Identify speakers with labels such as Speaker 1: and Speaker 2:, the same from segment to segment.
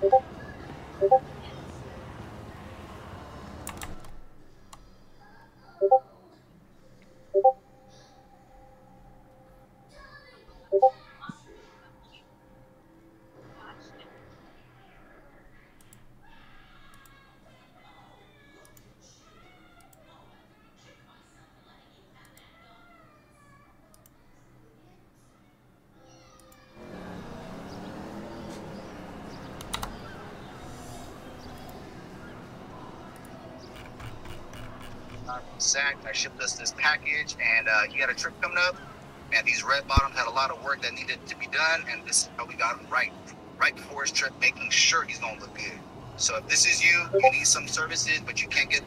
Speaker 1: 고고 고고 Zach, I shipped us this package, and uh, he had a trip coming up. And these red bottoms had a lot of work that needed to be done, and this is how we got him right, right before his trip, making sure he's gonna look good. So if this is you, you need some services, but you can't get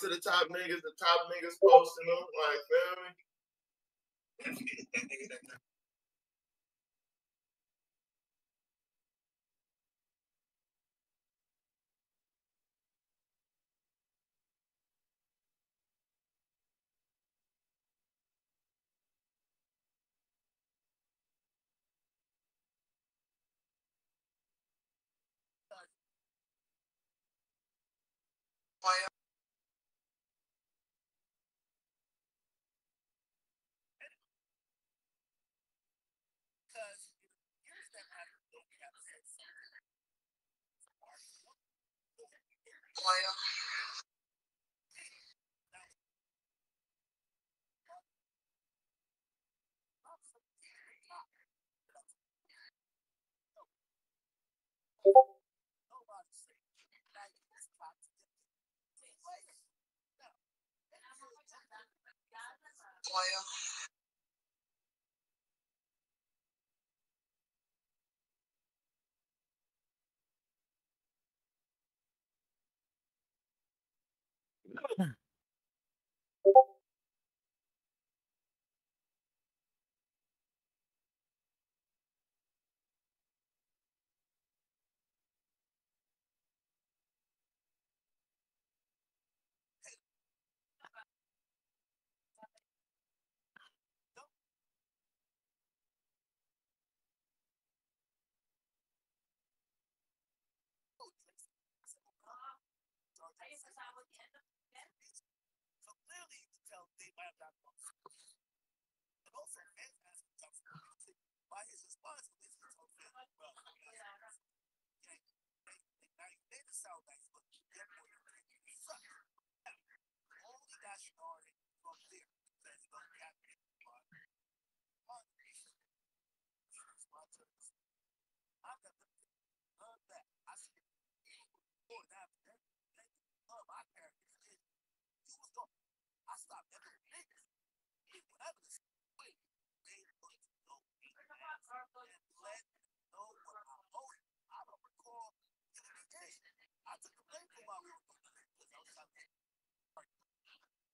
Speaker 2: to the top niggas, the top niggas posting them, like, feel me? player. player.
Speaker 3: Wilson his response is so good. Well, yeah, yeah,
Speaker 2: they, they, sound nice, but they're more than they. Only got started from there because the happening. But. I've got the love that. I see more than that.
Speaker 4: Love my parents. You was gone. I stopped every nigga. People ever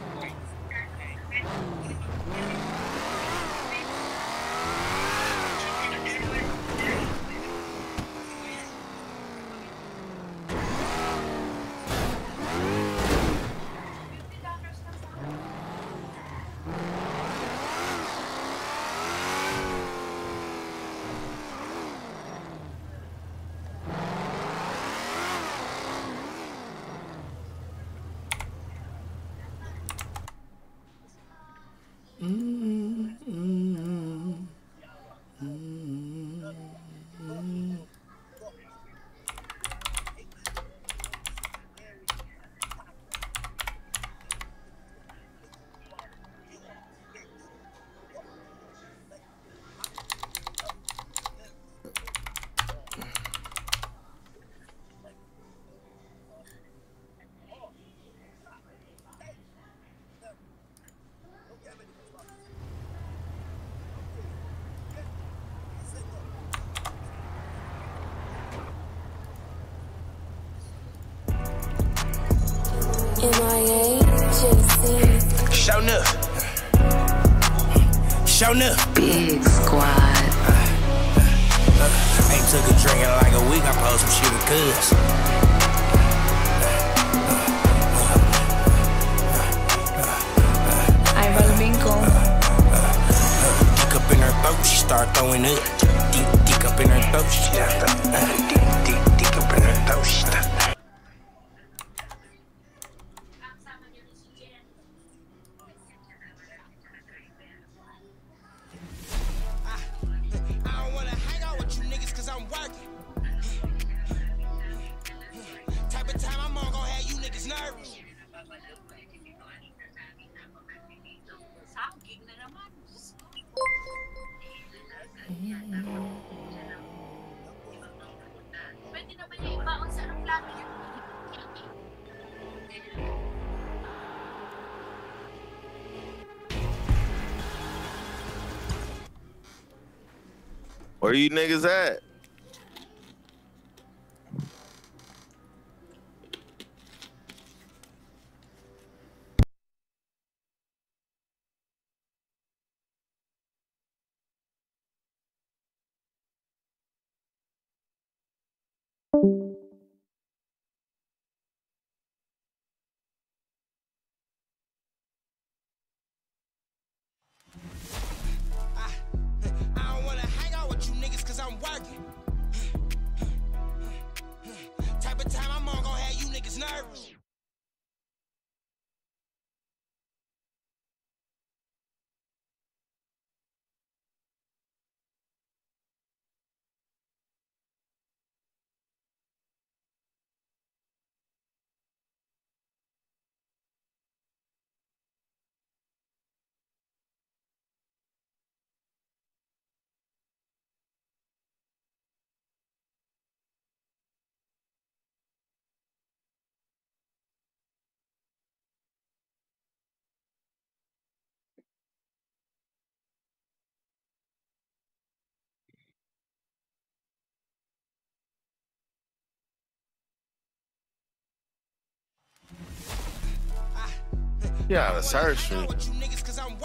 Speaker 4: Okay.
Speaker 5: Show enough. Show enough.
Speaker 6: Big squad.
Speaker 5: Ain't took a drink in like a week. I posted some shit with cuz.
Speaker 6: Ay, Balvinco.
Speaker 5: Dick up in her throat, she start throwing up. Dick, dick up in her throat, she start throwing up. Dick, dick, dick up in her throat, she start. You niggas
Speaker 7: at? Yeah, the search me.
Speaker 5: with you niggas cause I'm.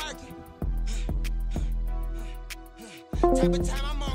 Speaker 5: Type of time I'm on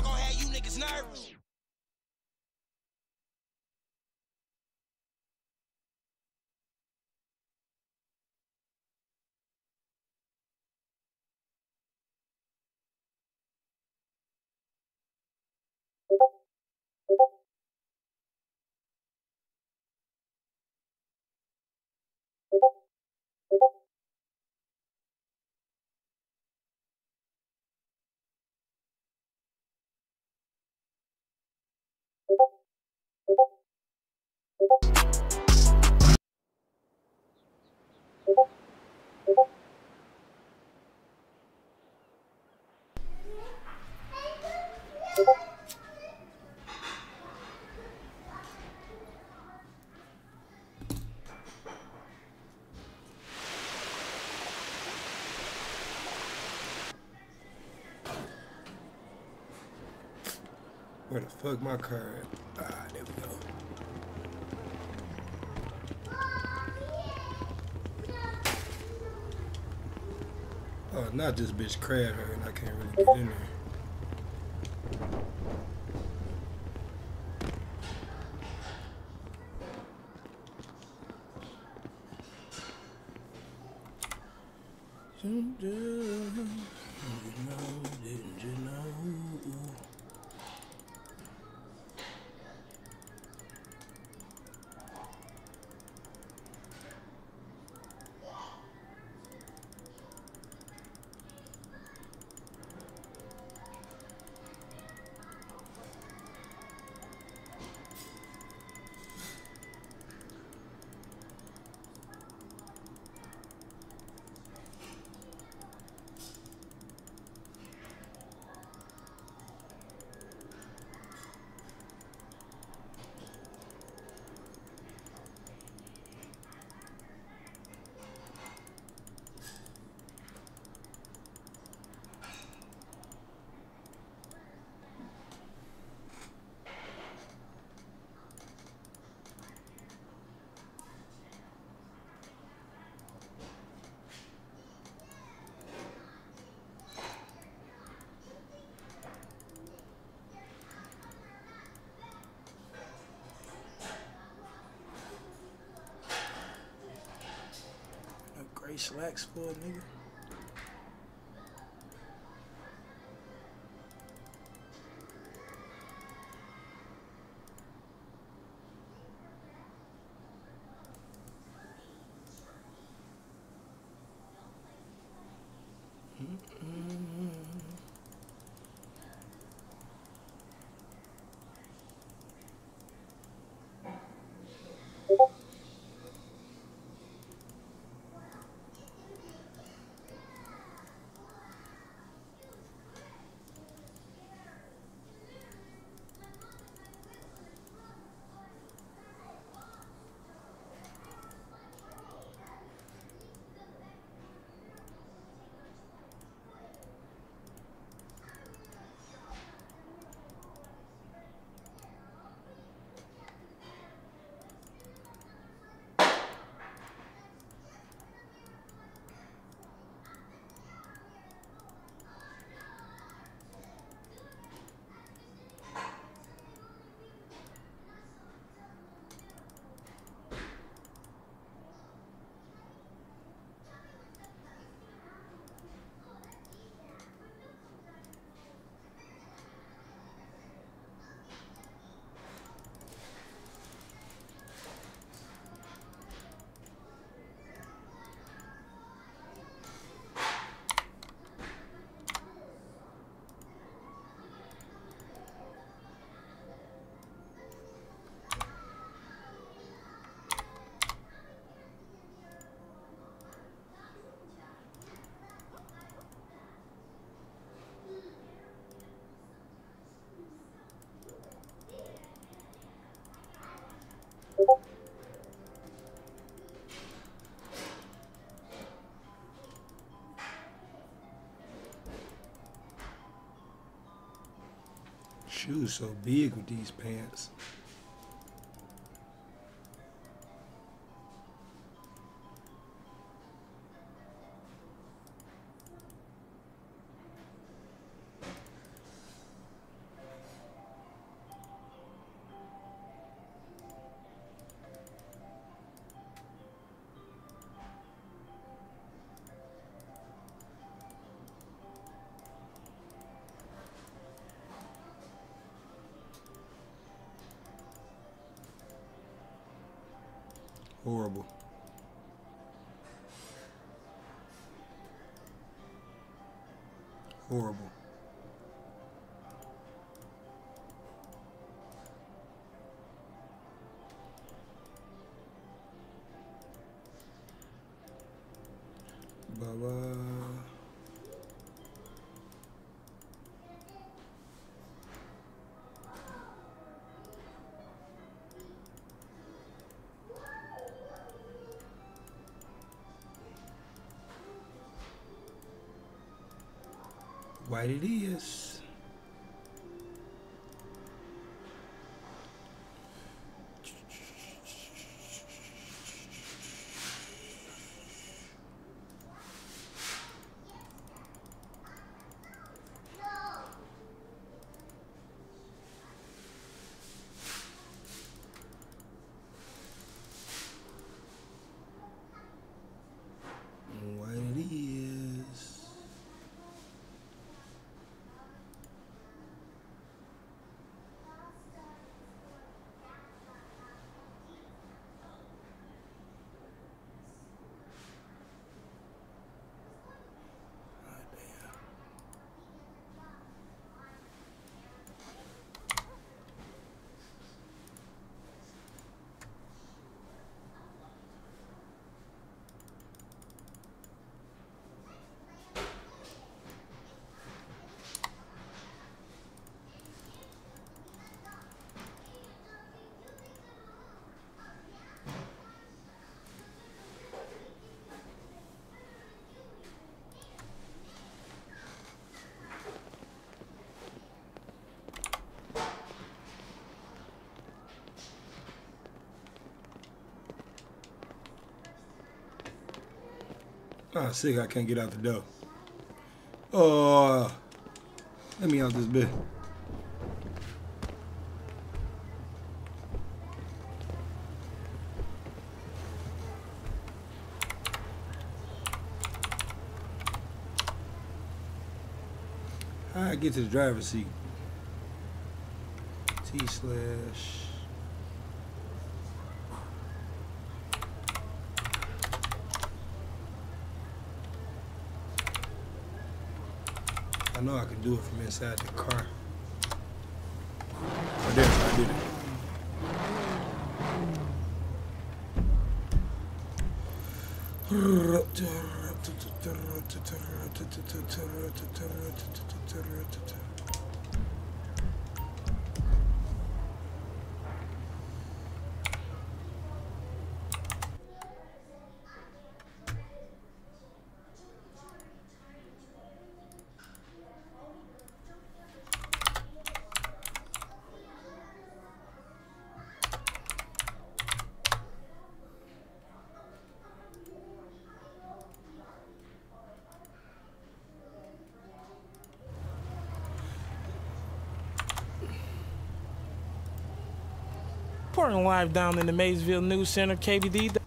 Speaker 8: Where the fuck my car at? Ah, there we go. Not this bitch crab her and I can't really get in there. Slacks for nigga. Shoes so big with these pants. White Ah, oh, sick, I can't get out the door. Oh, let me out this bit. I get to the driver's seat? T slash. I know I can do it from inside the car. Oh, there, I did it.
Speaker 5: Reporting live down in the Maysville News Center, KBD.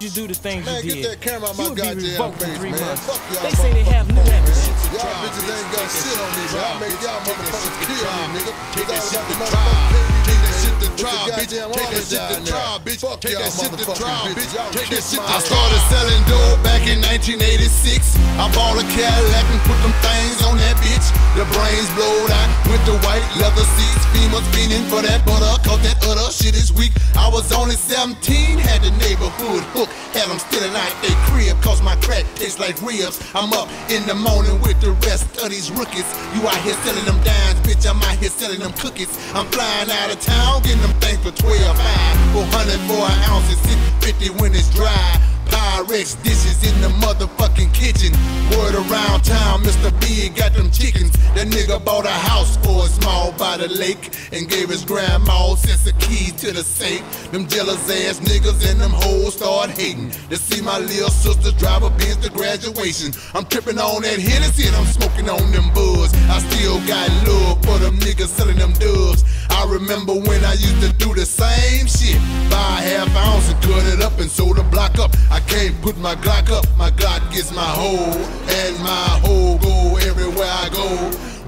Speaker 5: You do the things
Speaker 9: Man,
Speaker 5: you
Speaker 9: get
Speaker 5: did.
Speaker 9: that camera out my goddamn face,
Speaker 5: three
Speaker 9: man.
Speaker 5: months.
Speaker 9: Fuck y'all
Speaker 5: They say they have new evidence.
Speaker 9: Y'all bitches ain't got shit on me, man. I make y'all motherfuckers kill me, nigga.
Speaker 10: Take that
Speaker 9: It's
Speaker 10: shit
Speaker 9: all
Speaker 10: to
Speaker 9: about the
Speaker 10: trial. Trial, bitch. Take that shit to trial, bitch. Take that shit to trial, bitch. Take that shit.
Speaker 9: my
Speaker 10: I started selling dope back in 1986. I bought a Cadillac and put them things on that bitch. The brains blowed out with the white leather seats. Females fiending for that butter, cause that other shit is weak. I was only 17, had the neighborhood hook. Had them stealing out they crib, cause my crack tastes like ribs. I'm up in the morning with the rest of these rookies. You out here selling them dimes, bitch. I'm out here selling them cookies. I'm flying out of town, getting them things for 12 400 for an ounce, and 650 when it's dry. Pyrex dishes in the motherfucking kitchen. Word around town, Mr. B got them chickens. That nigga bought a house for a small by the lake and gave his grandma sets of keys to the safe. Them jealous ass niggas and them hoes start hating. To see my little sister drive a Benz to graduation. I'm tripping on that Hennessy and I'm smoking on them buzz. I still got love for them niggas selling them dubs. I remember when I used to do the same shit. Buy a half ounce and cut it up and sew the block up. I can't put my Glock up. My Glock gets my hoe, and my hoe go everywhere I go.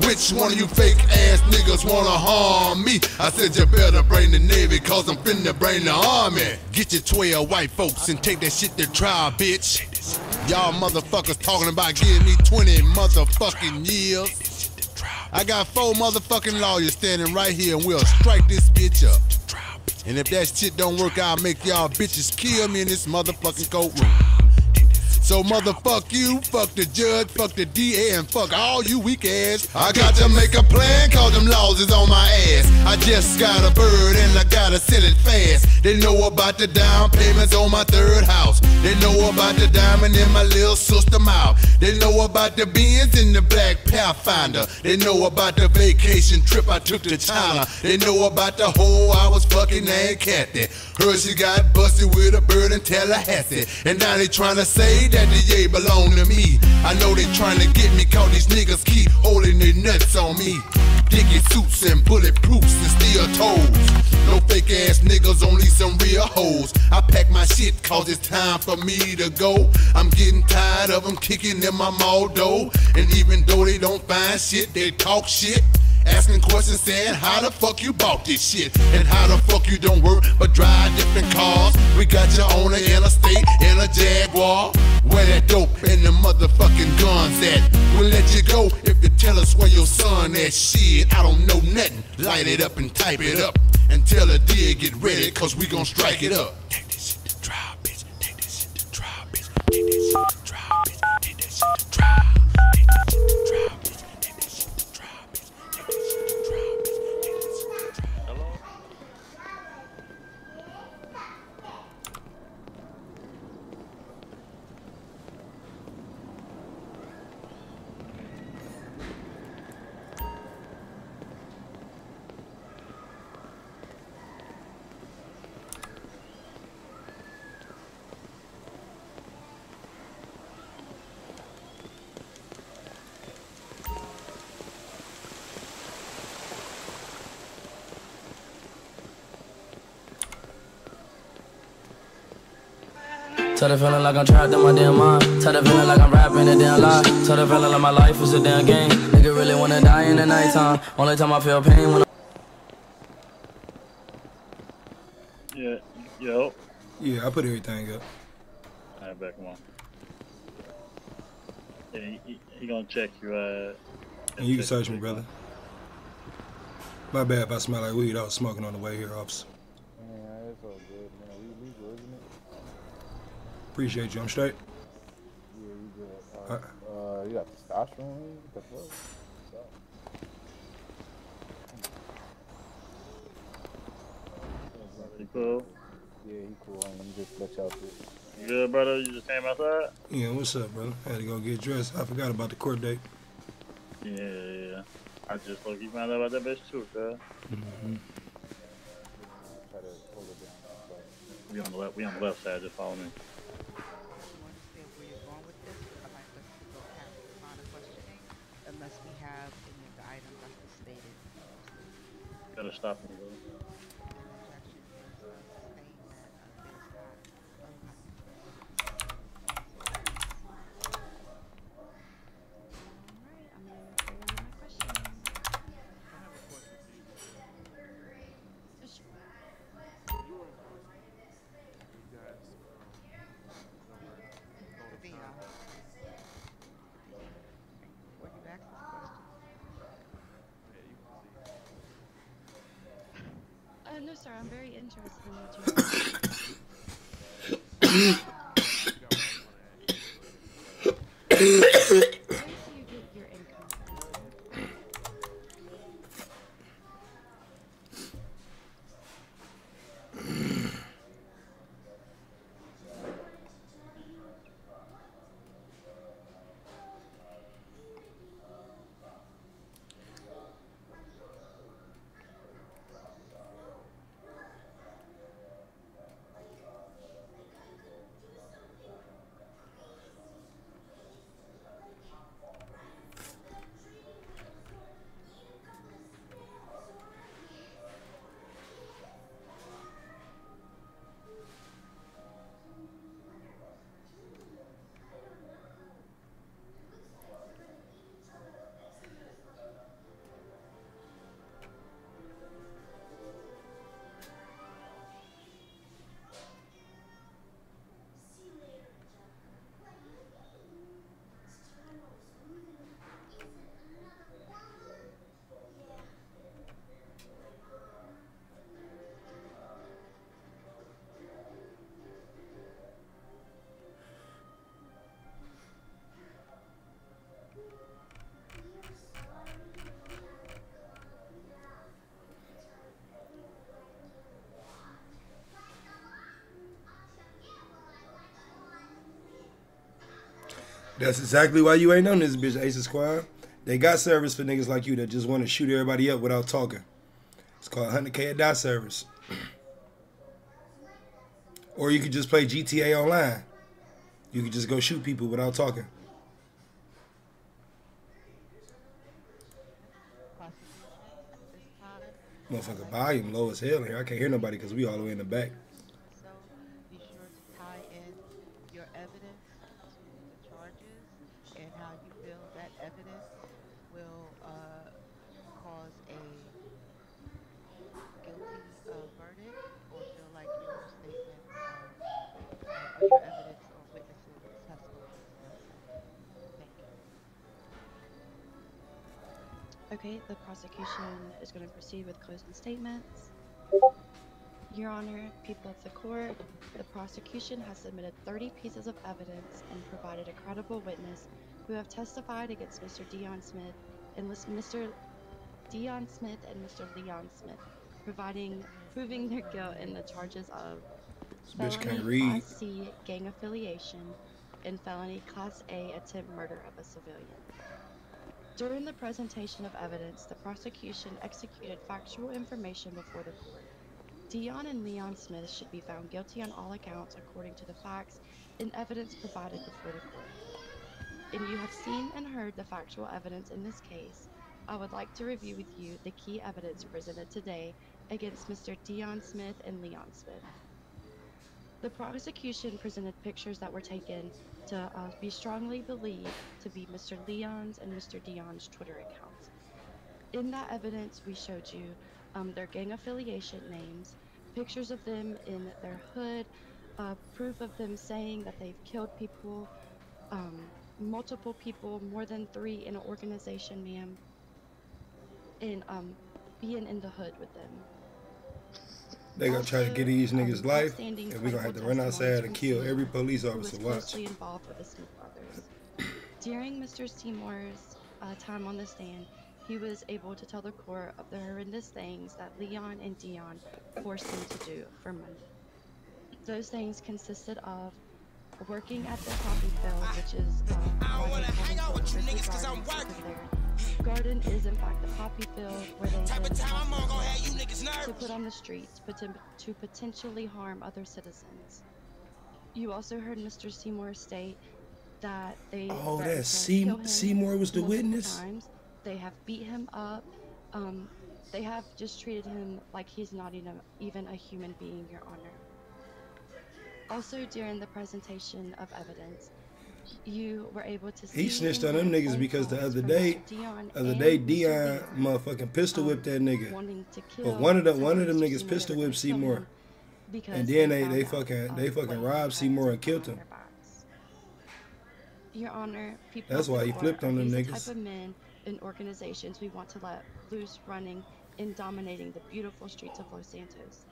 Speaker 10: Which one of you fake ass niggas wanna harm me? I said you better bring the Navy, cause I'm finna bring the Army. Get your 12 white folks and take that shit to trial, bitch. Y'all motherfuckers talking about giving me 20 motherfucking years. I got four motherfucking lawyers standing right here and we'll strike this bitch up. And if that shit don't work, I'll make y'all bitches kill me in this motherfucking courtroom. So motherfuck you, fuck the judge, fuck the DA, and fuck all you weak ass. I got to make a plan, cause them laws is on my ass. I just got a bird and I gotta sell it fast. They know about the down payments on my third house. They know about the diamond in my little sister mouth. They know about the Benz in the black Pathfinder. They know about the vacation trip I took to China. They know about the hoe I was fucking named Kathy. Heard she got busted with a bird in Tallahassee. And now they trying to say that the yay belong to me. I know they trying to get me cause these niggas keep holding their nuts on me. Dicky suits and bulletproofs and steel toes. No fake ass niggas, only some real hoes. I pack my shit cause it's time for me to go. I'm getting tired of them kicking in my mall door. And even though they don't find shit, they talk shit. Asking questions saying how the fuck you bought this shit and how the fuck you don't work but drive different cars. We got you in the state in a Jaguar. Where that dope and the motherfucking guns at? We'll let you go if you tell us where your son at. Shit, I don't know nothing. Light it up and type it up and tell the DA get ready cause we gon' strike it up. Take this shit to trial, bitch. Take this shit to trial, bitch. Take this shit
Speaker 11: Tell the feeling like I'm trapped in my damn mind. Tell the feeling like I'm rapping a damn lie. Tell the feeling like my life is a damn game. Nigga really wanna die in the nighttime. Only time I feel pain when I'm
Speaker 12: Yeah, yo.
Speaker 8: Yeah, I put everything up.
Speaker 12: Alright, back him on. Yeah, he, he, he gonna check you, uh.
Speaker 8: And you can search me, brother. My bad if I smell like weed. I was smoking on the way here, officer.
Speaker 3: Yeah, it's all good, man. We legal, isn't it?
Speaker 8: Appreciate you. I'm straight.
Speaker 3: Yeah, you good. Uh, uh, you got testosterone? What the fuck?
Speaker 12: You cool?
Speaker 3: Yeah, he cool. Let me just let y'all through.
Speaker 12: You good, brother? You just came outside?
Speaker 8: Yeah, what's up, brother? I had to go get dressed. I forgot about the court date.
Speaker 12: Yeah, yeah. I just look, you found out about that bitch too, cuz.
Speaker 8: Mm-hmm.
Speaker 3: Try to hold it down.
Speaker 12: We on the left, we on the left side. Just follow me.
Speaker 13: Unless we have any of the items like stated.
Speaker 12: Gotta stop. him,
Speaker 14: I'm very interested in what you
Speaker 8: That's exactly why you ain't on this bitch, Ace Squad. They got service for niggas like you that just want to shoot everybody up without talking. It's called 100K a die service. or you could just play GTA online. You could just go shoot people without talking. Motherfucker, volume low as hell here. I can't hear nobody because we all the way in the back.
Speaker 14: Closing statements. Your Honor, people of the court, the prosecution has submitted 30 pieces of evidence and provided a credible witness who have testified against Mr. Dion Smith and Mr. Dion Smith and Mr. Leon Smith, providing proving their guilt in the charges of
Speaker 8: This
Speaker 14: felony. Class C gang affiliation and felony Class A attempt murder of a civilian. During the presentation of evidence, the prosecution executed factual information before the court. Dion and Leon Smith should be found guilty on all accounts according to the facts and evidence provided before the court. And you have seen and heard the factual evidence in this case. I would like to review with you the key evidence presented today against Mr. Dion Smith and Leon Smith. The prosecution presented pictures that were taken to uh, be strongly believed to be Mr. Leon's and Mr. Dion's Twitter accounts. In that evidence, we showed you um, their gang affiliation names, pictures of them in their hood, uh, proof of them saying that they've killed people, um, multiple people, more than three in an organization, ma'am, and um, being in the hood with them.
Speaker 8: They gonna try to get these niggas life, and we gonna have to run outside and kill every police officer.
Speaker 14: was
Speaker 8: Watch.
Speaker 14: involved with the Smith brothers. During Mr. Seymour's uh, time on the stand, he was able to tell the court of the horrendous things that Leon and Dion forced him to do for money. Those things consisted of working at the poppy field, which is uh, why they call themselves Grizzly Gardens because their garden is in fact the poppy field where they then have to put on the streets but to, to potentially harm other citizens. You also heard Mr. Seymour state that they
Speaker 8: Oh,
Speaker 14: threatened
Speaker 8: that
Speaker 14: to
Speaker 8: Seym-
Speaker 14: kill him
Speaker 8: Seymour was the witness?
Speaker 14: Times. They have beat him up. Um, they have just treated him like he's not even a, even a human being, Your Honor. Also, during the presentation of evidence, you were able to see
Speaker 8: He snitched on them niggas because the other day.
Speaker 14: Dion
Speaker 8: other day Dion motherfucking pistol whipped that
Speaker 14: um, nigga.
Speaker 8: But one of them, one of them niggas pistol whipped Seymour, and then they they fucking they fucking robbed Seymour and killed him.
Speaker 14: Your Honor, people
Speaker 8: That's why he flipped on them
Speaker 14: the
Speaker 8: niggas.
Speaker 14: type of men and organizations we want to let loose running and dominating the beautiful streets of Los Santos.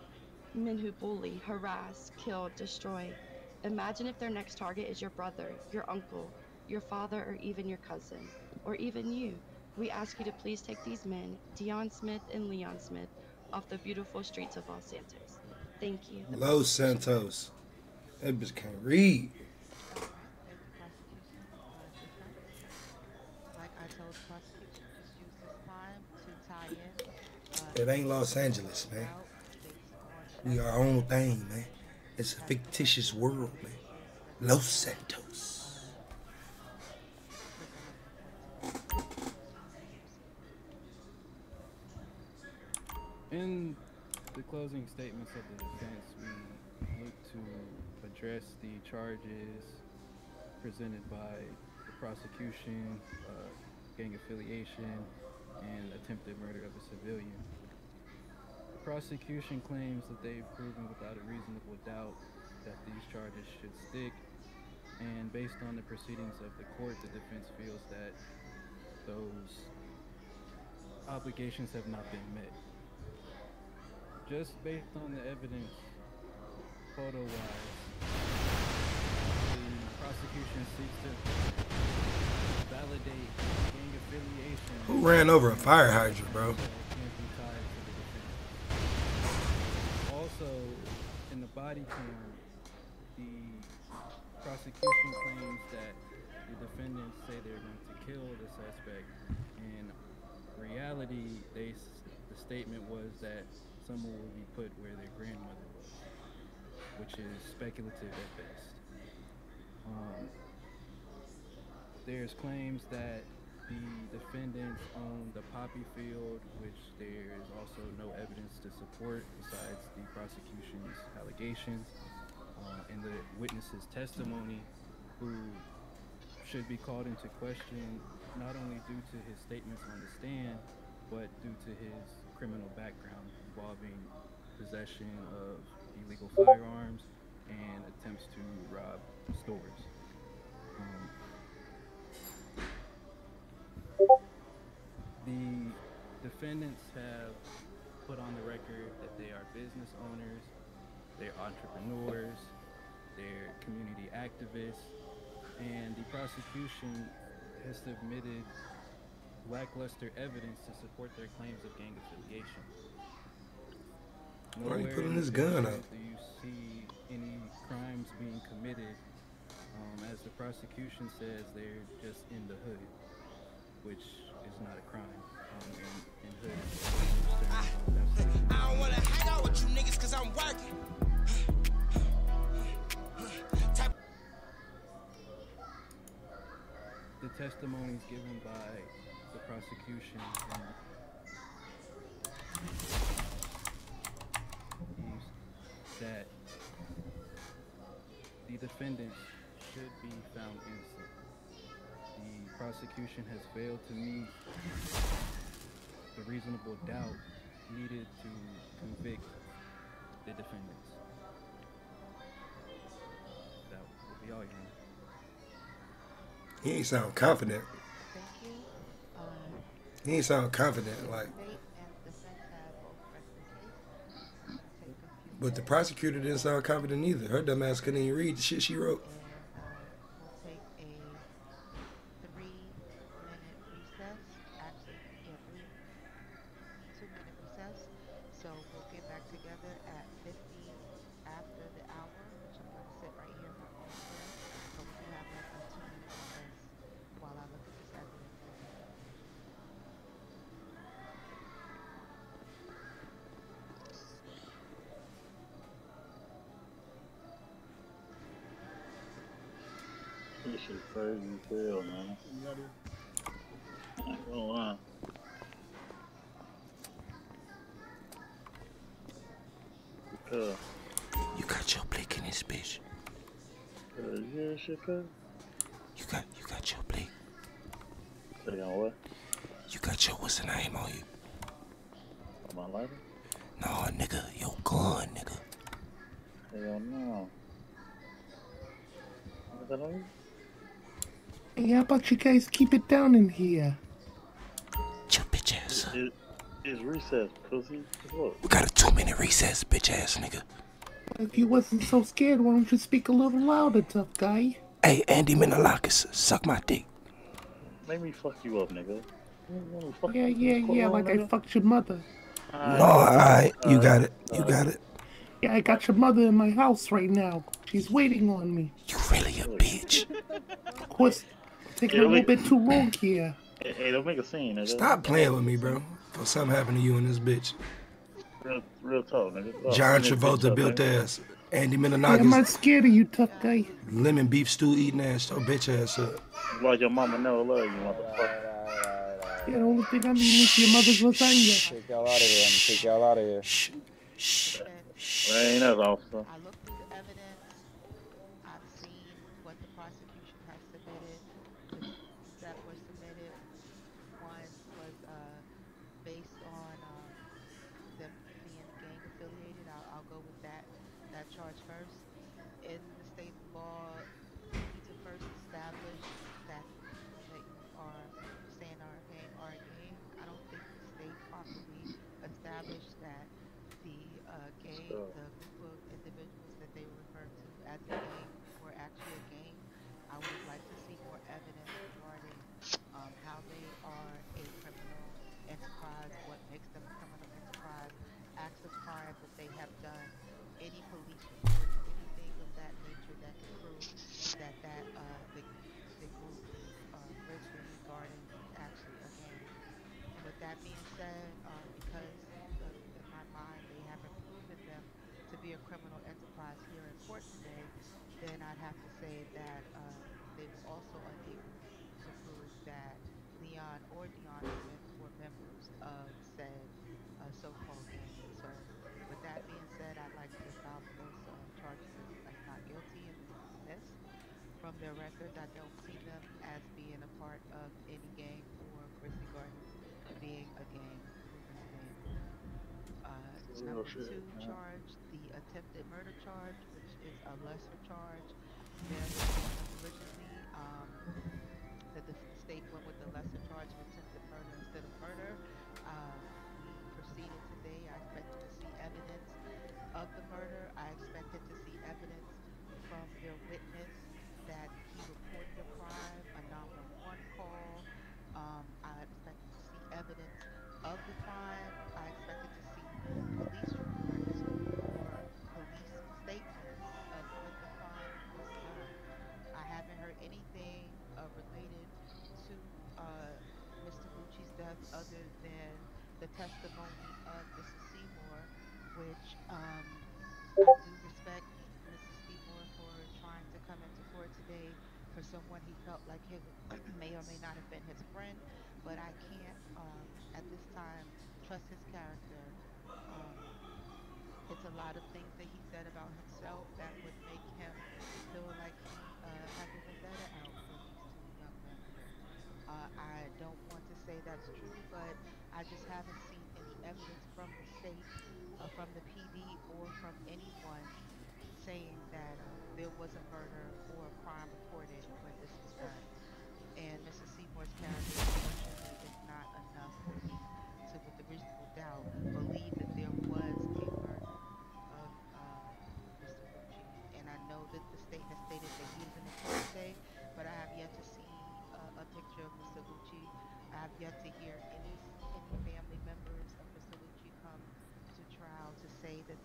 Speaker 14: Men who bully, harass, kill, destroy. Imagine if their next target is your brother, your uncle, your father, or even your cousin, or even you. We ask you to please take these men, Dion Smith and Leon Smith, off the beautiful streets of Los Santos. Thank you.
Speaker 8: Los Santos. That bitch can't read.
Speaker 13: Like I told the prosecution, just use this time to tie in.
Speaker 8: It ain't Los Angeles, man. We our own thing, man. It's a fictitious world, man. Los Santos.
Speaker 15: In the closing statements of the defense, we look to address the charges presented by the prosecution, uh, gang affiliation, and attempted murder of a civilian. Prosecution claims that they've proven without a reasonable doubt that these charges should stick, and based on the proceedings of the court, the defense feels that those obligations have not been met. Just based on the evidence, photo wise, the prosecution seeks to validate gang affiliation.
Speaker 8: Who ran over a fire hydrant, bro?
Speaker 15: that can't be tied to the defense. Also, in the body cam, the prosecution claims that the defendants say they're going to kill the suspect. In reality, they the statement was that someone will be put where their grandmother was, which is speculative at best. Um, there's claims that the defendants own the poppy field, which there is also no evidence to support besides the prosecution's allegations uh, and the witness's testimony, who should be called into question not only due to his statements on the stand, but due to his criminal background involving possession of illegal firearms and attempts to rob stores. Um, the defendants have put on the record that they are business owners, they're entrepreneurs, they're community activists, and the prosecution has submitted lackluster evidence to support their claims of gang affiliation.
Speaker 8: Why are you
Speaker 15: Nowhere in the
Speaker 8: this gun out?
Speaker 15: Do you see any crimes being committed? Um, as the prosecution says, they're just in the hood, which is not a crime. Um, in, in hood,
Speaker 7: I don't wanna hang out with you niggas cause I'm working.
Speaker 15: the testimonies given by the prosecution and that the defendants should be found innocent. The prosecution has failed to meet the reasonable doubt needed to convict the defendants. That will be all, Your Honor.
Speaker 8: He ain't sound confident.
Speaker 13: Thank you. Uh,
Speaker 8: He ain't sound confident. Like,
Speaker 13: state and defense have both pressed the case. Take a few
Speaker 8: but the prosecutor didn't sound confident either. Her dumb ass couldn't even read the shit she wrote.
Speaker 12: Cuz.
Speaker 7: You got you got your blick.
Speaker 12: Say on what?
Speaker 7: You got your what's the name on you?
Speaker 12: On my lighter?
Speaker 7: No, nigga, your gun, nigga.
Speaker 12: Hell no. What that on you?
Speaker 16: Hey, how about you guys keep it down in here?
Speaker 7: Your bitch ass. up.
Speaker 12: It, it's recess, pussy. Look.
Speaker 7: We got a two minute recess, bitch ass nigga.
Speaker 16: If you wasn't so scared, why don't you speak a little louder, tough guy?
Speaker 7: Hey, Andy Menalakis, suck my dick.
Speaker 12: Make me fuck you up, nigga. Fuck
Speaker 16: Yeah,
Speaker 12: you
Speaker 16: yeah, yeah, like I fucked your mother.
Speaker 7: No, alright, you got it. You got it.
Speaker 16: Yeah, I got your mother in my house right now. She's waiting on me.
Speaker 7: You really a bitch.
Speaker 16: Of course, taking
Speaker 12: Yeah,
Speaker 16: a little bit too long here.
Speaker 12: Hey, hey, don't make a scene, nigga.
Speaker 8: Stop playing with me, bro. Before something happened to you and this bitch.
Speaker 12: Real, real talk, nigga. Stop.
Speaker 8: John
Speaker 12: Bring that bitch
Speaker 8: Travolta
Speaker 12: up,
Speaker 8: built
Speaker 12: nigga.
Speaker 8: ass. Andy
Speaker 16: Yeah, I'm not scared of you, tough guy.
Speaker 8: lemon beef stew eating ass. Your bitch ass up.
Speaker 12: Like your mama never loved you, motherfucker.
Speaker 16: Yeah, the only thing I need is your mother's lasagna.
Speaker 3: Take y'all out of here. I'm gonna take y'all out of here.
Speaker 12: That ain't us, officer.
Speaker 13: I looked through the evidence. I've seen what the prosecution has submitted, the that were submitted. One was uh, based on um, them being gang affiliated. I'll, I'll go with that that charge first. In the state law, you need to first establish that that you are saying are a gang are a gang. I don't think the state properly established that the uh, gang,
Speaker 12: Sure.
Speaker 13: the group of individuals that they refer to as a gang were actually a gang. I would like to see more evidence regarding um, how they are a criminal enterprise, what makes them a criminal enterprise, acts of crime that they have done, any police reports, anything of that nature that can prove that that uh, the, the group uh, Richmond Garden is actually a gang. And with that being said, um, because uh, in my mind they haven't proven them to be a criminal enterprise here in court today, then I'd have to say that uh, they were also unable to prove that Leon or Dion were- were members of said uh, so-called gang. So with that being said, I'd like to file those uh, charges as not guilty and dismiss. From their records, I don't see them as being a part of any gang or Chrissy Gardens being a gang. Uh, number two charge, the attempted murder charge, which is a lesser charge than originally. Um, that the state went with the lesser charge of plus his character. Um, it's a lot of things that he said about himself that would make him feel like he uh, has a better out. Uh, I don't want to say that's true, but I just haven't seen any evidence from the state, uh, from the PD, or from anyone saying that uh, there was a murder or a crime reported when this was done. And Mrs. Seymour's character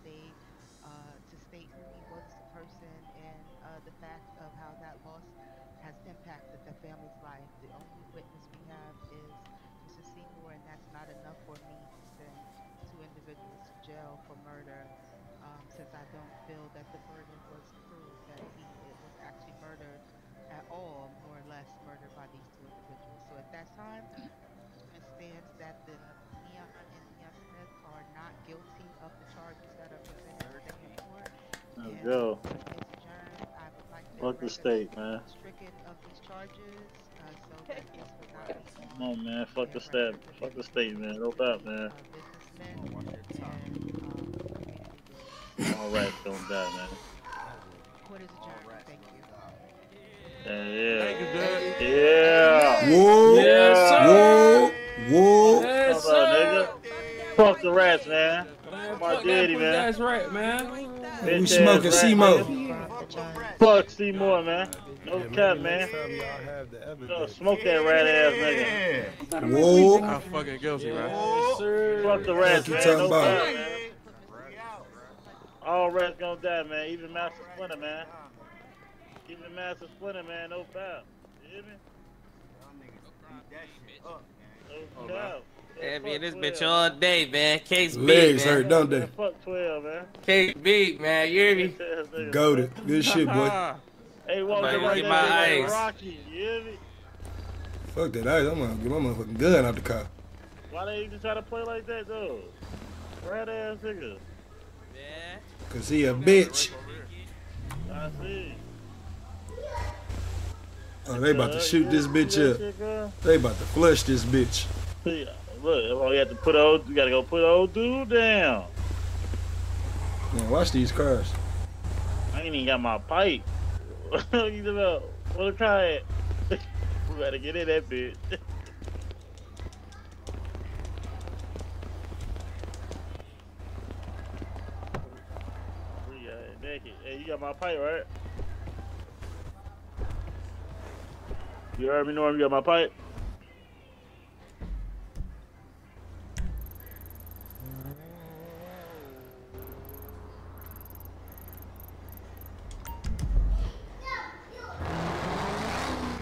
Speaker 13: they uh, to state who he was as a person and uh, the fact of how that loss has impacted the family's life. The only witness we have is Mr. Seymour, and that's not enough for me to send two individuals to jail for murder, um, since I don't feel that the burden was proved that he it was actually murdered at all, more or less murdered by these two individuals. So at that time, it stands that the
Speaker 12: go.
Speaker 13: It's adjourned. I would like to
Speaker 12: Fuck the state, man.
Speaker 13: stricken of these charges, uh, so that this would not be
Speaker 12: Come on, man. Fuck the state. Fuck the state, man. No doubt, man. All right, don't die, man.
Speaker 13: Court is adjourned. Thank you.
Speaker 12: Yeah, yeah. Yeah.
Speaker 8: Whoa.
Speaker 12: Yeah.
Speaker 8: Whoa. Whoa.
Speaker 12: What's up, nigga? Fuck the rats, man. My daddy, man.
Speaker 5: That's right, man.
Speaker 8: Hey, we
Speaker 12: Bitch
Speaker 8: smoking
Speaker 12: ass rat,
Speaker 8: Seymour.
Speaker 12: nigga. Fuck Seymour, man. No cap, man. No, smoke that rat ass nigga.
Speaker 8: Whoa.
Speaker 17: I'm fucking guilty, man.
Speaker 12: Fuck the rats, man.
Speaker 8: talking
Speaker 12: No
Speaker 8: about?
Speaker 12: cap, man. All rats gonna die, man. Even Master Splinter, man. Even Master Splinter, man. No doubt. You hear me? No oh, doubt.
Speaker 18: Yeah, man, this bitch all day, man. Case beat,
Speaker 8: Legs
Speaker 18: man.
Speaker 8: hurt, don't they?
Speaker 12: Fuck 12, man.
Speaker 18: Case beat, man. You hear me?
Speaker 12: Bitch ass
Speaker 8: Good shit, boy.
Speaker 12: Hey, walk
Speaker 18: Somebody
Speaker 12: right
Speaker 18: get
Speaker 12: there,
Speaker 18: my
Speaker 12: like
Speaker 18: ice.
Speaker 12: Rocky. You hear me?
Speaker 8: Fuck that ice. I'm gonna get my motherfucking gun out the car.
Speaker 12: Why they even try to play like that, though? Rat ass nigga.
Speaker 8: Cause he a bitch.
Speaker 12: I see.
Speaker 8: Oh, they about to shoot this bitch up. They about to flush this bitch.
Speaker 12: See, look, you have to put old, you gotta go put old dude down.
Speaker 8: Man, watch these cars.
Speaker 12: I ain't even got my pipe. What you about? Wanna try it? we better get in that bitch. We got it naked. Hey, you got my pipe, right? You heard me, Norm? You got my pipe?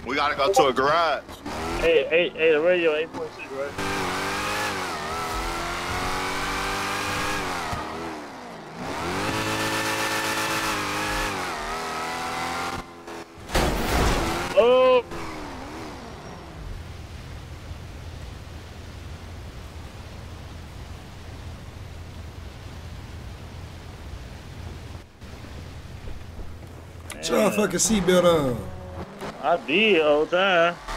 Speaker 2: We gotta go to a garage.
Speaker 12: Hey, hey, hey, the radio 8.6, right? Oh!
Speaker 8: Put your fucking seatbelt on.
Speaker 12: I did all the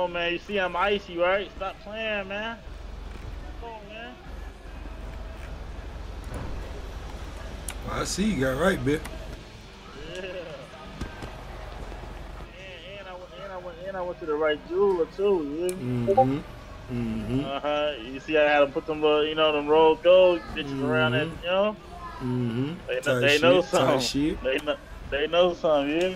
Speaker 12: on, man. You see I'm icy, right? Stop playing, man. Come on, man.
Speaker 8: I see you got right, bitch.
Speaker 12: Yeah. And, and, I went, and, I went, and I went to the right jeweler, too. You?
Speaker 8: Mm-hmm. Mm-hmm.
Speaker 12: Uh-huh. You see I had to put them, little, you know, them rolled gold bitches around that, you know?
Speaker 8: Mm-hmm.
Speaker 12: They, know, they know something. They know, they know something, yeah.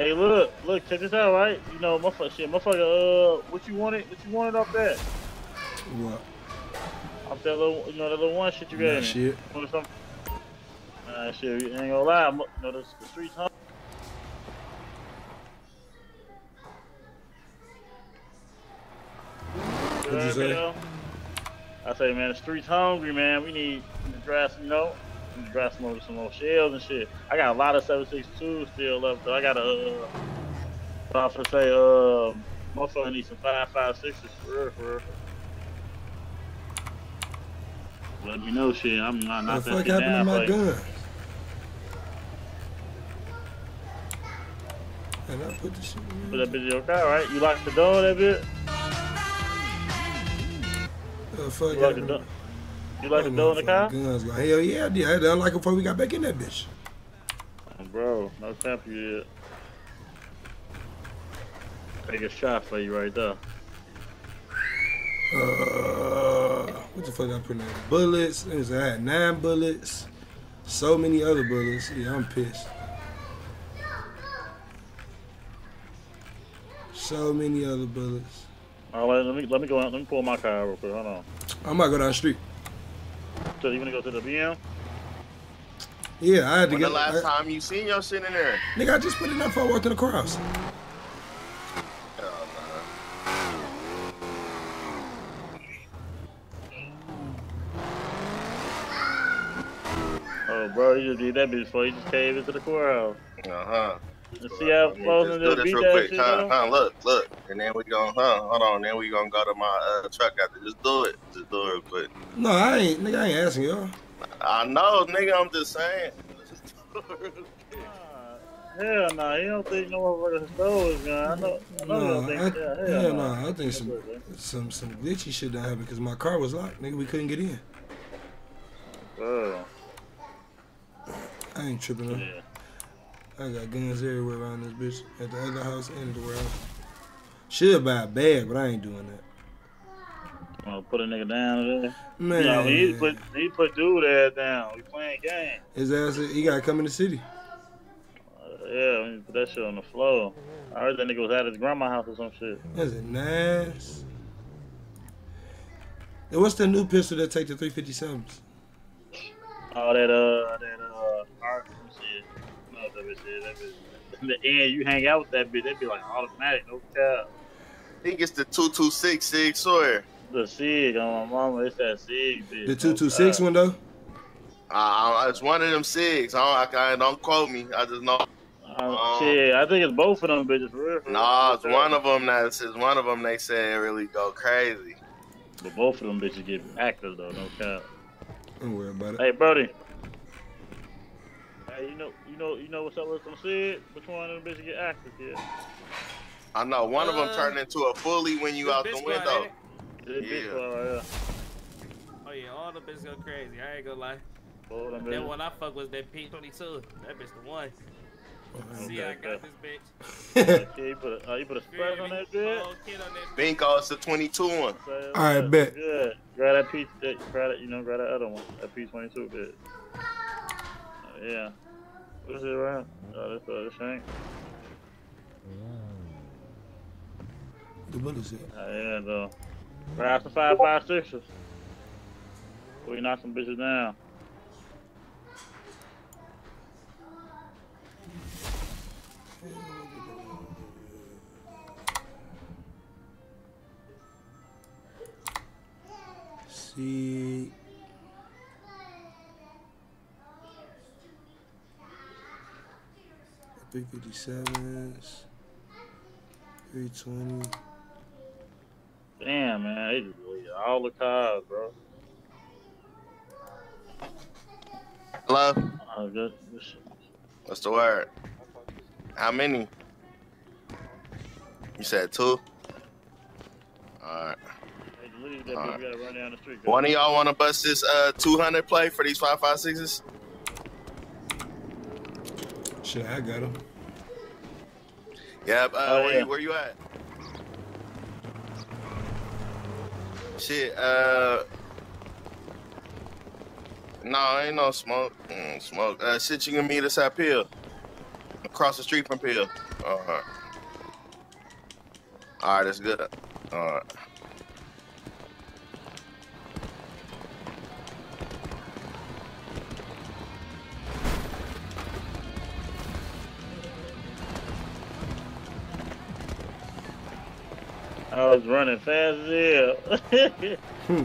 Speaker 12: Hey, look, look, check this out, right? You know, motherfucker, shit, motherfucker, uh, what you wanted, what you wanted up there?
Speaker 8: What?
Speaker 12: Up that little, you know, that little one shit you got
Speaker 8: Nah,
Speaker 12: in
Speaker 8: shit.
Speaker 12: Want some? Nah, shit, you ain't gonna lie, I'm- you know, the, the streets hungry.
Speaker 8: What'd you say?
Speaker 12: I say, man, the streets hungry, man. We need to dress, you know, we need to dress some more, some more shells and shit. I got a lot of 762 still left, though. I got a, uh, I was gonna say, uh, motherfucker need some 556s for real, for real. Let me know, shit. I'm not,
Speaker 8: What
Speaker 12: not
Speaker 8: the
Speaker 12: that
Speaker 8: fuck
Speaker 12: shit
Speaker 8: happened to my
Speaker 12: for
Speaker 8: gun? And I put the shit in
Speaker 12: Put that bitch in your car, right? You locked the door that bitch?
Speaker 8: the fuck
Speaker 12: You locked the door? You like the door in the car?
Speaker 8: Guns go, hell yeah, I did. I had to unlock it before we got back in that bitch.
Speaker 12: Bro, no time for you yet. Take a shot for you right there.
Speaker 8: Uh, what the fuck I put in there? Bullets. Was- I had nine bullets. So many other bullets. Yeah, I'm pissed. So many other bullets.
Speaker 12: All right, let me let me go out. Let me pull my car real quick. Hold on.
Speaker 8: I might go down the street.
Speaker 12: So you gonna go to the BM?
Speaker 8: Yeah, I had to
Speaker 2: When
Speaker 8: get.
Speaker 2: the last
Speaker 8: I-
Speaker 2: time you seen your shit in there?
Speaker 8: Nigga, I just put it up before I walked in the courthouse.
Speaker 12: Oh, bro, you just did that bitch before you just came into the courthouse.
Speaker 2: Uh huh.
Speaker 12: You see how close
Speaker 2: Just
Speaker 12: and
Speaker 2: do
Speaker 12: just
Speaker 2: this
Speaker 12: beat
Speaker 2: real quick.
Speaker 12: shit,
Speaker 2: Huh, huh, look, look. And then we gon' huh, hold on. Then we gonna go to my uh, truck after. Just do it. Just do it real quick.
Speaker 8: No, I ain't. Nigga, I ain't asking y'all.
Speaker 2: I know, nigga. I'm just saying.
Speaker 12: Hell no, he don't think no motherfucker stole his gun. I know, I know you
Speaker 8: No,
Speaker 12: don't think
Speaker 8: I,
Speaker 12: that. Hell,
Speaker 8: hell
Speaker 12: no.
Speaker 8: no. I think some some some glitchy shit done happened because my car was locked. Nigga, we couldn't get in.
Speaker 12: Bro.
Speaker 8: I ain't tripping.
Speaker 12: Yeah.
Speaker 8: I got guns everywhere around this bitch. At the other house and the warehouse. Should buy a bag, but I ain't doing that.
Speaker 12: Wanna put a nigga down there?
Speaker 8: Man.
Speaker 12: No, he put he put dude ass down. We playing game.
Speaker 8: His ass, he gotta come in the city.
Speaker 12: Uh, yeah, we need put that shit on the floor. I heard that nigga was at his grandma's house or some shit.
Speaker 8: That's it nice. And what's the new pistol that take the 357s?
Speaker 12: All that uh that uh bitch shit. That bitch. In the end, you hang out with that bitch, that'd be like automatic, no cap.
Speaker 2: He gets the two two six six Sauer.
Speaker 12: The SIG on my mama, it's that SIG bitch.
Speaker 8: The 226 one though?
Speaker 2: Uh, it's one of them six. I don't, I, don't quote me. I just know.
Speaker 12: Um, shit, I think it's both of them bitches for real. For
Speaker 2: Nah,
Speaker 12: real.
Speaker 2: it's one of them that's it's one of them. They say it really go crazy.
Speaker 12: But both of them bitches get active though, no cap.
Speaker 8: Don't worry about it.
Speaker 12: Hey, Brody. Hey, you know, you know, you know what's up with them SIG? Which one of them bitches get active here?
Speaker 2: I know one of them
Speaker 18: Uh,
Speaker 2: turned into a fully when you out the window.
Speaker 18: ain't it?
Speaker 12: Bitch
Speaker 2: Yeah.
Speaker 12: right.
Speaker 18: Oh yeah, all the bitches go crazy. I ain't gonna lie.
Speaker 12: Both of
Speaker 18: That one I fuck was that P22. That bitch the one. See, I got
Speaker 12: okay.
Speaker 18: this bitch.
Speaker 12: Okay, you put a, uh, you put a spread on that bitch.
Speaker 18: Oh, kid on that
Speaker 2: Bingo, it's the 22 one.
Speaker 12: All
Speaker 8: right, bet.
Speaker 12: Good. Grab that piece. Grab that. You know, grab that other one. That P twenty two bit. Uh, yeah. What's it around? Oh, this uh, this shank.
Speaker 8: The bullets hit.
Speaker 12: Uh, yeah, though. Grab some five five sixes. You knock some bitches down.
Speaker 8: See. Three fifty sevens, three twenty.
Speaker 12: Damn, man, they just delete all the cars, bro.
Speaker 2: Hello?
Speaker 12: Oh, good.
Speaker 2: What's the word? How many? You said two? Alright.
Speaker 12: Hey, leave that
Speaker 2: All
Speaker 12: bitch.
Speaker 2: right.
Speaker 12: We gotta run down the street.
Speaker 2: One of y'all want to bust this uh 200 play for these 556s?
Speaker 8: Shit, I got him.
Speaker 2: Yep. Uh,
Speaker 12: Oh,
Speaker 2: where,
Speaker 12: yeah.
Speaker 2: you, where you at? Shit. Uh. No, ain't no smoke. Mm, smoke. Uh, shit, you can meet us at Peel. Across the street from Peel. All right. All right, that's good. All
Speaker 12: I was running fast as hell.
Speaker 8: Hmm.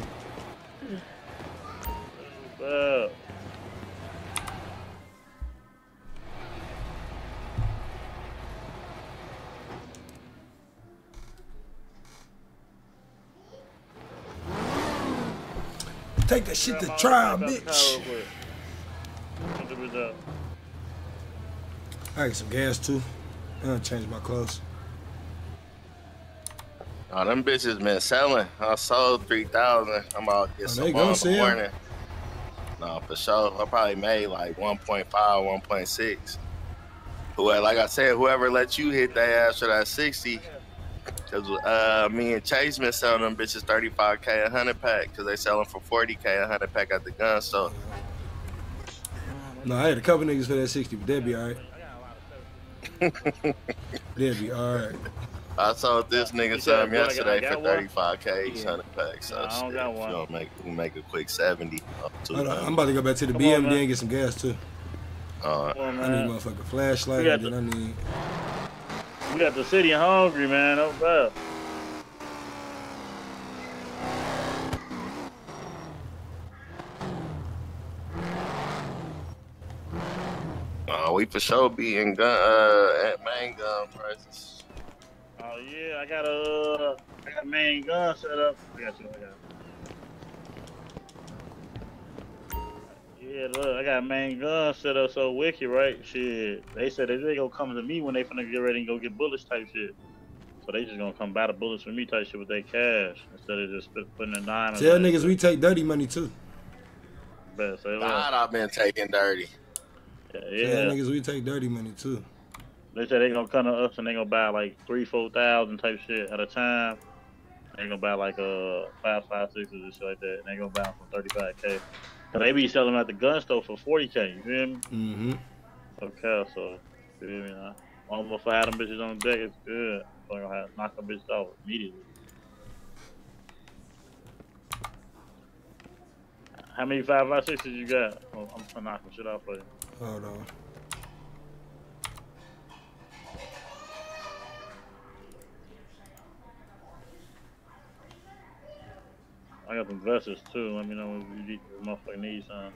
Speaker 8: Take that shit to trial,
Speaker 12: grab the car
Speaker 8: bitch.
Speaker 12: real quick. Put the bitch up.
Speaker 8: I got some gas too. I'm gonna change my clothes.
Speaker 2: Oh, them bitches been selling. I sold 3,000. I'm about to get
Speaker 8: Oh,
Speaker 2: some more in the morning. No, for sure. I probably made like 1.5, 1.6. Whoever, like I said, whoever let you hit that ass for that 60, because uh, me and Chase been selling them bitches 35K a 100 pack, because they selling for 40K a 100 pack at the gun store.
Speaker 8: No, I had a couple niggas for that 60, but they'd be alright. they'd be alright.
Speaker 2: I sold this nigga
Speaker 12: You said,
Speaker 2: some
Speaker 12: "Boy, I got-
Speaker 2: yesterday
Speaker 12: got
Speaker 2: for 35K each 100 packs. So
Speaker 12: Nah, I don't
Speaker 2: shit,
Speaker 12: got
Speaker 2: if
Speaker 12: one.
Speaker 2: you don't make, we make a quick 70 up to
Speaker 8: Hold on, I'm about to go back to the
Speaker 12: Come on,
Speaker 8: BMD
Speaker 12: man.
Speaker 8: and get some gas too.
Speaker 2: Uh,
Speaker 12: on,
Speaker 8: I need a motherfucking flashlight
Speaker 12: We got
Speaker 8: and then I need
Speaker 12: We got the city hungry, man. Oh, bad.
Speaker 2: Uh, we for sure be in gun uh, at main gun prices.
Speaker 12: Oh yeah, I got a, I got a main gun set up. I got you. I got. Yeah, look, I got a main gun set up so wicked, right? Shit, they said they they gonna come to me when they finna get ready and go get bullets type shit. So they just gonna come buy the bullets for me type shit with their cash instead of just putting a dime. in
Speaker 8: tell
Speaker 12: it.
Speaker 8: niggas we take dirty money too.
Speaker 12: Bet, say
Speaker 2: God,
Speaker 12: less.
Speaker 2: I've been taking dirty.
Speaker 12: Yeah,
Speaker 8: Tell
Speaker 12: yeah.
Speaker 8: niggas we take dirty money too.
Speaker 12: They said they gonna come to us and they gonna buy like three, four thousand type shit at a time. They gonna buy like uh five, five, sixes and shit like that. And they gonna buy them for thirty five k. Cause they be selling them at the gun store for forty k. You feel me?
Speaker 8: Mm-hmm.
Speaker 12: Okay, so you feel me? Nah. Almost if I had them bitches on the deck, it's good. So I'm gonna have knock them bitches off immediately. How many five five sixes you got? Oh, I'm gonna knock some shit off for you.
Speaker 8: Hold on.
Speaker 12: I got some vests too. Let me know if you need, if motherfucker needs some.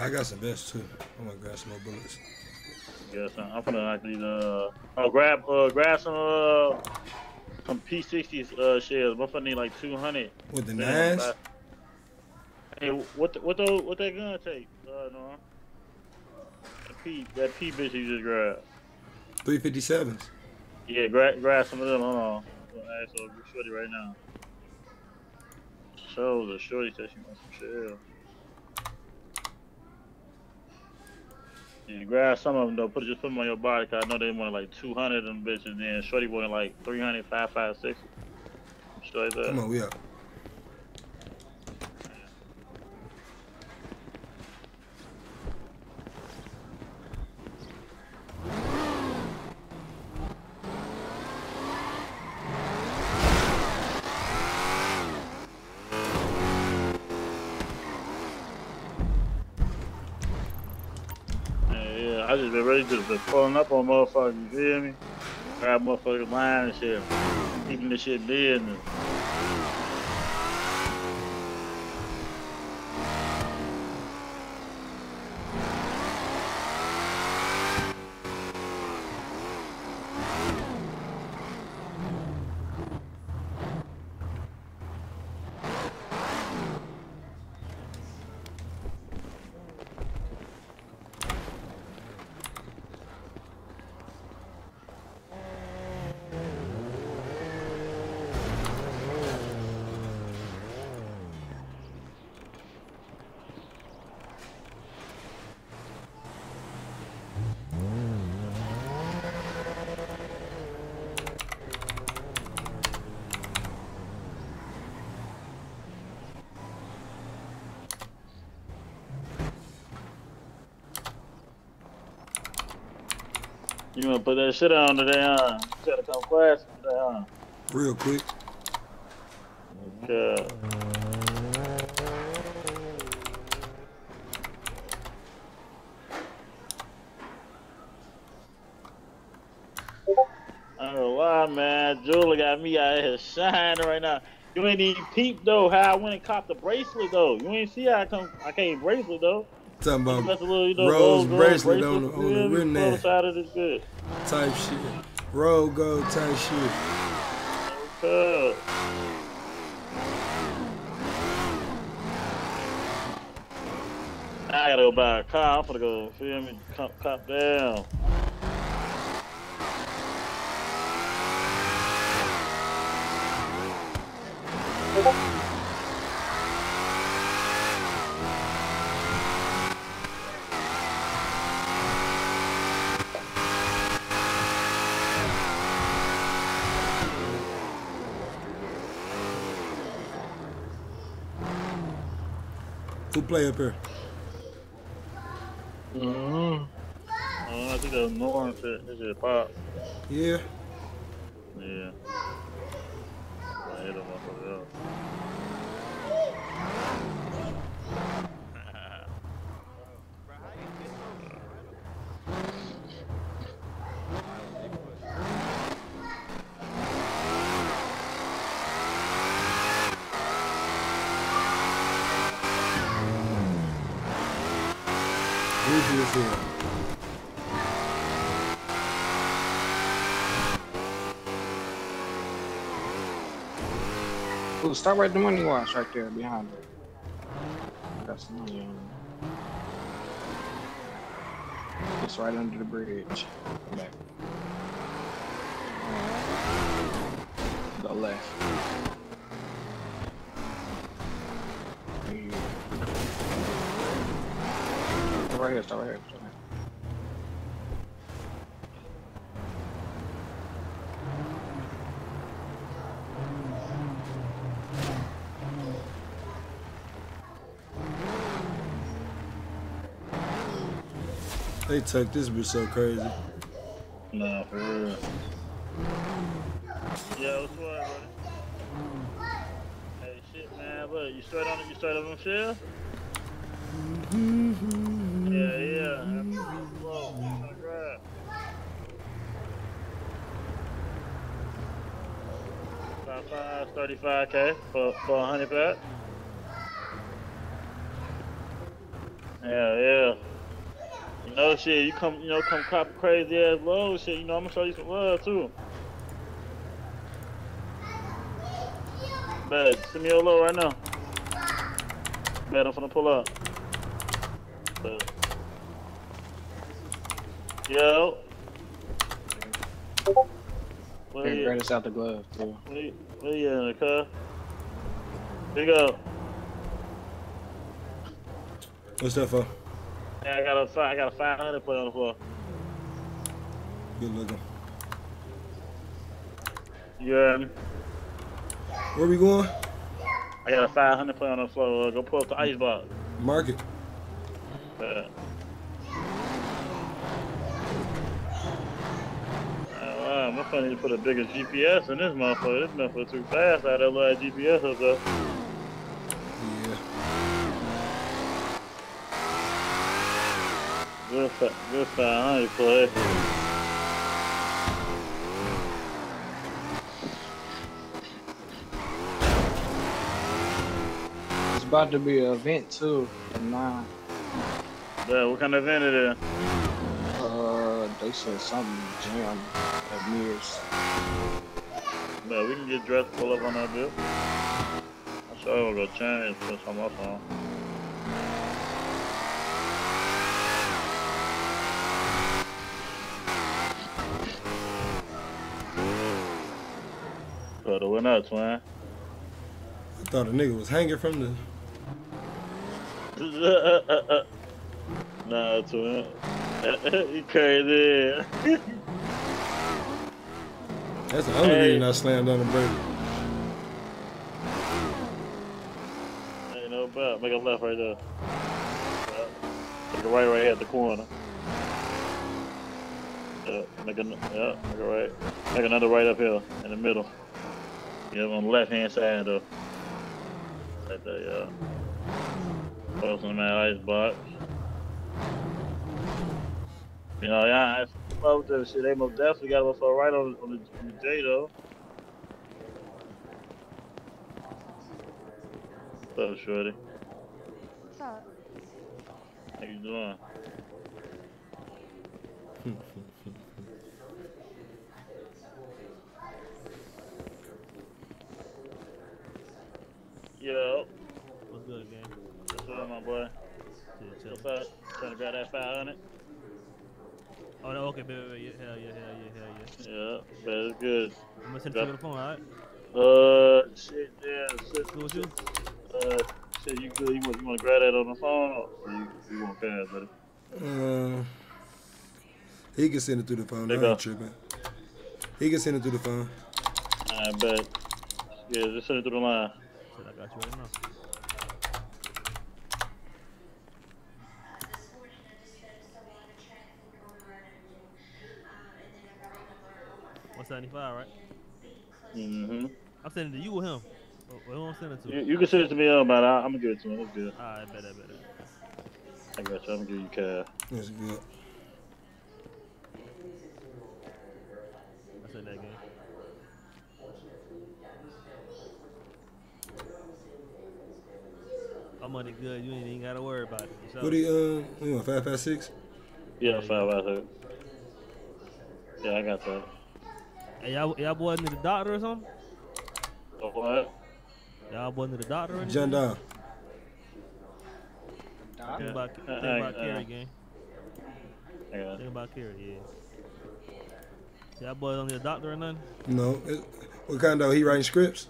Speaker 8: I got some vests too. I'm gonna grab some more bullets.
Speaker 12: Yeah. I'm gonna like these. Uh, oh, grab, uh, grab some, uh, some P60 uh shells. Motherfucker need like 200.
Speaker 8: With the nines?
Speaker 12: Hey, what, the, what, those, what that gun take? Uh, no. That P, that P bitch you just grabbed.
Speaker 8: 357s.
Speaker 12: Yeah, grab, grab some of them. Hold on. Ask old shorty right now. Shows a shorty said she wants some shells. Yeah, grab some of them though. Put just put them on your body, cause I know they want like 200 of them bitches. And then Shorty wanted like 300, 556. Shit like that.
Speaker 8: Come on, we up.
Speaker 12: Yeah, yeah, I just been ready to be pulling up on motherfuckers. You feel me? Grab motherfuckers line and shit. Keeping this shit. You put that shit on today, huh? You gotta come fast today, huh?
Speaker 8: Real quick.
Speaker 12: Okay. I ain't gonna lie, man. Julie got me out here shining right now. You ain't even peep though how I went and copped the bracelet though. You ain't see how I come I came bracelet though.
Speaker 8: Talking about
Speaker 12: little, you know,
Speaker 8: rose
Speaker 12: gold
Speaker 8: bracelet on the, on the written there.
Speaker 12: side of this good.
Speaker 8: Type shit. Roll gold type shit.
Speaker 12: Okay. I gotta go buy a car. I'm gonna go, feel me, cop, cop down.
Speaker 8: Who play up here?
Speaker 12: Mm-hmm. I think that's Norm shit. This shit pop.
Speaker 8: Yeah.
Speaker 12: Yeah. I hit him up.
Speaker 8: Goofy as hell.
Speaker 17: Ooh, stop right the money wash right there behind it. That's some money on it. It's right under the bridge. Back. Go left. Right here. Stop right here, stop right here. Stop right here.
Speaker 8: They took this bitch so crazy.
Speaker 12: Nah, for real. Yeah, what's up, buddy? Hey, shit, man. Look, you straight on? You straight up on shell? Yeah, yeah. Whoa, gonna. Five, five, 35k for, for a hundred pack. Yeah, yeah. You know, shit, you come, you know, come cop crazy ass low shit. You know, I'm gonna show you some love too. Bet, send me your low right now. Bet, I'm finna pull up. Bet. Yo. Where you,
Speaker 17: grab us out the glove, too.
Speaker 12: where you, where you at, cuz? Big up.
Speaker 8: What's that for?
Speaker 12: Yeah, I got a, I got a 500 play on the floor.
Speaker 8: Good looking.
Speaker 12: You heard me?
Speaker 8: Where we going?
Speaker 12: I got a 500 play on the floor. Go pull up the ice box.
Speaker 8: Market.
Speaker 12: Yeah. My phone need to put a bigger GPS in this motherfucker. This motherfucker too fast out of that little GPS up.
Speaker 8: Yeah.
Speaker 12: Good, fa- good 500 play.
Speaker 17: It's about to be an event, too, at 9.
Speaker 12: Yeah, what kind of event it is?
Speaker 17: Uh, they said something jam at Mears.
Speaker 12: Yeah, we can get dressed, pull up on that bill. I'm sure I'll go change, put some else on. Brother, what up, twin?
Speaker 8: I thought a nigga was hanging from the.
Speaker 12: nah, twin. you crazy.
Speaker 8: That's the only
Speaker 12: Hey.
Speaker 8: reason I slammed on the brake.
Speaker 12: Ain't no bet. Make a left right there. Take a right right here at the corner. Yeah, make an, yeah, make a right. Make another right up here in the middle. Yeah, on the left hand side though. Right there, yeah. Uh, close on that ice box. You know, yeah, I love that shit. They most definitely got a for right on, on, the, on the J though. What's up, Shorty?
Speaker 13: What's up?
Speaker 12: How you doing? Yo.
Speaker 19: What's good, gang?
Speaker 12: What's up, my boy?
Speaker 19: Shit, chill.
Speaker 12: What's up? Trying to grab that 500?
Speaker 19: Oh, no, okay, baby, baby, yeah, hell yeah, hell yeah, hell yeah.
Speaker 12: Yeah, but it's good.
Speaker 19: I'm gonna send it to the phone, alright?
Speaker 12: Uh, shit, yeah, shit.
Speaker 19: Cool with you?
Speaker 12: Uh, shit, you good? You want, you want to grab that on the phone? Or you, you want cash, buddy?
Speaker 8: Uh, he can send it through the phone. I ain't tripping. He can send it through the phone.
Speaker 12: I bet. Yeah, just send it through the line.
Speaker 19: Shit, I got you right now. One seventy five, right?
Speaker 12: Mm-hmm.
Speaker 19: I'm sending it to you or him? Or, or who I'm sending it to?
Speaker 12: You, you can send it to me, uh, but I, I'm gonna give it to him. It's good.
Speaker 19: Alright, bet, bet, bet.
Speaker 12: I got you. I'm gonna give you cash.
Speaker 8: That's good.
Speaker 19: I said that game. My money good. You ain't even gotta worry about it. for
Speaker 8: What do you, uh, what you want, 556?
Speaker 12: Yeah, five out. Yeah, I got that.
Speaker 19: Hey, y'all, y'all boys need a doctor or something?
Speaker 12: What?
Speaker 19: Y'all boys need a doctor or anything?
Speaker 8: John Down.
Speaker 19: Think about, think about
Speaker 12: uh,
Speaker 19: Kerry, gang.
Speaker 12: I got
Speaker 19: Think about Kerry, yeah. Y'all boys don't need a doctor or nothing?
Speaker 8: No. It, what kind of, he writing scripts?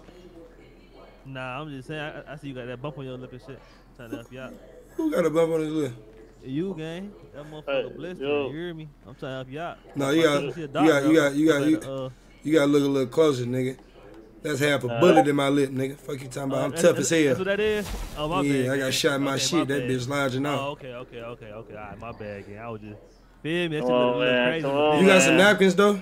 Speaker 19: Nah, I'm just saying. I, I see you got that bump on your lip and shit. Trying to help you out.
Speaker 8: Who got a bump on his lip?
Speaker 19: You, gang. That motherfucker blister.
Speaker 12: yo.
Speaker 19: You hear me? I'm trying to help you out.
Speaker 8: No, you got,
Speaker 19: to see a
Speaker 8: you got, you got, you got, you,
Speaker 19: uh,
Speaker 8: you got to look a little closer, nigga. That's half a
Speaker 19: Uh,
Speaker 8: bullet in my lip, nigga. Fuck you talking about?
Speaker 19: uh,
Speaker 8: I'm
Speaker 19: that's-
Speaker 8: tough as hell.
Speaker 19: That's what that is? Oh, my
Speaker 8: yeah,
Speaker 19: bad.
Speaker 8: I got
Speaker 19: gang.
Speaker 8: shot in my
Speaker 19: Okay,
Speaker 8: shit. that bitch lodging
Speaker 19: Oh,
Speaker 8: out.
Speaker 19: okay, okay, okay, okay. All right, my bad, gang. I was just feel me. That
Speaker 12: Come
Speaker 19: shit look,
Speaker 12: on,
Speaker 19: look
Speaker 12: man.
Speaker 19: crazy.
Speaker 12: Come
Speaker 19: on
Speaker 12: on,
Speaker 19: the
Speaker 8: You got
Speaker 19: video.
Speaker 8: some napkins though?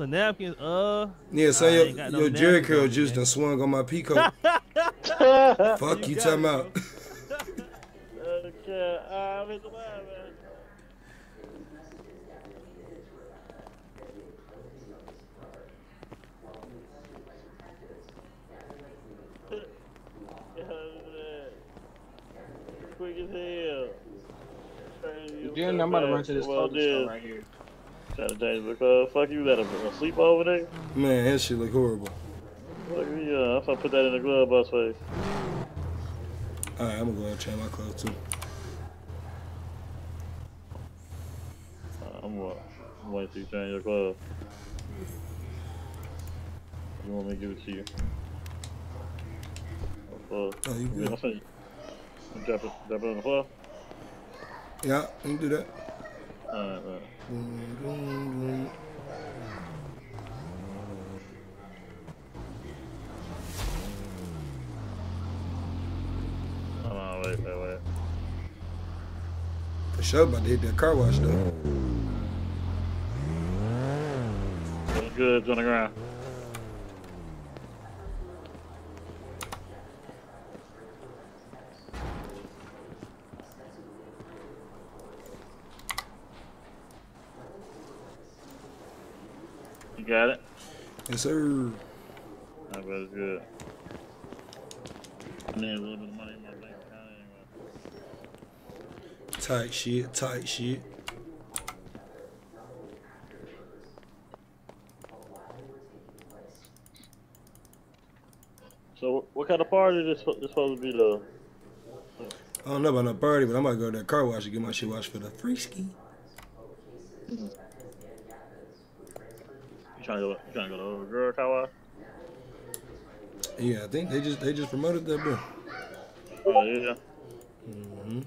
Speaker 19: Some napkins? Uh.
Speaker 8: Yeah, so
Speaker 19: Nah,
Speaker 8: your,
Speaker 19: no
Speaker 8: your
Speaker 19: Jheri
Speaker 8: curl
Speaker 19: on
Speaker 8: juice done swung on my peacoat. Fuck you,
Speaker 19: got
Speaker 8: talking
Speaker 19: it,
Speaker 8: about?
Speaker 12: Okay, uh, Mr. Man, man. Yeah, man. Quick as hell. Crazy.
Speaker 17: Then I'm about to run to this
Speaker 12: Well,
Speaker 17: clothing store right here.
Speaker 12: Trying to change because fuck you, that a, a sleep over there?
Speaker 8: Man, that shit look horrible.
Speaker 12: Fuck me, uh, I'm gonna put that in the glove box face.
Speaker 8: All right, I'm gonna go ahead and change my clothes too.
Speaker 12: Uh, I'm gonna waiting till you change your glove. You want me to give it to you? Uh,
Speaker 8: Oh, you good.
Speaker 12: I'm drop it, drop it on the floor.
Speaker 8: Yeah, you can do that. For sure, about to hit that car wash though.
Speaker 12: Those goods on the ground. Got it?
Speaker 8: Yes, sir.
Speaker 12: I bet it's good. I need a little bit of money in my bank account anyway.
Speaker 8: Tight shit, tight shit.
Speaker 12: So, what kind of party this this supposed to be though?
Speaker 8: I don't know about no party, but I might go to that car wash and get my shit washed for the free ski. Mm-hmm.
Speaker 12: You trying to go? You trying to go to the girl?
Speaker 8: Yeah, I think they just they just promoted that, bro.
Speaker 12: Oh yeah.
Speaker 8: Mm-hmm.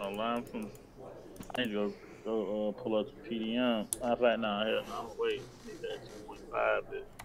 Speaker 12: A line from I need to go go uh, pull up the PDM. Of fact, nah, hell no, wait. Need that 2.5 bit.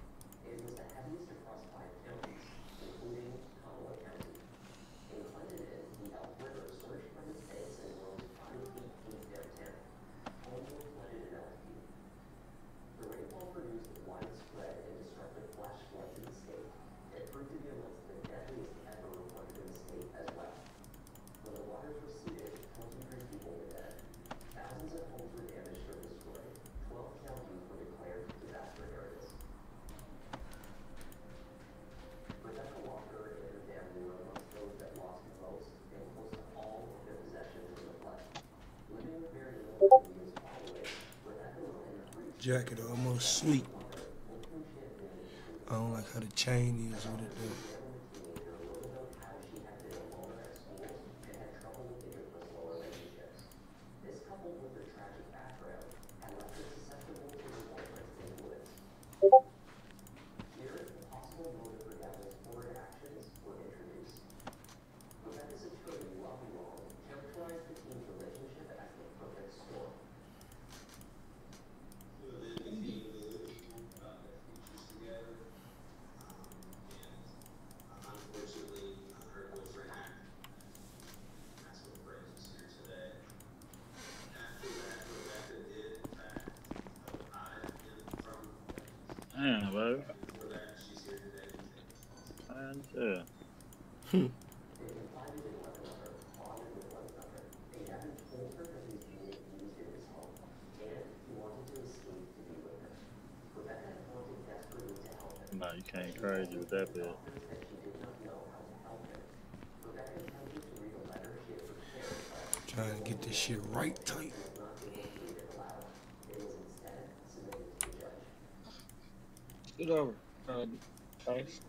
Speaker 8: Jacket almost sweet. I don't like how the chain is with it though.
Speaker 12: Crazy with that bit.
Speaker 8: Trying to get this shit right tight.
Speaker 17: Get over. Uh, Chase.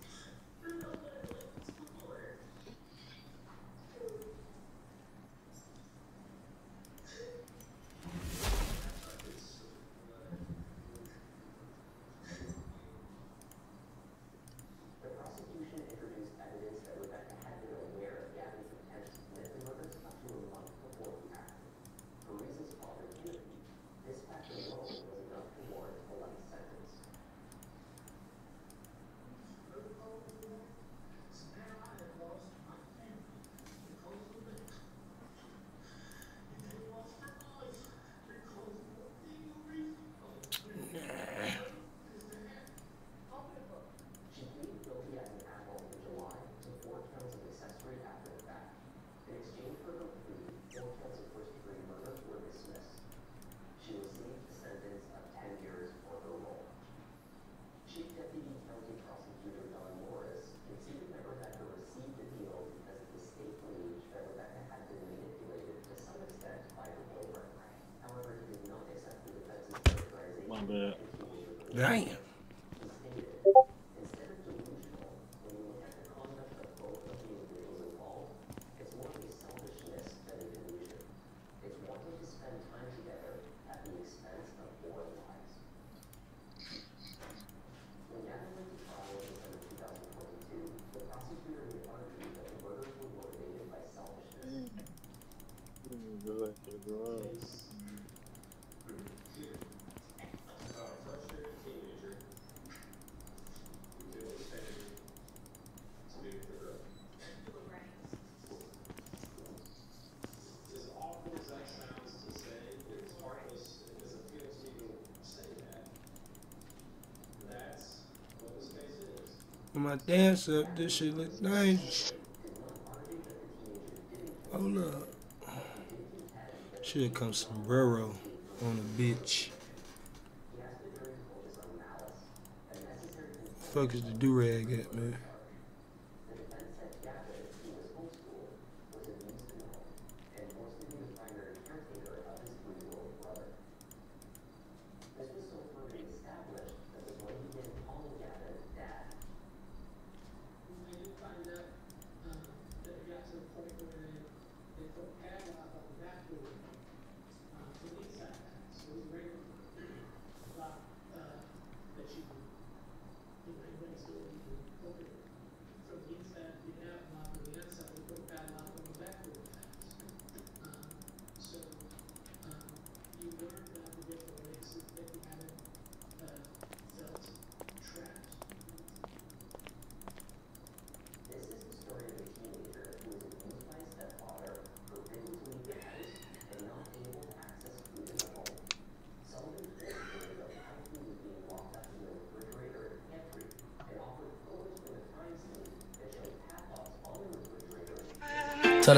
Speaker 8: When my dance up, this shit look nice. Hold up. Should have come sombrero on a bitch. Fuck is the do rag at, man?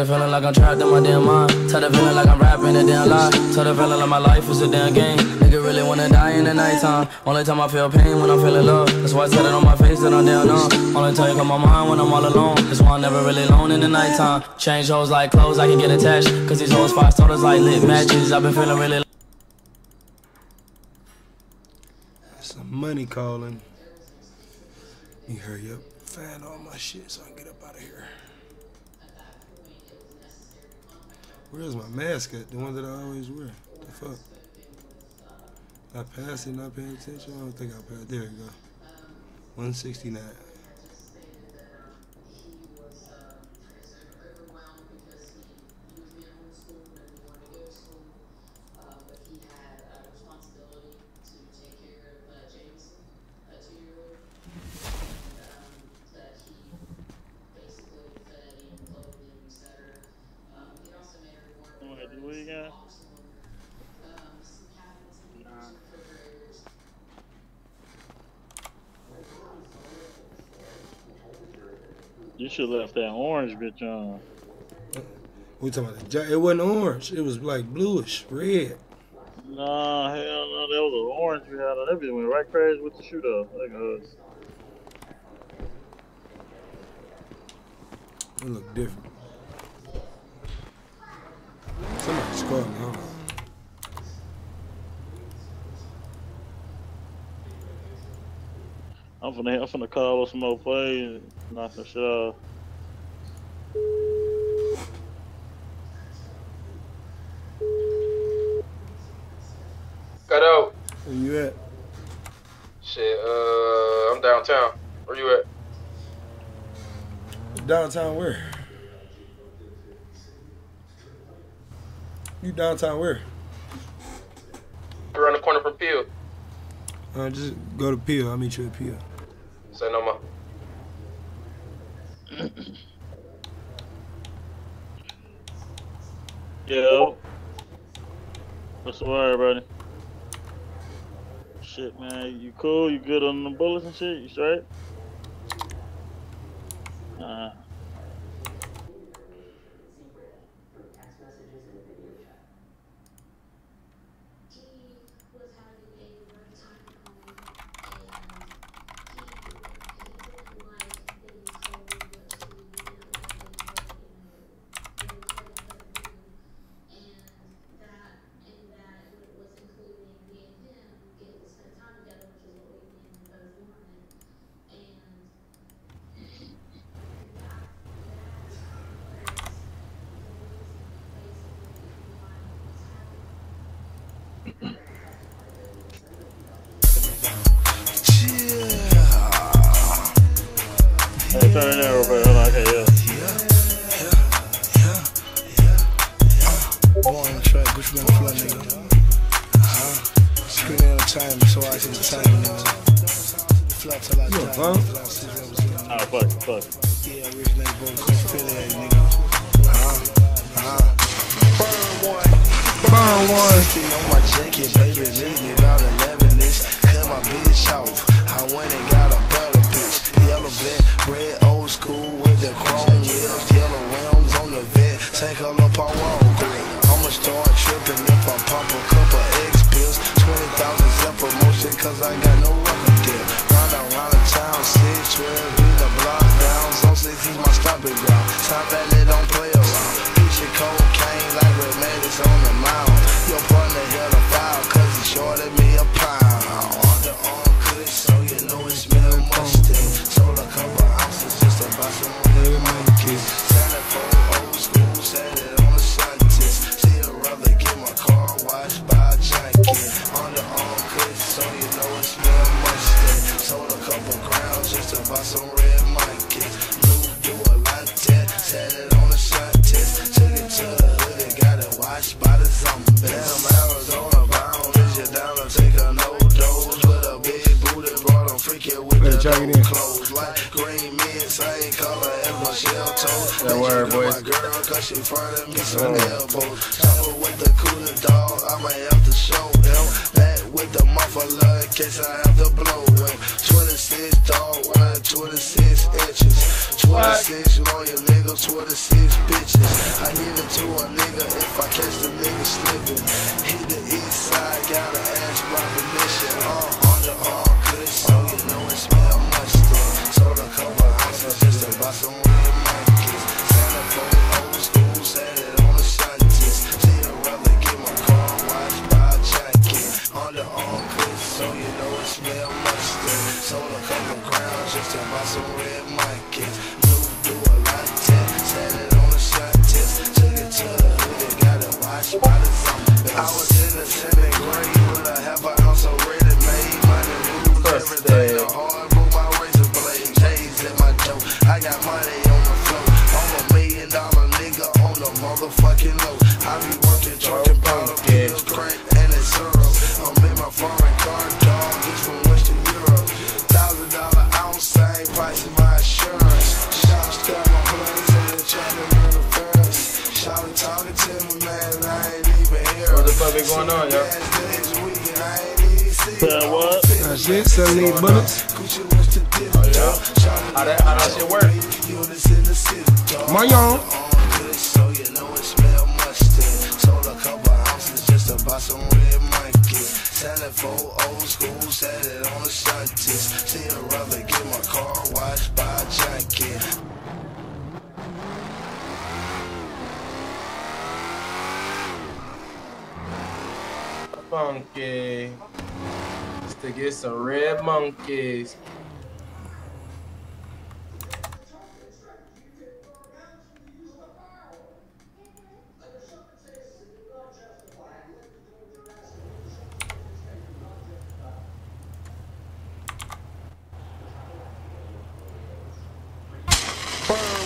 Speaker 11: The feeling like I'm trapped in my damn mind. Tell the feeling like I'm rapping a damn lie. Tell the feeling like my life is a damn game. Nigga really wanna die in the nighttime. Only time I feel pain when I'm feeling love. That's why I said it on my face that I'm down on. Only time you come my mind when I'm all alone. That's why I'm never really alone in the nighttime. Change hoes like clothes, I can get attached. Cause these hoes five starters like lit matches. I've been feeling really
Speaker 8: Some money calling. Me hurry up. Find all my shit so I At? The one that I always wear. The fuck? I passed it, not paying attention. I don't think I passed. There you go. 169.
Speaker 12: Should have left that orange bitch on.
Speaker 8: We talking about the, it wasn't orange. It was like bluish, red.
Speaker 12: Nah, hell no, that was an orange we had on everything. Went right crazy with the shoot up. Like us.
Speaker 8: It looked different. Somebody called me. Hold on.
Speaker 12: I'm finna, I'm finna call us some more plays and knock some shit off.
Speaker 20: Got out.
Speaker 8: Where you at?
Speaker 20: Shit, uh, I'm downtown. Where you at?
Speaker 8: Downtown where? You downtown where?
Speaker 20: Around the corner from Peel.
Speaker 8: Uh, just go to Peel. I'll meet you at Peel.
Speaker 20: Say no more.
Speaker 12: Yo. Word, buddy? Shit, man. You cool? You good on the bullets and shit? You straight?
Speaker 21: One.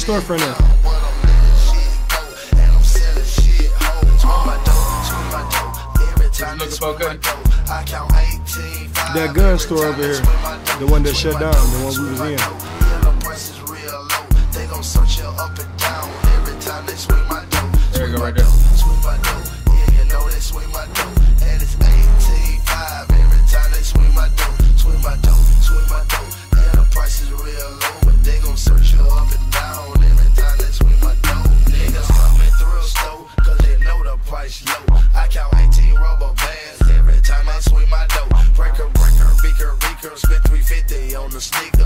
Speaker 21: the
Speaker 8: storefront
Speaker 21: now.
Speaker 8: That gun store over here, the one that shut down, the one we was in.
Speaker 21: a
Speaker 8: snake.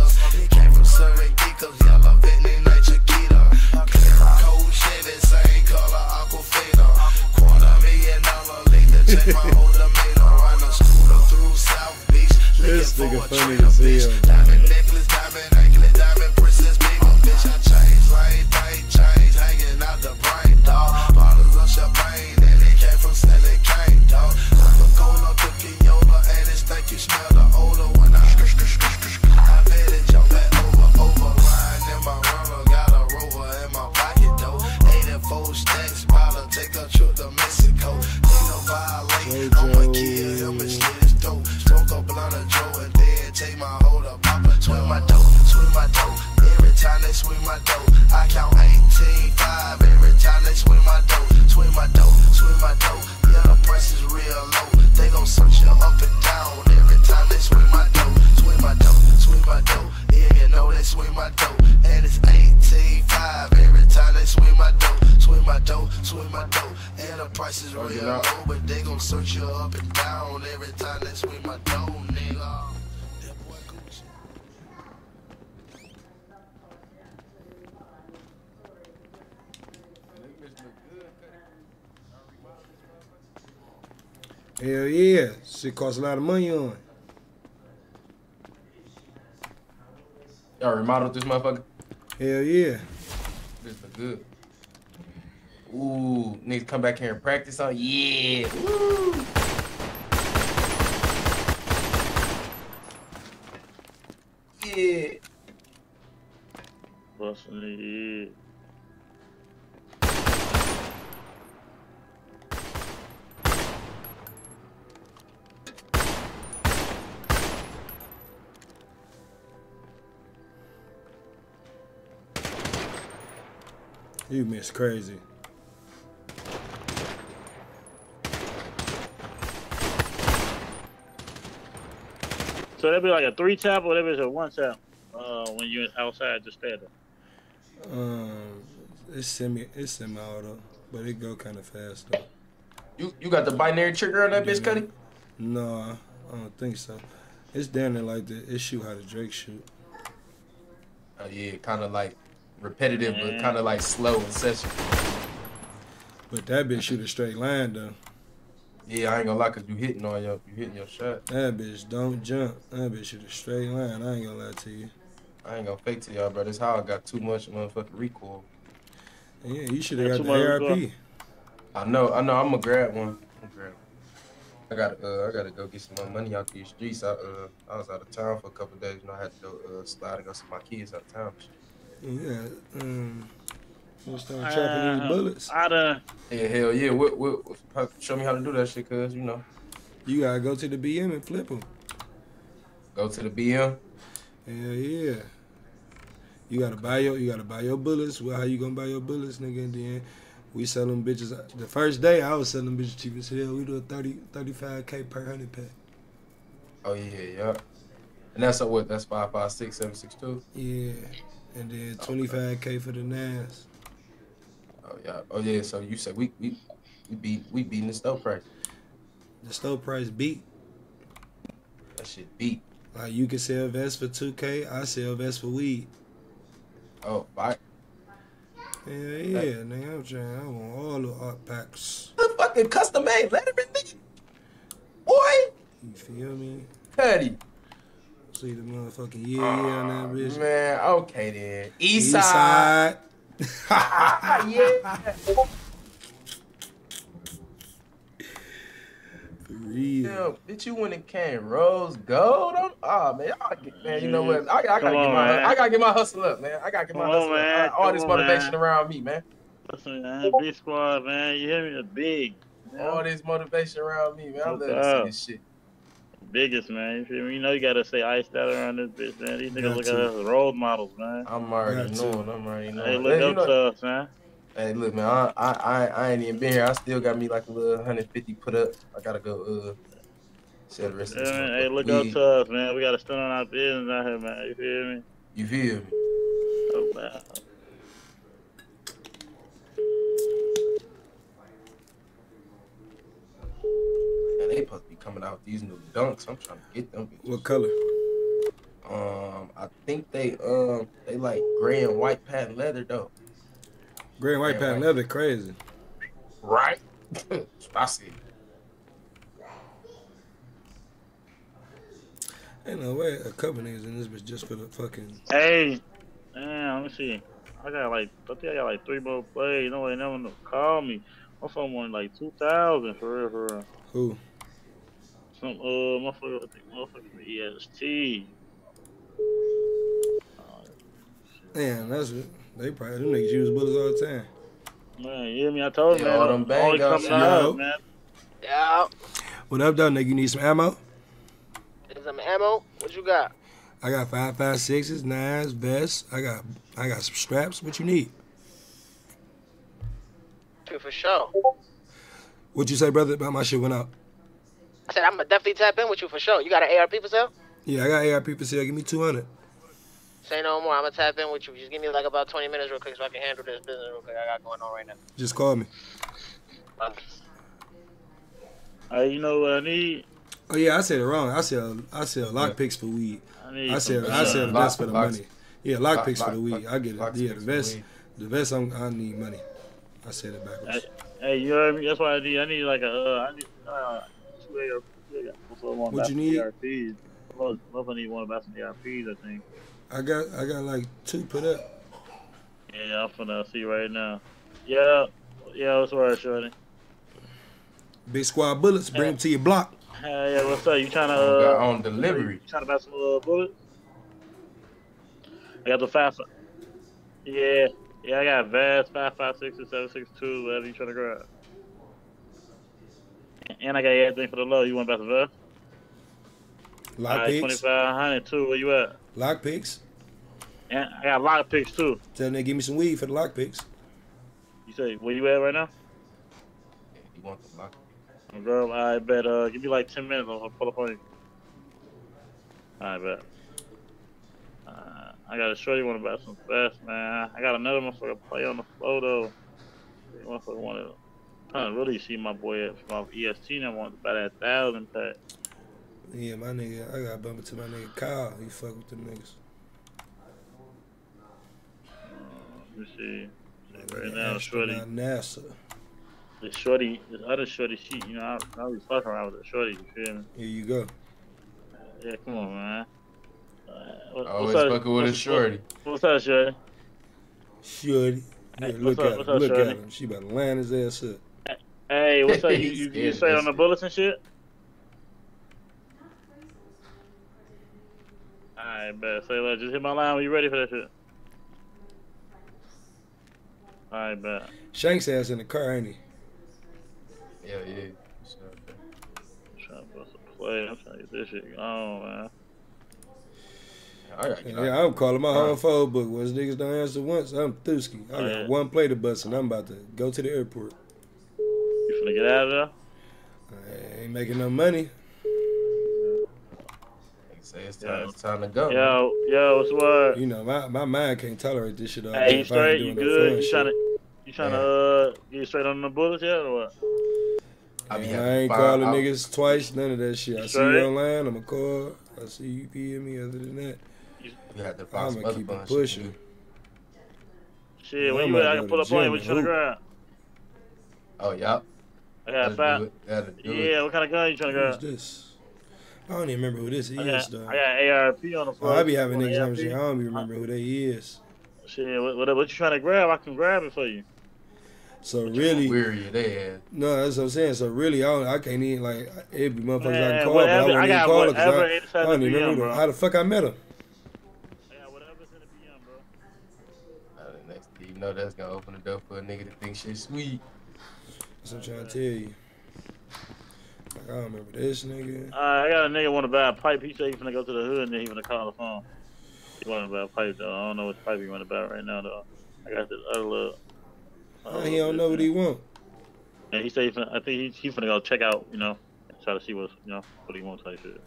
Speaker 8: Shit costs a lot of money on.
Speaker 22: Y'all remodeled this motherfucker?
Speaker 8: Hell yeah.
Speaker 22: This look good. Ooh, niggas come back here and practice on. Yeah. Woo. Yeah.
Speaker 12: Busting the head.
Speaker 8: You miss crazy.
Speaker 12: So that'd be like a three tap or that'd a one tap uh, when you're outside just standing.
Speaker 8: Um, it's semi, it's semi-auto, but it go kind of fast though.
Speaker 22: You you got the binary trigger on that bitch, Cuddy?
Speaker 8: No, I don't think so. It's down there like the it shoot how the Drake shoot.
Speaker 22: Oh yeah, kind of like repetitive, but kind of like slow in session.
Speaker 8: But that bitch shoot a straight line though.
Speaker 22: Yeah, I ain't gonna lie, cause you hitting on your you hitting your shot.
Speaker 8: That bitch don't jump. That bitch shoot a straight line. I ain't gonna lie to you.
Speaker 22: I ain't gonna fake to y'all, bro. This how I got too much motherfucking recoil.
Speaker 8: Yeah, you should have
Speaker 22: Yeah,
Speaker 8: got
Speaker 22: too
Speaker 8: the ARP.
Speaker 22: I know, I know. I'm gonna grab one. I'm grab. One. I gotta, uh, I gotta go get some more money out these streets. I, uh, I was out of town for a couple days. You know, I had to go uh, slide and go see my kids out of town.
Speaker 8: Yeah. Um, we'll start trapping these bullets.
Speaker 12: I done.
Speaker 22: Yeah, hell yeah. What, what, how- show me how to do that shit, cause you know.
Speaker 8: You gotta go to the BM and flip them.
Speaker 22: Go to the BM.
Speaker 8: Hell yeah. You gotta buy your you gotta buy your bullets. Well, how you gonna buy your bullets, nigga? And then we sell them bitches. The first day I was selling bitches cheap as hell. We do a 30, 35k per hundred pack.
Speaker 22: Oh yeah, yeah. And that's a what? That's five five six seven six two.
Speaker 8: Yeah. And then 25k for the NAS.
Speaker 22: Oh yeah. Oh yeah. So you said we we we beat we beating the stove price.
Speaker 8: The store price beat.
Speaker 22: That shit beat.
Speaker 8: Like you can sell vests for 2k. I sell vests for weed.
Speaker 22: Oh, I.
Speaker 8: Yeah, yeah, nigga. I'm trying. I want all the art packs.
Speaker 22: The fucking custom made letterman nigga. Boy.
Speaker 8: You feel me?
Speaker 22: Cuddy.
Speaker 8: See the motherfucking yeah, yeah on that bitch.
Speaker 22: Man, okay then. East
Speaker 8: East
Speaker 22: side.
Speaker 8: side.
Speaker 22: yeah.
Speaker 8: For real.
Speaker 22: Damn, did you win and came rose gold? I'm, oh man, y'all get, man, you know what? I, I gotta
Speaker 12: Come
Speaker 22: get
Speaker 12: on,
Speaker 22: my
Speaker 12: man.
Speaker 22: I gotta get my hustle up, man. I gotta get my
Speaker 12: Come on,
Speaker 22: hustle
Speaker 12: man.
Speaker 22: up. All this
Speaker 12: Come on,
Speaker 22: motivation
Speaker 12: man.
Speaker 22: around me, man.
Speaker 12: Listen, man, big squad, man. You hear me? The big.
Speaker 22: All this motivation around me, man. I love to see this shit.
Speaker 12: Biggest, man. You feel me? You know you gotta stay iced out around this bitch, man. These niggas look at us as role models, man.
Speaker 22: I'm already
Speaker 12: Got to.
Speaker 22: knowing. I'm already knowing.
Speaker 12: Hey, look
Speaker 22: Hey, you
Speaker 12: up
Speaker 22: know-
Speaker 12: to us, man.
Speaker 22: Hey, look, man. I, I I I ain't even been here. I still got me like a little 150 put up. I gotta go. Uh, sell the rest of
Speaker 12: Yeah,
Speaker 22: this.
Speaker 12: man. Hey,
Speaker 22: motherfucking
Speaker 12: look up
Speaker 22: weed.
Speaker 12: to us, man. We gotta stand on our business out here, man. You feel me?
Speaker 22: You feel me?
Speaker 12: Oh, man.
Speaker 22: Man, they supposed to be coming out with these new dunks. I'm trying to get them. bitches.
Speaker 8: What color?
Speaker 22: Um, I think they um they like gray and white patent leather though.
Speaker 8: Gray and white
Speaker 22: Yeah,
Speaker 8: patent
Speaker 22: white.
Speaker 8: leather, crazy.
Speaker 22: Right? I see.
Speaker 8: Ain't no way a couple niggas in this bitch just for the fucking.
Speaker 12: Hey, man, let me see. I got like, I think I got like three more plays. No way, never know. Call me. My phone wanted like 2,000 for real, for real.
Speaker 8: Who?
Speaker 12: Some, uh, motherfucker, I think motherfucker from EST.
Speaker 8: Damn, that's it. They probably them niggas use bullets all the time.
Speaker 12: Man, you hear me? I told you,
Speaker 22: Yeah,
Speaker 12: man.
Speaker 22: all them
Speaker 12: Always
Speaker 22: bang
Speaker 12: coming
Speaker 22: ups,
Speaker 12: out,
Speaker 8: yo.
Speaker 12: man.
Speaker 23: Yeah,
Speaker 8: What up, though, nigga? You need some ammo?
Speaker 23: is some ammo? What you got?
Speaker 8: I got five five sixes, nines, vests. I got I got some straps. What you need?
Speaker 23: Two for sure.
Speaker 8: What you say, brother? About my shit went out.
Speaker 23: I said I'm gonna definitely tap in with you for sure. You got an ARP for sale?
Speaker 8: Yeah, I got ARP for sale. Give me two hundred.
Speaker 23: Say no more. I'm gonna tap in with you. Just give me like about 20 minutes real quick so I can handle this business real quick. I got going on right now.
Speaker 8: Just call me.
Speaker 12: Hey, you know what I need?
Speaker 8: Oh yeah, I said it wrong. I sell I sell lock picks for weed.
Speaker 12: I
Speaker 8: I sell I sell the
Speaker 12: lock-
Speaker 8: vest for the
Speaker 12: locks-
Speaker 8: money. Yeah, lock
Speaker 12: lock-
Speaker 8: picks for the weed. I get it. Yeah, the
Speaker 12: picks for
Speaker 8: vest
Speaker 12: weed.
Speaker 8: the vest I'm, I need money. I said it backwards.
Speaker 12: Hey, you heard me? That's what I need. I need like a, uh, I need, uh, two ARPs. I got- also one
Speaker 8: What
Speaker 12: about
Speaker 8: you
Speaker 12: some
Speaker 8: need?
Speaker 12: ARPs. Love, love I need one about some ARPs, I think.
Speaker 8: I got I got like two put up.
Speaker 12: Yeah, I'm finna see right now. Yeah, yeah, what's word, shorty?
Speaker 8: Big squad bullets, bring them to your block.
Speaker 12: Hey, yeah, what's up? You trying to,
Speaker 22: Oh,
Speaker 12: uh,
Speaker 22: on delivery.
Speaker 12: You trying to buy some uh, bullets? I got the five. Yeah, yeah, I got vast five five six or seven six two, whatever you trying to grab. And I got everything for the low. You want about the vest?
Speaker 8: Lock
Speaker 12: Alright,
Speaker 8: picks.
Speaker 12: twenty five hundred two. Where you at?
Speaker 8: Lock picks.
Speaker 12: And I got lock picks too.
Speaker 8: Tell them they give me some weed for the lock picks.
Speaker 12: You say where you at right now?
Speaker 22: You want the lock?
Speaker 12: Girl, I bet. Uh, give me like ten minutes. I'll pull up on you. I bet. Uh, I gotta show you one about some fast, man. I got another motherfucker play on the photo. Motherfucker wanted. Trying to really see my boy at from EST. I want about that thousand pack.
Speaker 8: Yeah, my nigga, I got bumped to my nigga Kyle. He fuck with them niggas.
Speaker 12: Let me see. Right
Speaker 8: nigga
Speaker 12: now, shorty.
Speaker 8: astronaut NASA.
Speaker 12: The shorty, this other shorty, she, you know, I, I was fucking around with the shorty. You feel me?
Speaker 8: Here you go.
Speaker 12: Yeah, come on, man. Uh, what,
Speaker 22: Always
Speaker 12: what's up-
Speaker 22: fucking with a
Speaker 12: what's-
Speaker 22: shorty.
Speaker 12: What's up, shorty?
Speaker 8: Shorty.
Speaker 12: Hey,
Speaker 8: look
Speaker 12: what's up-
Speaker 8: at
Speaker 12: what's
Speaker 8: him.
Speaker 12: up,
Speaker 8: Look at
Speaker 12: shorty?
Speaker 8: him. She about to land his ass up.
Speaker 12: Hey, what's up? You, you, you
Speaker 8: Scared
Speaker 12: straight on the bullets and shit? Alright, bet. Say less. Just hit my line when you ready for that shit. Alright, bet.
Speaker 8: Shanks ass in the car, ain't he?
Speaker 22: Yeah, yeah.
Speaker 12: I'm trying to bust a play. I'm trying to get this shit going, man.
Speaker 22: I
Speaker 8: Yeah, I'm calling my whole phone book. Once niggas don't answer once, I'm Thusky. I got one play to bust and I'm about to go to the airport.
Speaker 12: You finna get out of there?
Speaker 8: I ain't making no money.
Speaker 22: Say it's time, it's time to go.
Speaker 12: Yo, yo, what's the word?
Speaker 8: You know, my, my mind can't tolerate this shit all
Speaker 12: Hey, you
Speaker 8: if I ain't
Speaker 12: straight? You good?
Speaker 8: fun
Speaker 12: You
Speaker 8: shit.
Speaker 12: trying to, you trying to, uh, get straight on the bullets yet or what?
Speaker 22: I, be
Speaker 8: Man, I ain't
Speaker 22: five
Speaker 8: calling
Speaker 22: out-
Speaker 8: niggas twice, none of that shit. I see
Speaker 12: Straight?
Speaker 8: you online, I'ma call. I see you PM me. Other than that,
Speaker 22: You had to find
Speaker 8: I'ma keep
Speaker 22: fun
Speaker 8: it
Speaker 22: shit.
Speaker 8: pushing.
Speaker 12: Shit,
Speaker 8: when
Speaker 12: you at? I can
Speaker 8: go
Speaker 12: pull
Speaker 8: to
Speaker 12: up on you.
Speaker 8: gym
Speaker 12: What you trying to
Speaker 8: hoop.
Speaker 12: grab?
Speaker 22: Oh, yeah.
Speaker 12: I got
Speaker 22: Let's
Speaker 12: five.
Speaker 22: do it. That'll do it.
Speaker 12: Yeah, what kind of gun you trying to
Speaker 8: Who's
Speaker 12: grab?
Speaker 8: this? I don't even remember who this is,
Speaker 12: I got,
Speaker 8: though.
Speaker 12: I got ARP on the
Speaker 8: Oh,
Speaker 12: floor.
Speaker 8: I be having
Speaker 12: You
Speaker 8: niggas
Speaker 12: an
Speaker 8: having shit. I don't even remember who they is.
Speaker 12: Shit, what, what, what you trying to grab? I can grab it for you.
Speaker 8: So really,
Speaker 22: Weary, they had.
Speaker 8: no, that's what I'm saying. So really, I, don't, I can't even like every motherfucker I
Speaker 12: Man,
Speaker 8: can call,
Speaker 12: whatever-
Speaker 8: but I won't even
Speaker 12: got
Speaker 8: call it
Speaker 12: whatever
Speaker 8: because I,
Speaker 12: inside
Speaker 8: I don't
Speaker 12: the
Speaker 8: even
Speaker 12: DM,
Speaker 8: remember
Speaker 12: bro.
Speaker 8: how the fuck I met him.
Speaker 22: The next thing you know, that's gonna open the door for a nigga to think shit sweet.
Speaker 8: That's what I'm trying to tell you. Like, I don't remember this nigga.
Speaker 12: Uh, I got a nigga want to buy a pipe. He said he finna go to the hood and then he finna call the phone. He want to buy a pipe though. I don't know which pipe he want to buy right now though. I got this other little.
Speaker 8: How he don't know what he want.
Speaker 12: And he said he finna, I think he he finna go check out. You know, try to see what you know what he wants type shit.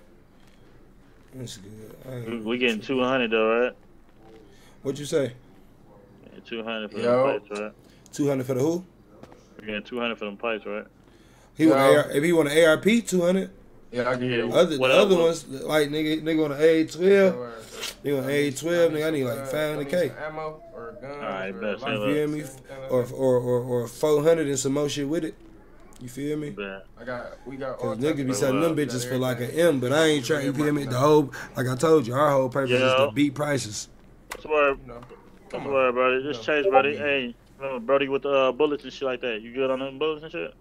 Speaker 8: That's good. I
Speaker 12: We, we getting two hundred though, right?
Speaker 8: What you say?
Speaker 12: Two hundred for
Speaker 8: Yo.
Speaker 12: them pipes, right?
Speaker 8: Two hundred for the who?
Speaker 12: We getting two hundred for them pipes, right?
Speaker 8: He want AR, if he want an ARP, two hundred.
Speaker 22: Yeah, I can hear you.
Speaker 8: Other the other ones like nigga nigga on an A twelve. Nigga on A twelve. Nigga I need like five hundred k.
Speaker 22: Ammo or guns.
Speaker 12: Alright,
Speaker 22: or
Speaker 12: bet.
Speaker 22: light-
Speaker 8: You feel me? Or or or, or four hundred and some more shit with it. You feel me?
Speaker 22: I got, we got all
Speaker 8: Cause niggas be selling them bitches for like an. M, but I ain't trying. You feel me? The whole, like I told you, our whole purpose is
Speaker 12: Yo.
Speaker 8: to beat prices.
Speaker 12: What's the word? What's the word, brody? Just change, buddy. Hey, remember Brody with uh, bullets and shit like that. You good on them bullets and shit?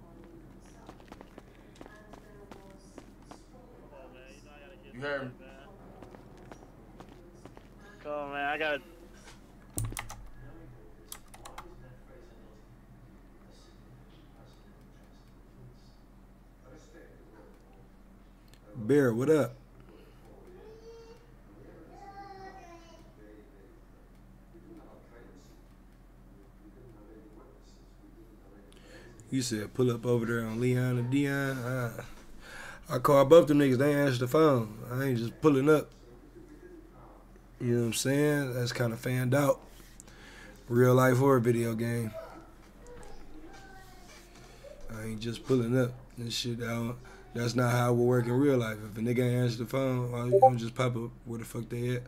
Speaker 22: You heard me?
Speaker 12: Come on, man. I got.
Speaker 8: Bear, what up? You said pull up over there on Leon and Dion. I, I called both them niggas. They answer the phone. I ain't just pulling up. You know what I'm saying? That's kind of fanned out. Real life horror video game. I ain't just pulling up. This shit, that's not how it would work in real life. If a nigga ain't answer the phone, don't just pop up where the fuck they at.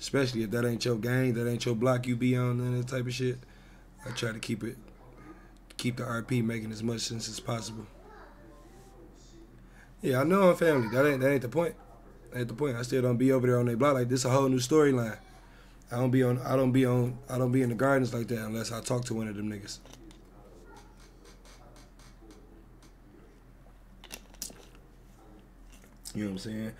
Speaker 8: Especially if that ain't your gang, that ain't your block you be on, and that type of shit. I try to keep it, keep the RP making as much sense as possible. Yeah, I know I'm family. That ain't that ain't the point. That ain't the point. I still don't be over there on their block like this. A whole new storyline. I don't be on. I don't be on. I don't be in the gardens like that unless I talk to one of them niggas. You know what I'm saying?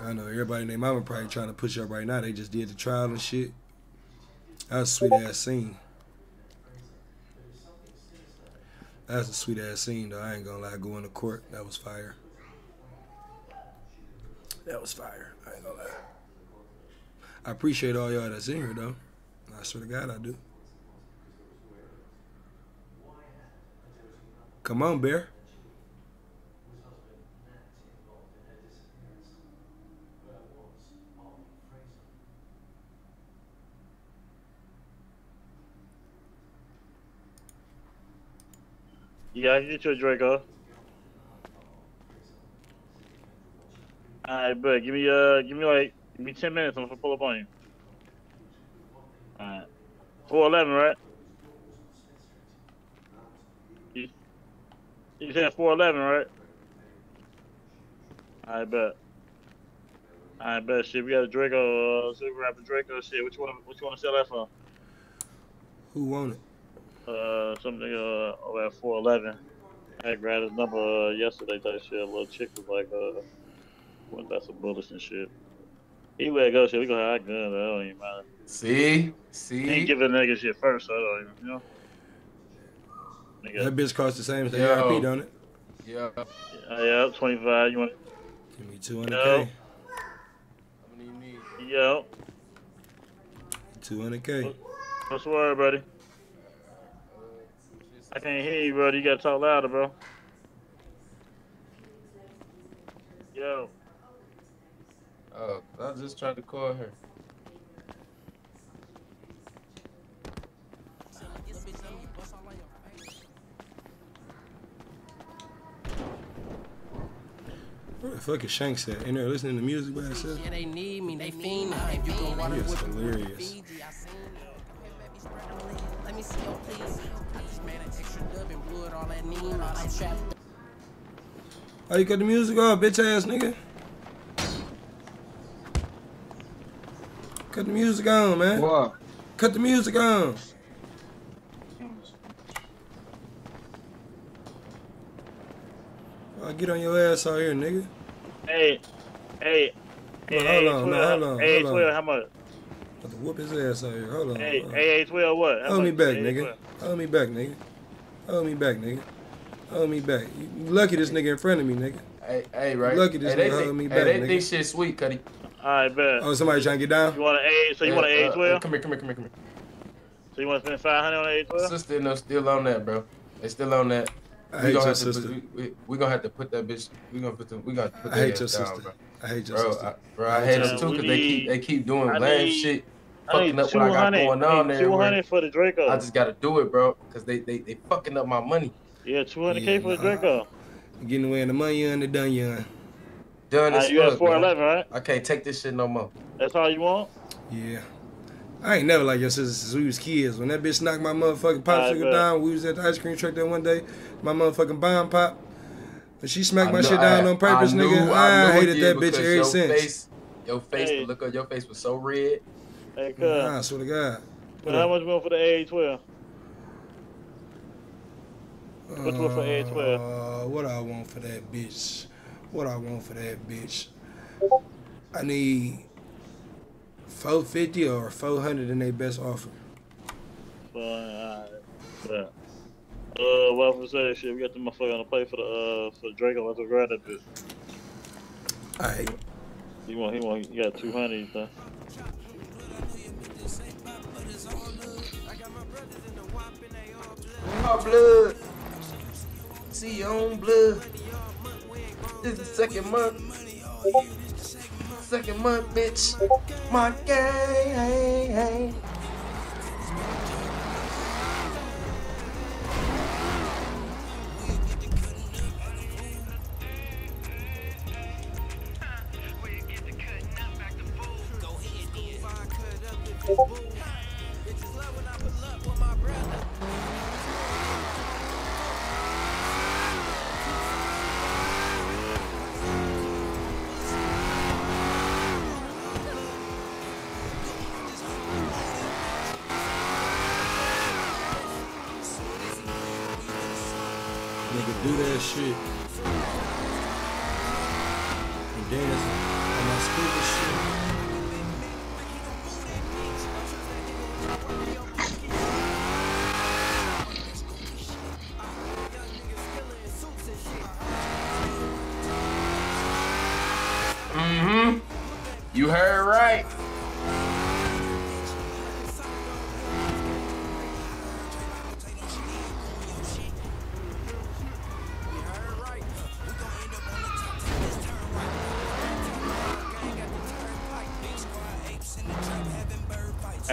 Speaker 8: I know everybody named mama probably trying to push up right now. They just did the trial and shit. That was a sweet ass scene. That's a sweet ass scene though. I ain't gonna lie. Going to court, that was fire. That was fire. I ain't gonna lie. I appreciate all y'all that's in here though. I swear to God I do. Come on, Bear.
Speaker 12: Yeah, I can get you a Draco. Alright, but give me uh give me like give me ten minutes, I'm gonna pull up on you. Alright. Four eleven, right? You, you said four eleven, right? I bet. I bet shit. We got a Draco, uh, Super Raptor Draco shit. Which one? you want to sell that for?
Speaker 8: Who won it?
Speaker 12: Uh, something uh over at 411. I had grabbed his number uh, yesterday. Type shit. A little chick was like, uh, went got some bullets and shit. He let go. Shit, we gonna have our gun. That don't even matter.
Speaker 22: See, see.
Speaker 12: He ain't give a nigga shit first, so I don't even, you know. Nigga.
Speaker 8: That bitch cost the same as the
Speaker 22: Yo.
Speaker 8: ARP, don't it?
Speaker 22: Yeah.
Speaker 12: Uh, yeah, 25. You want?
Speaker 8: Give me 200k.
Speaker 12: how many Yo. Yo.
Speaker 8: 200k.
Speaker 12: What's the word, buddy? I can't hear you, bro. You gotta talk louder, bro. Yo.
Speaker 22: Oh, I just tried to call her.
Speaker 8: Where the fuck is Shanks at? In there listening to music by himself?
Speaker 7: Yeah, they need me, they fiend. If you can water
Speaker 8: He is
Speaker 7: with
Speaker 8: hilarious.
Speaker 7: Let me see your please.
Speaker 8: Why you cut the music off, bitch ass nigga? Cut the music on, man.
Speaker 17: What?
Speaker 8: Cut the music on. I'll get on your ass out here, nigga.
Speaker 12: Hey, hey, hey,
Speaker 8: Hold
Speaker 12: hey,
Speaker 8: on, no,
Speaker 12: 12,
Speaker 8: hold on,
Speaker 12: hey,
Speaker 8: hold on.
Speaker 12: 12, how much?
Speaker 8: About to whoop his ass out here. Hold on.
Speaker 12: Hey,
Speaker 8: hold on.
Speaker 12: hey, hey, 12, what? How
Speaker 8: Hold me back,
Speaker 12: Hey,
Speaker 8: nigga.
Speaker 12: 12.
Speaker 8: Hold me back, nigga. Hold me back, nigga. Hold me back. You you lucky this nigga in front of me, nigga.
Speaker 22: Hey, hey, right?
Speaker 8: Lucky this
Speaker 22: hey,
Speaker 8: nigga
Speaker 22: think,
Speaker 8: hold me
Speaker 22: hey,
Speaker 8: back,
Speaker 22: they
Speaker 8: nigga.
Speaker 22: think shit sweet, Cuddy.
Speaker 12: Alright, bet.
Speaker 8: Oh, somebody trying to get down?
Speaker 12: You want an A? So you want an
Speaker 22: Uh,
Speaker 12: A
Speaker 22: uh,
Speaker 12: 12?
Speaker 22: Come here, come here, come here, come here.
Speaker 12: So you want to spend 500 on an A 12?
Speaker 22: Sister and them still on that, bro. They still on that.
Speaker 8: I
Speaker 22: we
Speaker 8: hate
Speaker 22: gonna
Speaker 8: your
Speaker 22: have
Speaker 8: sister.
Speaker 22: Put, we, we, we gonna have to put that bitch. We gonna put the. We gonna put that I
Speaker 8: hate your
Speaker 22: down,
Speaker 8: sister.
Speaker 22: bro.
Speaker 8: I hate your
Speaker 22: bro,
Speaker 8: sister.
Speaker 22: I, bro,
Speaker 8: I
Speaker 22: I
Speaker 8: hate
Speaker 22: hate them too because they keep they keep doing
Speaker 12: I
Speaker 22: lame
Speaker 12: need-
Speaker 22: shit,
Speaker 12: I
Speaker 22: fucking up what I got going on
Speaker 12: need
Speaker 22: there.
Speaker 12: 200 for the Draco.
Speaker 22: I just gotta do it, bro, because they, they they fucking up my money.
Speaker 12: Yeah, 200K
Speaker 8: Yeah,
Speaker 12: for the
Speaker 8: nah.
Speaker 12: Draco.
Speaker 8: Getting away in the money and the done young.
Speaker 22: Done
Speaker 12: Alright,
Speaker 22: as
Speaker 12: you at
Speaker 22: fuck, man.
Speaker 12: 411, right?
Speaker 22: I can't take this shit no more.
Speaker 12: That's all you want?
Speaker 8: Yeah. I ain't never like your sister since we was kids. When that bitch knocked my motherfucking
Speaker 12: I
Speaker 8: popsicle
Speaker 12: bet.
Speaker 8: down, we was at the ice cream truck that one day. My motherfucking bomb pop. And she smacked
Speaker 22: I
Speaker 8: my
Speaker 22: knew-
Speaker 8: shit down
Speaker 22: I-
Speaker 8: on purpose,
Speaker 22: I knew-
Speaker 8: nigga.
Speaker 22: I
Speaker 8: I, hated that bitch
Speaker 22: because
Speaker 8: ever since.
Speaker 22: Face, your face,
Speaker 12: Hey.
Speaker 22: the look of your face was so red.
Speaker 12: Hey, cuz.
Speaker 8: Nah, I swear to God.
Speaker 12: But how much you want for the A12? What you want for A12?
Speaker 8: Uh, what I want for that bitch? What I want for that bitch? I need 450 or 400 in their best offer.
Speaker 12: Alright. Yeah. Uh, well, for say shit, we got the motherfucker on the plate for the uh for the Draco. Let's go grab that bitch.
Speaker 8: Alright.
Speaker 12: He want, he want, he got two hundred. You think?
Speaker 22: My blood. See your own blood. This is the second month. Second month, bitch. My gang.
Speaker 7: Nigga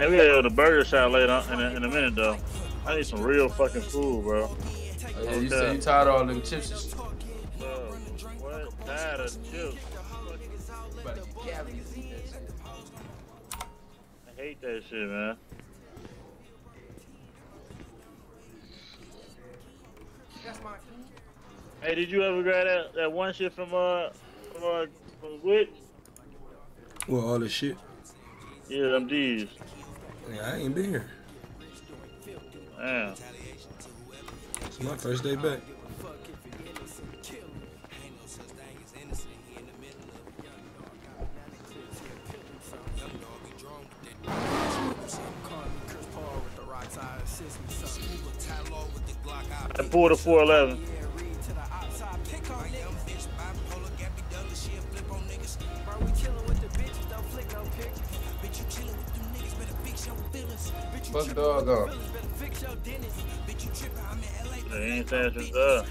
Speaker 12: we gotta go to the Burger Shot later in a, in a minute though. I need some real fucking food, bro.
Speaker 22: Yeah, you say you tired of all them chips and shit.
Speaker 12: Bro, what? Tired of chips. I hate that shit, man. Hey, did you ever grab that, that one shit from uh from uh from Witch?
Speaker 7: Well, all this shit.
Speaker 12: Yeah, them D's.
Speaker 7: Yeah, I ain't been here.
Speaker 12: Damn.
Speaker 7: It's my first day back.
Speaker 12: And pull the 411.
Speaker 22: Fuck dog on.
Speaker 12: They ain't up.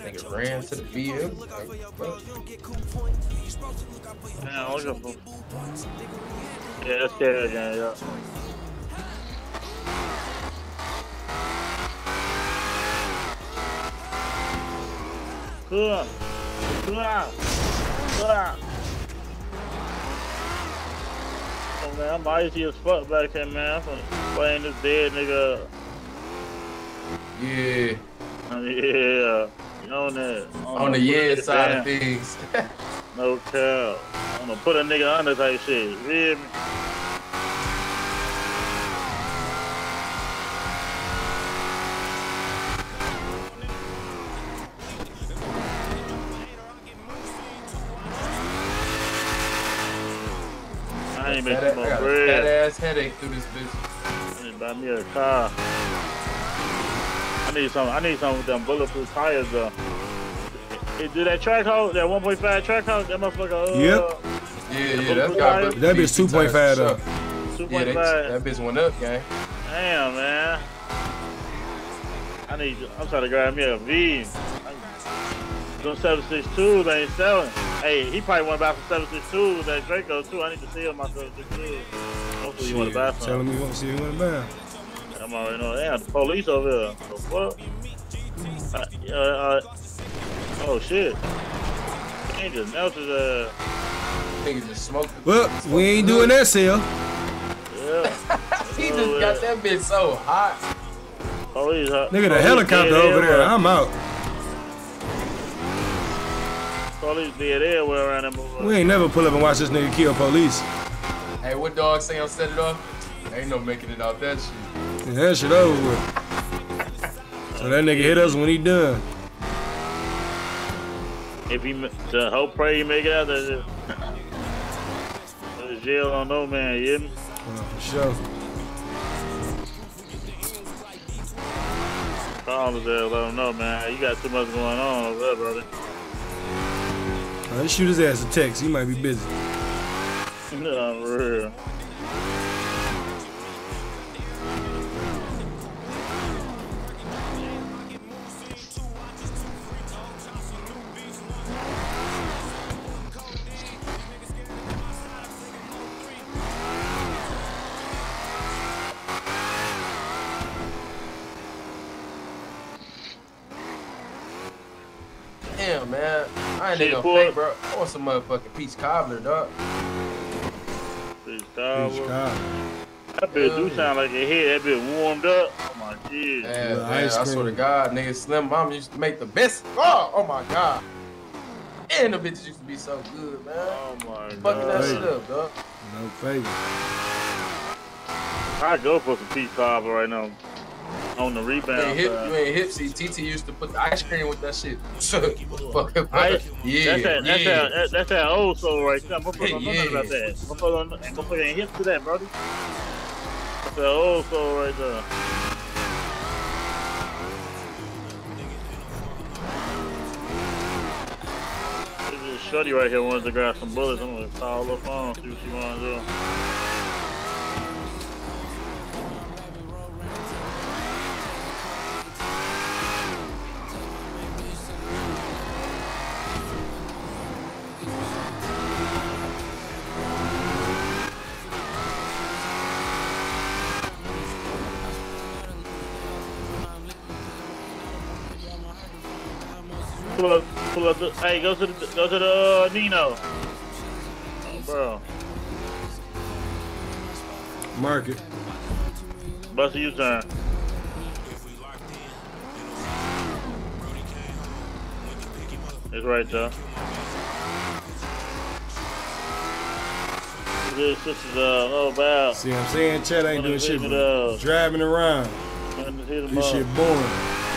Speaker 22: Nigga ran to the BM.
Speaker 12: Man, look at Yeah, that's scary again, yeah. Oh man, I'm icy as fuck back here, man. I'm playing this dead nigga.
Speaker 22: Yeah.
Speaker 12: Uh, yeah. You on that?
Speaker 22: On the yeah side of things.
Speaker 12: No cap. I'm gonna put a nigga under type shit. You feel me?
Speaker 22: Headache through this bitch.
Speaker 12: I need to buy me a car. I need some. I need some with them bulletproof tires though. Hey, do that track hoe, that 1.5 track hoe, that motherfucker. Uh,
Speaker 7: Yep.
Speaker 22: Yeah, yeah, that's
Speaker 12: bulletproof
Speaker 22: got
Speaker 12: tires?
Speaker 7: That bitch 2.5 though.
Speaker 22: Yeah, they,
Speaker 12: 2.5.
Speaker 22: that bitch went up, gang.
Speaker 12: Damn, man. I need. I'm trying to grab me a V. Those 762s ain't selling. Hey, he probably want to buy some 762s with that Draco too. I need to see him my 762s. Hopefully, you want to buy
Speaker 7: Shit,
Speaker 12: some.
Speaker 7: Tell him you want to see you want to buy.
Speaker 12: I'm already know. Damn, the police over here. The fuck? Uh, uh, oh shit. He just melted uh
Speaker 22: Nigga just smoked.
Speaker 7: Well, we ain't doing that sale.
Speaker 12: Yeah.
Speaker 22: He just got that bitch so hot.
Speaker 12: Police, huh?
Speaker 7: Nigga, the
Speaker 12: police
Speaker 7: helicopter
Speaker 12: dead
Speaker 7: over there.
Speaker 12: everywhere.
Speaker 7: I'm out.
Speaker 12: Police dead everywhere around that motherfucker.
Speaker 7: We ain't never pull up and watch this nigga kill police.
Speaker 22: Hey, what dog say I set it off? Ain't no making it out that shit.
Speaker 7: Yeah, that shit over with. So that nigga hit us when he done.
Speaker 12: If he, the whole pray he make it out there. The jail on no man, you hear me?
Speaker 7: Uh, for sure.
Speaker 12: Call his ass, let him know, man. You got too much going on over there, brother.
Speaker 8: Let's shoot his ass a text. He might be busy.
Speaker 12: Nah, for real.
Speaker 22: Damn, man. I ain't even gonna fake, bro. I want some motherfucking peach cobbler, dog.
Speaker 12: Peace,
Speaker 8: Peach
Speaker 12: Cobbler.
Speaker 8: cobbler.
Speaker 12: That bitch do sound like a hit. That bitch warmed up. Oh my god.
Speaker 22: Man, man, I swear to. God, nigga, Slim Mama used to make the best. Oh, oh my God. And the bitches used to be so good, man.
Speaker 12: Oh my
Speaker 22: Fucking
Speaker 12: god.
Speaker 22: that shit up, dog.
Speaker 8: No favor.
Speaker 12: I go for some peach cobbler right now. On the rebound
Speaker 22: ain't hip,
Speaker 12: side.
Speaker 22: you ain't hip. See, TT used to put the ice cream with that shit. Fucking
Speaker 12: Ice-
Speaker 22: yeah,
Speaker 12: that's that, that's
Speaker 22: yeah.
Speaker 12: that, that, that's that old soul right there. Don't know
Speaker 22: Yeah.
Speaker 12: about that. Motherfucker don't- ain't motherfucker ain't hip to that, brother. That's that old soul right there. This shorty right here wants to grab some bullets. I'm gonna call her phone, see what she wanna do. Pull up, pull up. The, hey, go to the, go to the uh, Nino. Bro,
Speaker 8: Market.
Speaker 12: bust a U-turn. It's right there. This, this is uh, oh wow.
Speaker 8: See what I'm saying? Chad ain't doing shit driving around. This shit boring.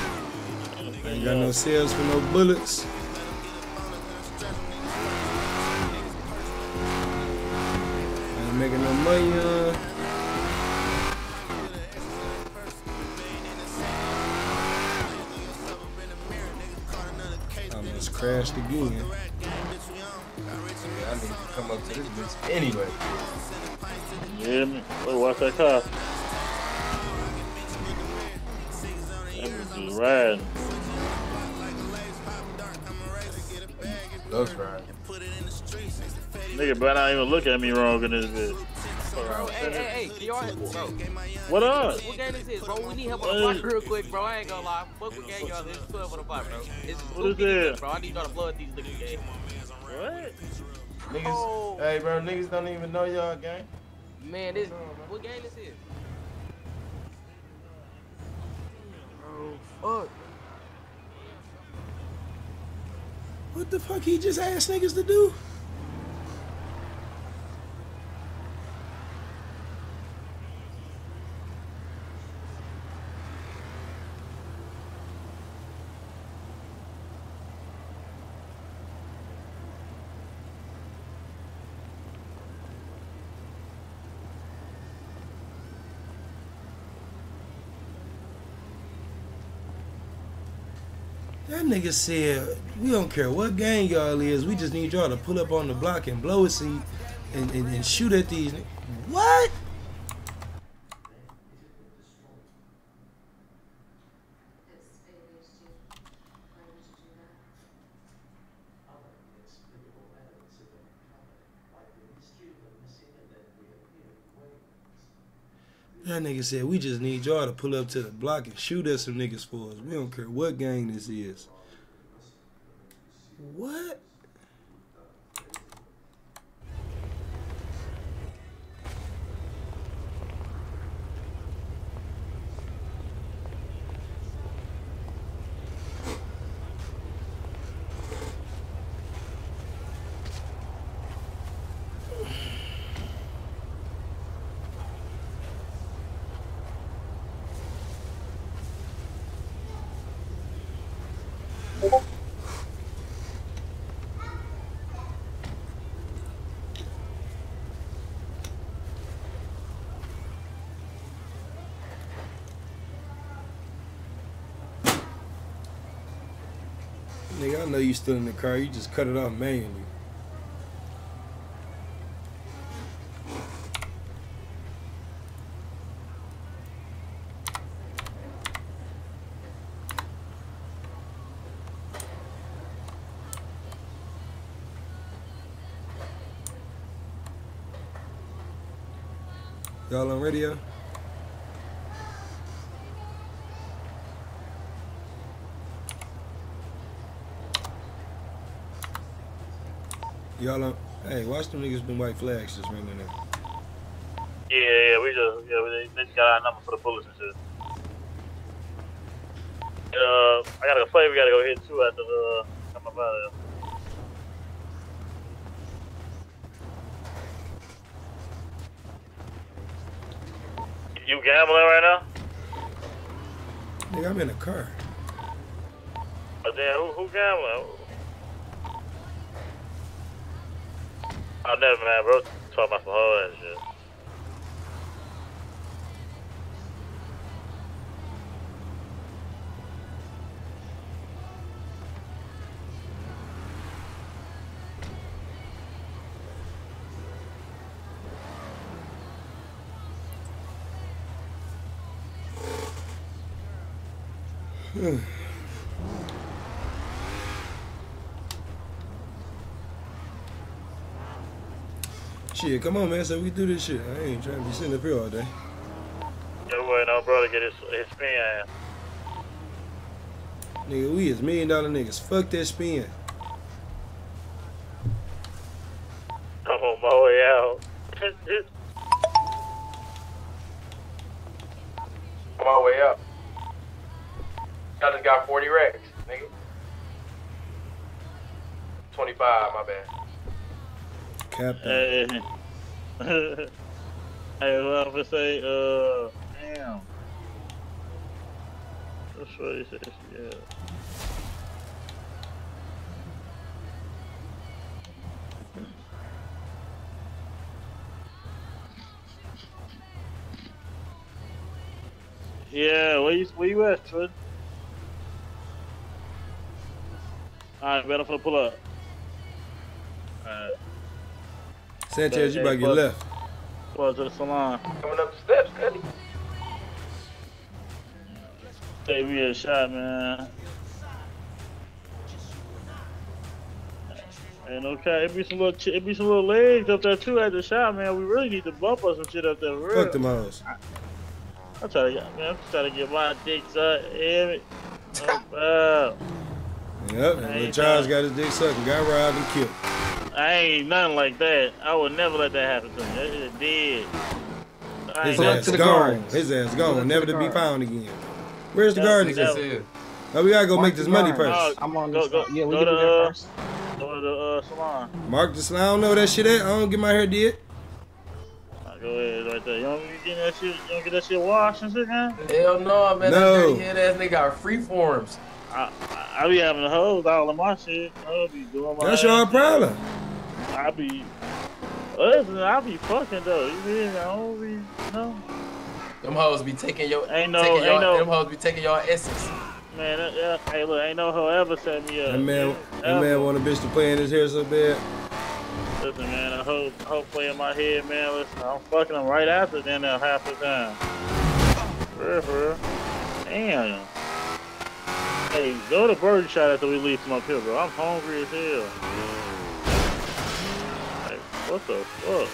Speaker 8: Ain't got no sales for no bullets. Ain't making no money, uh. Almost crashed again.
Speaker 22: I need to come up to this bitch anyway.
Speaker 12: Yeah, me. Oh, watch that car. That bitch is riding.
Speaker 22: Ghost ride.
Speaker 12: Nigga better not even look at me wrong in this bitch.
Speaker 18: Bro, hey, hey, hey, y'all, bro.
Speaker 12: What up?
Speaker 18: What game is this bro? We need help on the block real quick, bro. I ain't gonna lie. Fuck what game y'all is. 12 on the block, bro. It's
Speaker 12: What is
Speaker 18: Spooky
Speaker 12: this?
Speaker 18: Bro, I need y'all to blow blood these niggas game.
Speaker 12: What? Oh.
Speaker 22: Niggas, hey, bro, niggas don't even know y'all gang.
Speaker 18: Man, this, what game is this is? Bro, fuck.
Speaker 8: What the fuck he just asked niggas to do? That nigga said, we don't care what gang y'all is, we just need y'all to pull up on the block and blow a seat and, and, and shoot at these. What? That nigga said, we just need y'all to pull up to the block and shoot at some niggas for us. We don't care what gang this is. What? Know you're still in the car. You just cut it off manually. Y'all on radio? Y'all on? Hey, watch them niggas been white flags just running there.
Speaker 12: Yeah, yeah, we just yeah, we, they just got our number for the bullets and shit. Uh, I gotta go play. We gotta go hit two after the come up out of there. You gambling right now?
Speaker 8: Nigga, I'm in a car.
Speaker 12: But then who who gambling? Oh, never mind, bro. Talking about some and shit.
Speaker 8: Shit, come on, man. So we do this shit. I ain't trying to be sitting up here all day.
Speaker 12: Yeah, we waiting on bro to get his, his spin ass.
Speaker 8: Nigga, we is million dollar niggas. Fuck that spin.
Speaker 12: I'm on my way out.
Speaker 20: On my way up. I just got 40 racks, nigga. 25, my bad.
Speaker 8: Captain.
Speaker 12: Hey, hey, what I'm gonna say, uh, damn. That's what he said, yeah. Yeah, where you, where you at? Alright, better for the pull up.
Speaker 8: Sanchez, you about to get left.
Speaker 12: Pull to the salon.
Speaker 20: Coming up the steps, Cuddy.
Speaker 12: Take me a shot, man. And okay. It be some little, ch- it be some little legs up there too at the shot, man. We really need to bump us some shit up there. Real.
Speaker 8: Fuck them hoes.
Speaker 12: I'm trying to get, man. I'm trying to get my dick sucked. Hear me? Oh,
Speaker 8: Yep, and Lil Charles got his dick sucked and got robbed and killed.
Speaker 12: I ain't nothing like that. I would never let that happen to me. That shit dead. I
Speaker 8: His ass
Speaker 12: never-
Speaker 8: gone. His ass gone. Never to be found again. Where's the
Speaker 12: Yeah,
Speaker 8: gardens
Speaker 12: yeah.
Speaker 8: Oh, we gotta go make this money first.
Speaker 12: I'm on go, go,
Speaker 17: Yeah, we
Speaker 12: go
Speaker 17: can
Speaker 12: to,
Speaker 17: do that
Speaker 12: uh,
Speaker 17: first.
Speaker 12: Go to the uh, salon.
Speaker 8: Mark the I don't know where that shit at. I don't get my hair did.
Speaker 12: Go ahead, right there. You don't get that shit. You don't get that shit washed and shit, man.
Speaker 20: Hell no, man.
Speaker 8: No.
Speaker 20: That dirty head ass nigga got free forms.
Speaker 12: I, I, I be having the hose all in my shit. I be doing my.
Speaker 8: That's your problem.
Speaker 12: I be. Listen, I be fucking though. You mean I don't be, you know.
Speaker 20: Them hoes be taking your
Speaker 12: Ain't no-
Speaker 20: taking
Speaker 12: ain't
Speaker 20: your,
Speaker 12: no-
Speaker 20: them hoes be taking your essence.
Speaker 12: Man, that, yeah, hey, look, ain't no hoe ever set me up.
Speaker 8: That man, that man want a bitch to play in his hair so bad.
Speaker 12: Listen, man, I hope, hope play in my head, man. Listen, I'm fucking them right after then they'll half the time. For real, for real. Damn. Hey, go to Burger Shot after we leave from up here, bro. I'm hungry as hell. Like, what the fuck?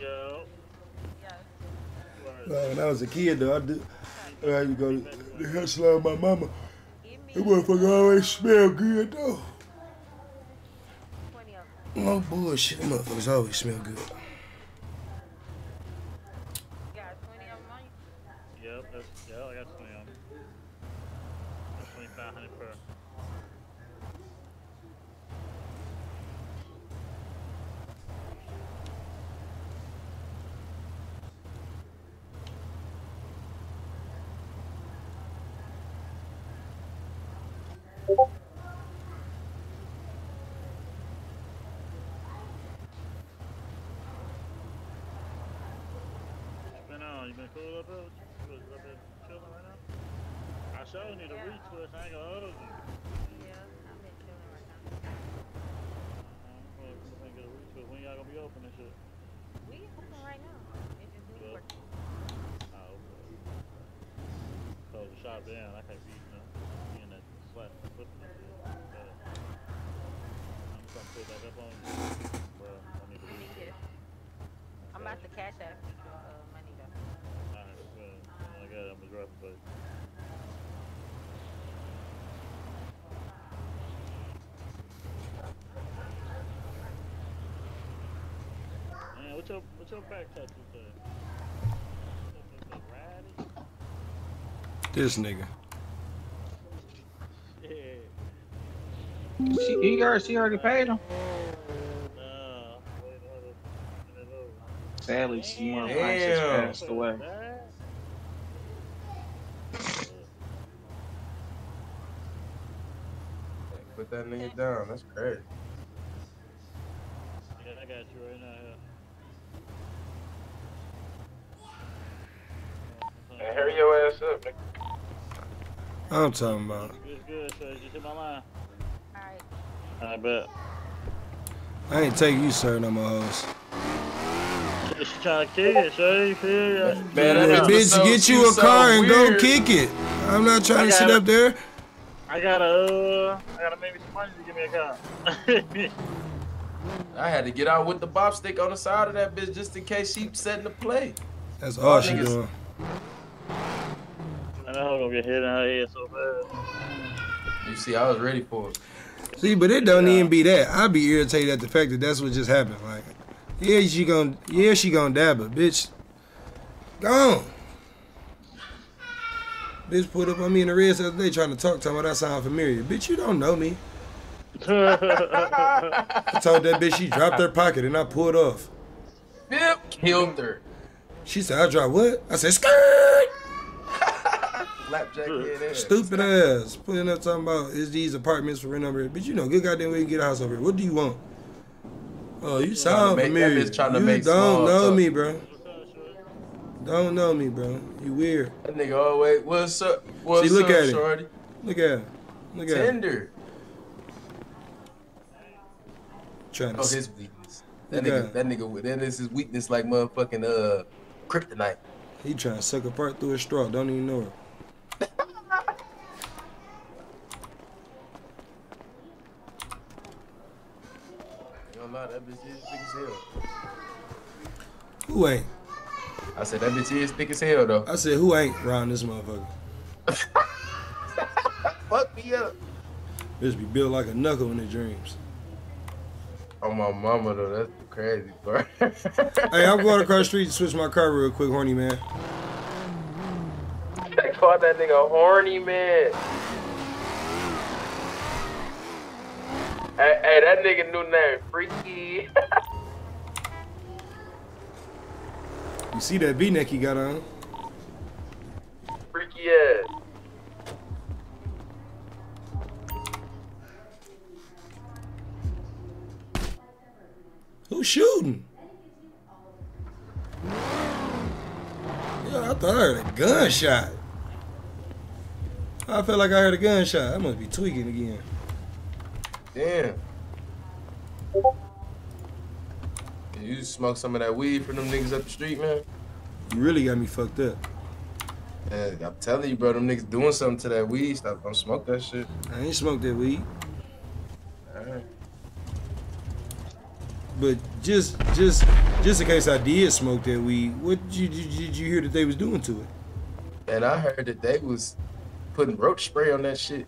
Speaker 12: Yo.
Speaker 8: Uh, when I was a kid, though, I did. I had to go to the hair salon with my mama. That motherfucker always smell good, though. Oh, no bullshit. Motherfuckers always smell good.
Speaker 12: Yep, that's, yeah, I got 20 on. That's 2500 per. What's cool up was up chilling right now? I sure need a retwist. I ain't gonna hold you.
Speaker 24: Yeah, I've been chilling right now.
Speaker 12: Well, we can get a retwist. When y'all gonna be open and shit?
Speaker 24: We open right now. It's just working.
Speaker 12: Oh, okay. Close the shop down. I can't be, you know, in that foot I'm just gonna pull back up on you. Bro, I need retwist.
Speaker 24: I'm about to cash out your uh, money though.
Speaker 12: Alright, good. I got it. I'm gonna drop it, but. Man, what's your what's your back tattoo say? What's that, Ratty?
Speaker 8: This nigga.
Speaker 12: Yeah.
Speaker 17: She, he already, she already paid him.
Speaker 12: Nah, wait, hold up. Get.
Speaker 17: Sadly, she motherfucker just
Speaker 22: Damn.
Speaker 17: passed away.
Speaker 22: Put that nigga down. That's crazy.
Speaker 12: Yeah, I got you right now. Yeah.
Speaker 20: Hurry your ass up, nigga.
Speaker 8: I'm talking about.
Speaker 12: Good, good. So just hit my line. Alright. I bet.
Speaker 8: I ain't taking you, sir, no more hoes.
Speaker 12: She trying to kick it, so you feel ya?
Speaker 22: Man, that bitch was so-
Speaker 8: get you a
Speaker 22: so
Speaker 8: car and go kick it. I'm not trying to sit
Speaker 12: got it.
Speaker 8: up there.
Speaker 12: I got a. uh, I gotta some money to give me a car.
Speaker 22: I had to get out with the bop stick on the side of that bitch just in case she setting the play.
Speaker 8: That's
Speaker 22: Y'all
Speaker 8: all she
Speaker 22: niggas-
Speaker 8: doing.
Speaker 12: I know I'm gonna get hit in her head so bad.
Speaker 22: You see, I was ready for it.
Speaker 8: See, but it don't even be that. I'd be irritated at the fact that that's what just happened. Like, yeah, she gon' yeah, she gon' die, but bitch, gone. Bitch put up on me in the red the other day trying to talk to me. That sound familiar. Bitch, you don't know me. I told that bitch she dropped her pocket and I pulled off.
Speaker 22: Yep, killed her.
Speaker 8: She said, I dropped what? I said, skirt.
Speaker 22: Flapjack ass.
Speaker 8: Stupid ass. Putting up talking about is these apartments for rent over here. Bitch, you know, good goddamn way to get a house over here. What do you want? Oh, you sound familiar. you don't know
Speaker 22: talk.
Speaker 8: me, bro. Don't know me, bro. You weird.
Speaker 22: That nigga always, what's up? What's
Speaker 8: See, look
Speaker 22: up,
Speaker 8: at
Speaker 22: shorty?
Speaker 8: Look at him. Look at him.
Speaker 22: Tender.
Speaker 8: Trying to
Speaker 22: Oh, his weakness. That nigga, that nigga, that is his weakness like motherfucking uh, kryptonite.
Speaker 8: He trying to suck a part through a straw. Don't even know her.
Speaker 22: You don't lie, that bitch is thick as hell.
Speaker 8: Who ain't?
Speaker 22: I said that bitch is thick as hell though.
Speaker 8: I said, who ain't around this motherfucker?
Speaker 22: Fuck me up.
Speaker 8: Bitch be built like a knuckle in their dreams.
Speaker 22: Oh my mama though, that's crazy, bro.
Speaker 8: hey, I'm going across the street to switch my car real quick, horny man.
Speaker 20: They called that nigga horny man. Hey, hey, that nigga new name Freaky.
Speaker 8: You see that V-neck he got on?
Speaker 20: Freaky ass.
Speaker 8: Who's shooting? Yeah, I thought I heard a gunshot. I felt like I heard a gunshot. I must be tweaking again.
Speaker 22: Damn. You smoke some of that weed from them niggas up the street, man.
Speaker 8: You really got me fucked up.
Speaker 22: Yeah, I'm telling you, bro, them niggas doing something to that weed. Stop, don't smoke that shit.
Speaker 8: I ain't smoked that weed.
Speaker 22: Alright.
Speaker 8: But just just just in case I did smoke that weed, what did you, did you, did you hear that they was doing to it?
Speaker 22: And I heard that they was putting roach spray on that shit.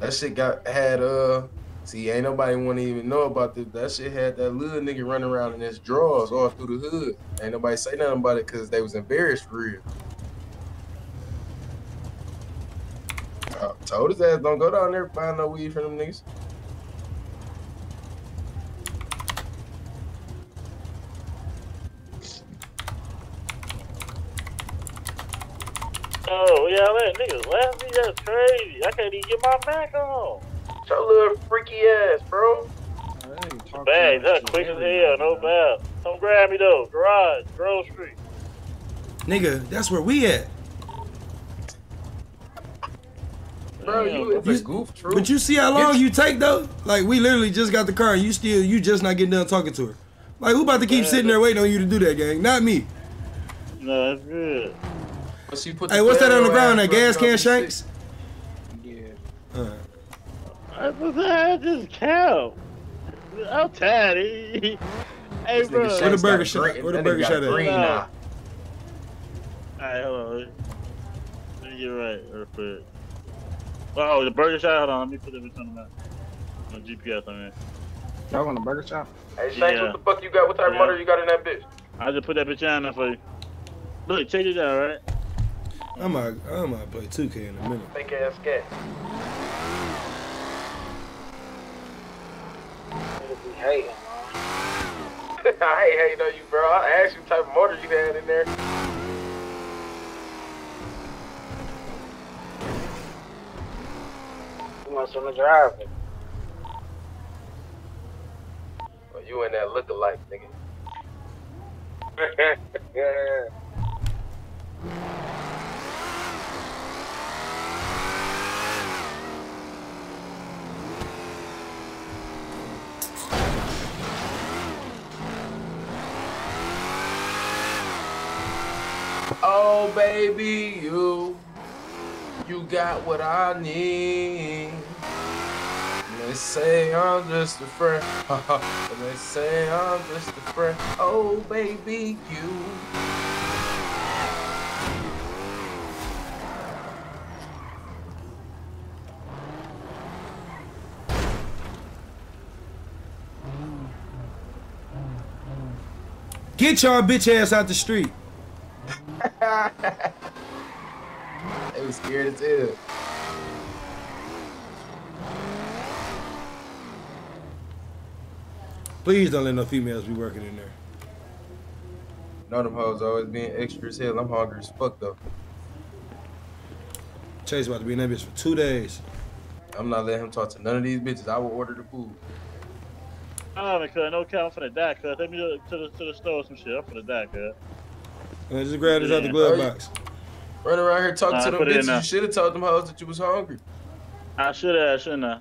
Speaker 22: That shit got had uh see ain't nobody wanna even know about this. That shit had that little nigga running around in his drawers all through the hood. Ain't nobody say nothing about it cause they was embarrassed for real. I told his ass don't go down there find no weed from them niggas.
Speaker 12: Oh, yeah, let niggas me. That's crazy. I can't even get my back on.
Speaker 20: Your little freaky ass, bro.
Speaker 12: Bag, that's quick as hell. No bad. Come grab me though. Garage, Grove Street.
Speaker 8: Nigga, that's where we at.
Speaker 20: Bro, you it's goof, true.
Speaker 8: But you see how long you take though? Like we literally just got the car and you still you just not getting done talking to her. Like who about to keep
Speaker 12: Man,
Speaker 8: sitting there waiting on you to do that, gang? Not me.
Speaker 12: No, that's good.
Speaker 8: Hey, what's that on the ground? That gas can shanks?
Speaker 17: Yeah.
Speaker 8: Alright.
Speaker 12: I was I just count. I'm tired. hey, bro.
Speaker 8: Where the burger shot? Where the burger shot at?
Speaker 12: Alright, hold on. Let me get right real quick. Oh, the burger shot. Hold on. Let me put everything on the map. On GPS, I mean.
Speaker 17: Y'all want a burger shop?
Speaker 20: Hey, Shanks,
Speaker 12: Yeah.
Speaker 20: what the fuck you got? What type of
Speaker 12: Yeah.
Speaker 20: motor you got in that bitch?
Speaker 12: I just put that bitch on there for you. Look, check it out, right?
Speaker 8: I'm out, I'm out play 2K in a minute.
Speaker 20: Fake ass I ain't hating on you, bro. I asked you what type of motor you had in there.
Speaker 17: You must want to drive it?
Speaker 20: Well, you in that look-alike, nigga.
Speaker 17: yeah.
Speaker 22: Oh, baby, you, you got what I need. They say I'm just a friend. they say I'm just a friend. Oh, baby, you.
Speaker 8: Get y'all bitch ass out the street.
Speaker 22: They was scared as hell.
Speaker 8: Please don't let no females be working in there.
Speaker 22: Know them hoes always being extra as hell. I'm hungry as fuck though.
Speaker 8: Chase about to be in that bitch for two days.
Speaker 22: I'm not letting him talk to none of these bitches. I will order the food.
Speaker 12: Man, cuz, no count for the die, cuz. Take me to, to the to the store or some shit. I'm for the die, cuz.
Speaker 8: Man, just grab this out the
Speaker 12: Yeah.
Speaker 8: glove
Speaker 22: Oh, you-
Speaker 8: box.
Speaker 22: Run around here talking
Speaker 12: Nah,
Speaker 22: to them
Speaker 12: put
Speaker 22: bitches. You should have told them hoes that you was hungry.
Speaker 12: I should have, shouldn't I?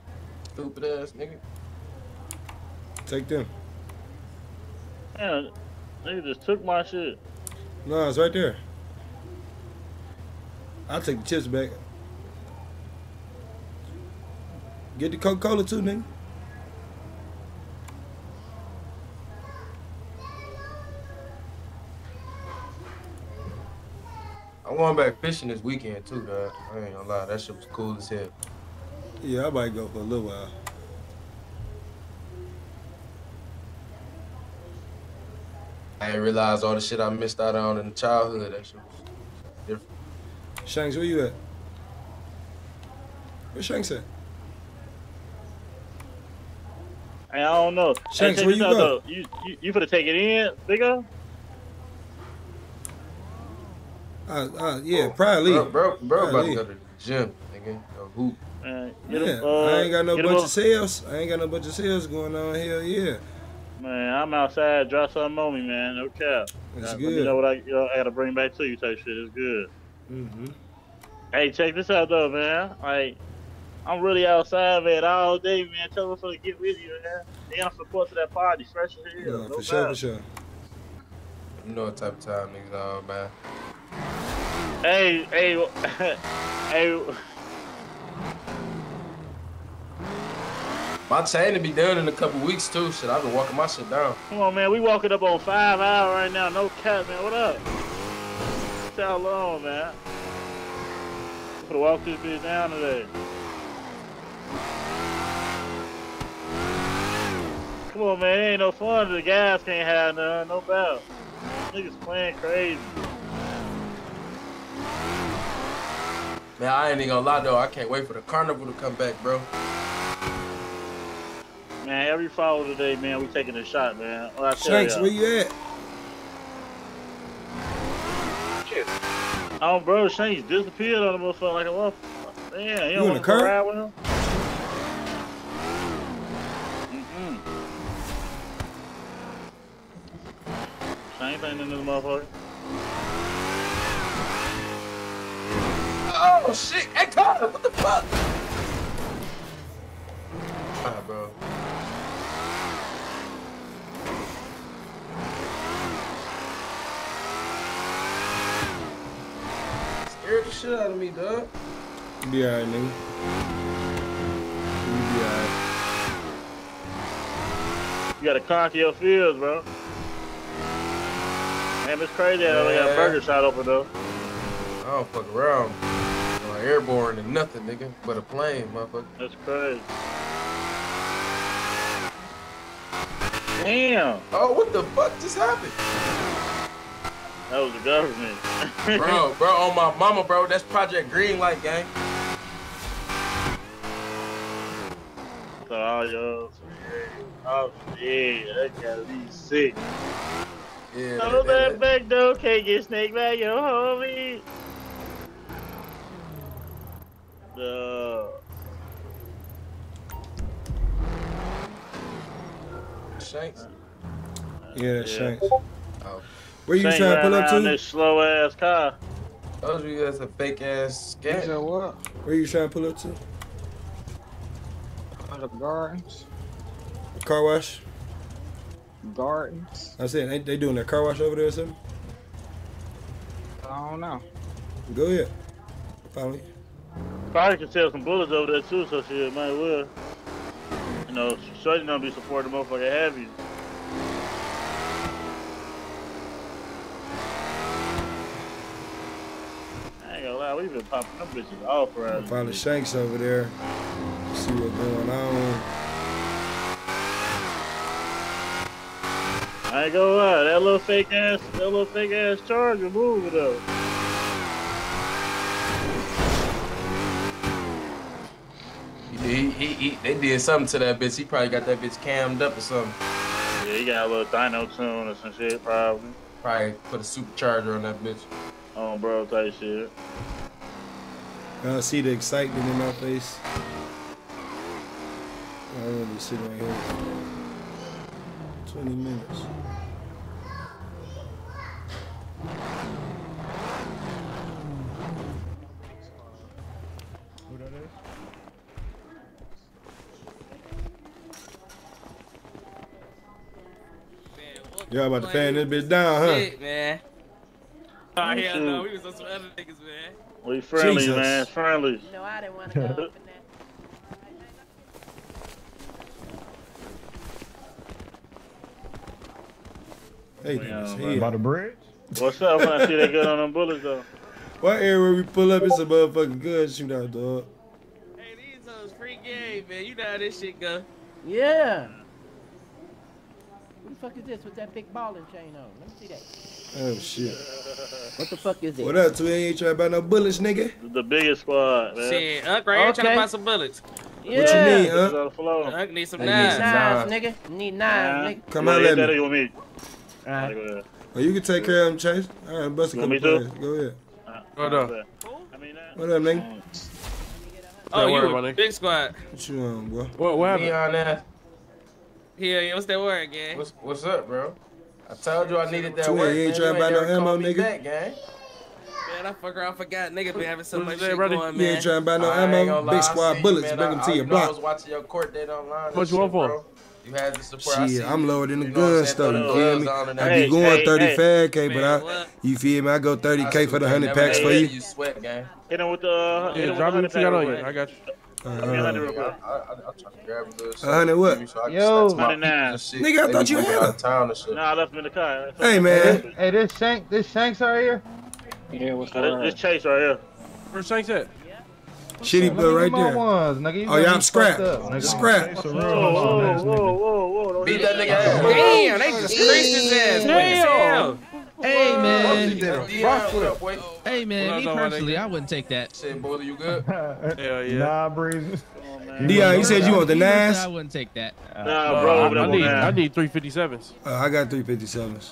Speaker 22: Stupid ass nigga.
Speaker 8: Take them.
Speaker 12: Man, nigga just took my shit.
Speaker 8: No, it's right there. I'll take the chips back. Get the Coca-Cola too, nigga.
Speaker 22: I'm going back fishing this weekend too, dog. I ain't gonna lie, that shit was cool as hell.
Speaker 8: Yeah, I might go for a little while.
Speaker 22: I didn't realize all the shit I missed out on in childhood. That shit was different.
Speaker 8: Shanks, where you at? Where Shanks at?
Speaker 12: Hey, I don't know.
Speaker 8: Shanks,
Speaker 12: hey, check
Speaker 8: where
Speaker 12: this
Speaker 8: you
Speaker 12: out,
Speaker 8: go?
Speaker 12: though. You, you, you finna take it in, bigger?
Speaker 8: Uh, uh, yeah, probably.
Speaker 22: Bro, bro, bro about to go to the gym, nigga. Go hoop.
Speaker 12: Man,
Speaker 8: Yeah,
Speaker 12: him, uh,
Speaker 8: I ain't got no bunch of sales. I ain't got no bunch of sales going on. here. yeah.
Speaker 12: Man, I'm outside. Drop something on me, man. No cap.
Speaker 8: That's
Speaker 12: Let
Speaker 8: good.
Speaker 12: me know what I, you know, I gotta bring back to you. Type shit. It's good.
Speaker 8: Mm-hmm.
Speaker 12: Hey, check this out though, man. Like, I'm really outside, man, all day, man. Tell us to get with you, man. They on support to that party, fresh as hell.
Speaker 8: Yeah,
Speaker 12: no
Speaker 8: for sure, for sure.
Speaker 22: You know what type of time niggas on, man.
Speaker 12: Hey, hey, hey.
Speaker 22: My chain to be done in a couple weeks too. Shit, I've been walking my shit down.
Speaker 12: Come on, man. We walking up on five hour right now. No cap, man. What up? How long, man? Gonna walk this bitch down today. Come on, man. It ain't no fun. The guys can't have none. No doubt. Niggas playing crazy.
Speaker 22: Man, I ain't even gonna lie though. I can't wait for the carnival to come back, bro.
Speaker 12: Man, every follow today, man, we taking a shot, man. What I
Speaker 8: Shanks, where you at?
Speaker 20: Shit.
Speaker 12: Oh, bro, Shanks disappeared on the motherfucker like a motherfucker. Damn, you
Speaker 8: You
Speaker 12: don't
Speaker 8: in the
Speaker 12: want
Speaker 8: car?
Speaker 12: ride with him? Shanks ain't in this motherfucker.
Speaker 22: Oh shit! Hey Carter, what the fuck? Ah, bro. Scared the shit out of me, dog.
Speaker 8: You be alright, nigga. You be alright.
Speaker 12: You gotta conquer your fears, bro. Damn, it's crazy I only got a burger shot open though.
Speaker 22: I don't fuck around. I'm like airborne and nothing, nigga, but a plane, motherfucker.
Speaker 12: That's crazy. Damn.
Speaker 22: Oh, what the fuck just happened?
Speaker 12: That was the government.
Speaker 22: bro, bro, on my mama, bro, that's Project Greenlight, gang.
Speaker 12: So all y'all, oh yeah, that gotta be sick.
Speaker 22: Yeah,
Speaker 12: Oh,
Speaker 22: that-
Speaker 12: that back door can't get snake back, yo, homie. No.
Speaker 22: Shanks.
Speaker 8: Yeah, that's
Speaker 12: Yeah.
Speaker 8: Shanks.
Speaker 22: Oh.
Speaker 8: Where you
Speaker 12: Shank
Speaker 8: trying to pull up
Speaker 12: around
Speaker 8: to?
Speaker 12: This slow ass car.
Speaker 22: Those you guys a fake ass scat.
Speaker 17: what?
Speaker 8: Where you trying to pull up to?
Speaker 17: Out The gardens.
Speaker 8: Car wash.
Speaker 17: Gardens.
Speaker 8: I said they, they doing their car wash over there or something.
Speaker 17: I don't know.
Speaker 8: Go ahead. Follow me.
Speaker 12: Probably can sell some bullets over there too, so shit might well. You know, Shorty don't be supporting the motherfucker heavy. I ain't gonna lie, we been popping them bitches off right
Speaker 8: Follow Shanks over there. See what's going on.
Speaker 12: I ain't gonna lie, that little fake ass, that little fake ass charger moving though.
Speaker 22: He, he, he, they did something to that bitch. He probably got that bitch cammed up or something.
Speaker 12: Yeah, he got a little dyno tune or some shit probably.
Speaker 22: Probably put a supercharger on that bitch.
Speaker 12: On bro type shit.
Speaker 8: I see the excitement in my face. I'm gonna be sitting right here. 20 minutes.
Speaker 19: Who that is?
Speaker 8: Y'all about to fan this bitch down, huh?
Speaker 18: Shit, man. Oh, hell no. We was on some other niggas, man.
Speaker 12: We friendly,
Speaker 8: Jesus.
Speaker 12: man, friendly.
Speaker 24: No, I didn't want to go up in that.
Speaker 8: Hey,
Speaker 12: Yeah,
Speaker 8: niggas
Speaker 12: man.
Speaker 8: here.
Speaker 12: By
Speaker 19: the bridge?
Speaker 12: What's up? When I see that good on them bullets though.
Speaker 8: What area where we pull up, it's a motherfucking good shootout, dog.
Speaker 18: Hey, these hoes free game, man. You know how this shit go.
Speaker 25: Yeah. What the fuck is this with that big ball and chain on? Let me see that.
Speaker 8: Oh, shit.
Speaker 25: What the fuck is it?
Speaker 8: What up, twin? You ain't trying to buy no bullets, nigga?
Speaker 12: The biggest squad, man.
Speaker 18: Shit, Unc right here trying to buy some bullets.
Speaker 8: What you need,
Speaker 12: It's
Speaker 8: huh?
Speaker 12: on the floor.
Speaker 18: Unc need some
Speaker 25: You need
Speaker 18: knives.
Speaker 25: knives, nigga. Need knives, nigga.
Speaker 8: Come
Speaker 12: You
Speaker 8: out
Speaker 12: wanna hit
Speaker 8: at
Speaker 12: that or
Speaker 8: me.
Speaker 12: You want?
Speaker 25: Alright.
Speaker 12: Go.
Speaker 8: Oh, you can take care of them, Chase. All right, bust a
Speaker 12: You
Speaker 8: couple
Speaker 12: want me to?
Speaker 8: Go ahead.
Speaker 22: Uh, Hold up.
Speaker 12: I.
Speaker 8: What up, nigga?
Speaker 18: Oh, you
Speaker 19: about
Speaker 18: a big squad.
Speaker 8: What you on, boy?
Speaker 19: What, what
Speaker 22: Me
Speaker 19: happened?
Speaker 22: on that.
Speaker 18: Here, yeah, what's that word, gang?
Speaker 22: What's, what's up, bro? I told you I needed that
Speaker 8: Twin,
Speaker 22: work.
Speaker 8: you ain't
Speaker 22: man.
Speaker 8: trying to buy no ammo, nigga?
Speaker 22: Back, gang.
Speaker 18: Man, I fuck around, forgot. Nigga been having so
Speaker 19: What
Speaker 18: much
Speaker 19: that,
Speaker 18: shit
Speaker 19: brother?
Speaker 18: going,
Speaker 8: You ain't
Speaker 18: man.
Speaker 8: trying to buy no
Speaker 22: I
Speaker 8: ammo? Big squad bullets.
Speaker 22: man.
Speaker 8: Bring them to your
Speaker 22: you know I was watching your court date online.
Speaker 19: What you want
Speaker 22: shit,
Speaker 19: for?
Speaker 22: Bro. You had the support. I see
Speaker 8: Shit, I'm
Speaker 22: you-
Speaker 8: lower than the
Speaker 22: you know what I'm
Speaker 8: gun
Speaker 22: saying,
Speaker 8: stuff.
Speaker 22: throw
Speaker 8: You feel me? I be going
Speaker 12: hey,
Speaker 8: 35k, but I,
Speaker 18: what?
Speaker 8: you feel me? I go 30k for the 100 packs for you.
Speaker 22: You sweat, gang.
Speaker 12: Hit him with the. Uh, hit
Speaker 19: Yeah,
Speaker 12: him with
Speaker 19: drop
Speaker 12: the
Speaker 19: me what you got on you. I got you.
Speaker 8: Uh,
Speaker 12: Give a hundred
Speaker 22: I,
Speaker 12: quick.
Speaker 22: I, I, I'm trying to grab a little
Speaker 8: A hundred what?
Speaker 22: so I can
Speaker 26: Yo.
Speaker 22: snatch my
Speaker 12: 109.
Speaker 22: and shit.
Speaker 8: Nigga, I thought you
Speaker 22: moving
Speaker 8: had
Speaker 22: out of town and shit.
Speaker 12: Nah, I left him in the car.
Speaker 8: Hey, man.
Speaker 26: Hey, this Shank, this Shanks right here.
Speaker 17: Yeah, what's
Speaker 12: Uh, this, this? Chase right here.
Speaker 19: Where's Shanks at?
Speaker 8: Shitty
Speaker 26: Let me
Speaker 8: blood
Speaker 26: get
Speaker 8: right there.
Speaker 26: Ones, nigga. You
Speaker 8: Oh,
Speaker 26: got
Speaker 8: yeah, I'm scrap.
Speaker 26: fucked up, nigga.
Speaker 8: Scrap.
Speaker 12: Whoa, whoa, whoa, whoa, whoa. Don't
Speaker 22: Beat that nigga ass.
Speaker 18: Damn, they just creased his ass. Quick as.
Speaker 26: Hey, man.
Speaker 22: DM, what up, boy?
Speaker 26: Hey, man. Me personally. I wouldn't take that.
Speaker 22: Shit, boy, you good?
Speaker 19: Hell yeah.
Speaker 26: Nah, Breezy.
Speaker 8: Dion, you said you want the
Speaker 26: Me
Speaker 8: nines?
Speaker 26: I wouldn't take that.
Speaker 12: Nah, bro,
Speaker 19: I,
Speaker 12: over there
Speaker 19: I
Speaker 12: on
Speaker 19: need. I need 357s.
Speaker 8: Uh, I got 357s.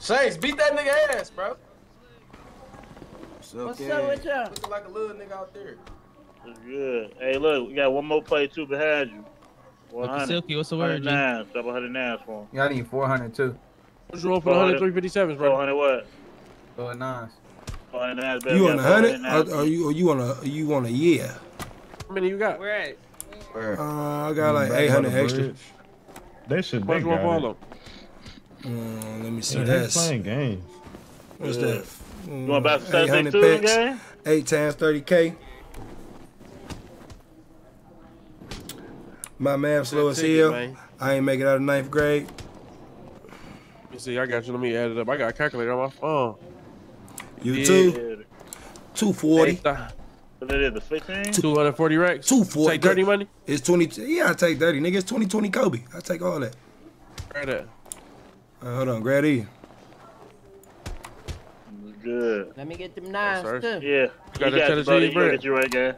Speaker 22: Shanks, beat that nigga ass, bro.
Speaker 25: What's up with y'all?
Speaker 22: Looking like a little nigga out there.
Speaker 12: It's good. Hey, look, we got one more play too behind you. 100.
Speaker 19: Silky, what's the word, G?
Speaker 12: 109, double 109 for him.
Speaker 17: Yeah, I need 400 too.
Speaker 27: What's wrong for the 100 357s, bro?
Speaker 12: 400 what?
Speaker 17: Oh, nice.
Speaker 12: 109 baby.
Speaker 8: You on a hundred?
Speaker 12: 409.
Speaker 8: Or, or you or you on a you on a yeah?
Speaker 27: How many you got?
Speaker 18: Where at?
Speaker 8: Uh, I got like eight hundred extra.
Speaker 28: They should
Speaker 27: What's
Speaker 28: be
Speaker 27: wrong for all of
Speaker 8: Uh, let me see.
Speaker 28: Yeah, they
Speaker 8: That's
Speaker 28: playing games.
Speaker 8: what's
Speaker 12: Yeah.
Speaker 8: that?
Speaker 12: You want about
Speaker 8: Mm, 800
Speaker 12: 72 the game?
Speaker 8: Eight times thirty k. My math slow as hell.
Speaker 27: man.
Speaker 8: I ain't make it out of ninth grade.
Speaker 27: Let me see, I got you. Let me add it up. I got a calculator on my phone.
Speaker 8: You
Speaker 27: Yeah.
Speaker 8: too. Two forty.
Speaker 12: What it is, the 15?
Speaker 27: 240 racks.
Speaker 8: Two forty.
Speaker 27: Take 30 money?
Speaker 8: It's twenty. Yeah, I take thirty. Nigga, it's twenty twenty Kobe. I take all that.
Speaker 27: Right there.
Speaker 8: Uh, hold on, grab these.
Speaker 12: Good.
Speaker 25: Let me get them nines too.
Speaker 12: Yeah.
Speaker 27: You got
Speaker 12: You
Speaker 27: that
Speaker 12: got
Speaker 27: cheddar
Speaker 12: buddy.
Speaker 27: cheese
Speaker 12: You
Speaker 27: bread?
Speaker 12: get you right, guy.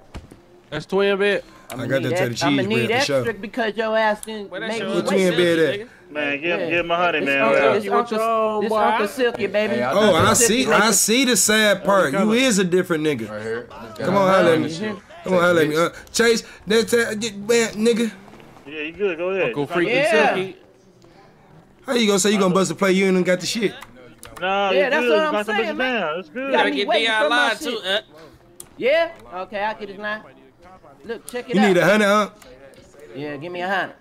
Speaker 27: That's twin bed.
Speaker 8: I got that cheddar cheese
Speaker 25: I'm gonna need
Speaker 8: for
Speaker 25: extra
Speaker 8: sure.
Speaker 25: because your ass didn't
Speaker 18: Where that
Speaker 25: make
Speaker 18: shit
Speaker 25: me
Speaker 8: What
Speaker 18: was?
Speaker 25: wait.
Speaker 8: twin bed at?
Speaker 12: Man, give,
Speaker 25: Yeah.
Speaker 12: give him a honey,
Speaker 25: This
Speaker 12: man.
Speaker 25: Uncle, this
Speaker 27: you
Speaker 25: Uncle, this
Speaker 27: boy?
Speaker 25: Uncle Silky, baby.
Speaker 17: Hey,
Speaker 8: Oh, I see. I see the sad part. You is a different nigga.
Speaker 22: Right here.
Speaker 8: Come on, holla at me. Come on, holla at me. Uh, Chase, that's uh, man, nigga.
Speaker 12: Yeah, you good. Go ahead.
Speaker 27: Uncle Freak and
Speaker 25: Yeah.
Speaker 27: Silky.
Speaker 8: How you gonna say you gonna bust a play? You ain't even got the shit.
Speaker 12: Nah,
Speaker 25: Yeah, that's
Speaker 12: good.
Speaker 25: what I'm saying,
Speaker 12: bitches
Speaker 25: man.
Speaker 12: down. It's good.
Speaker 25: got
Speaker 18: Gotta get
Speaker 25: waiting
Speaker 18: Dion
Speaker 25: for
Speaker 18: live too. Uh,
Speaker 25: Yeah? Okay, I'll get his nine. Look, check it
Speaker 8: You
Speaker 25: out.
Speaker 8: You need a hundred, huh?
Speaker 25: Yeah, give me a hundred.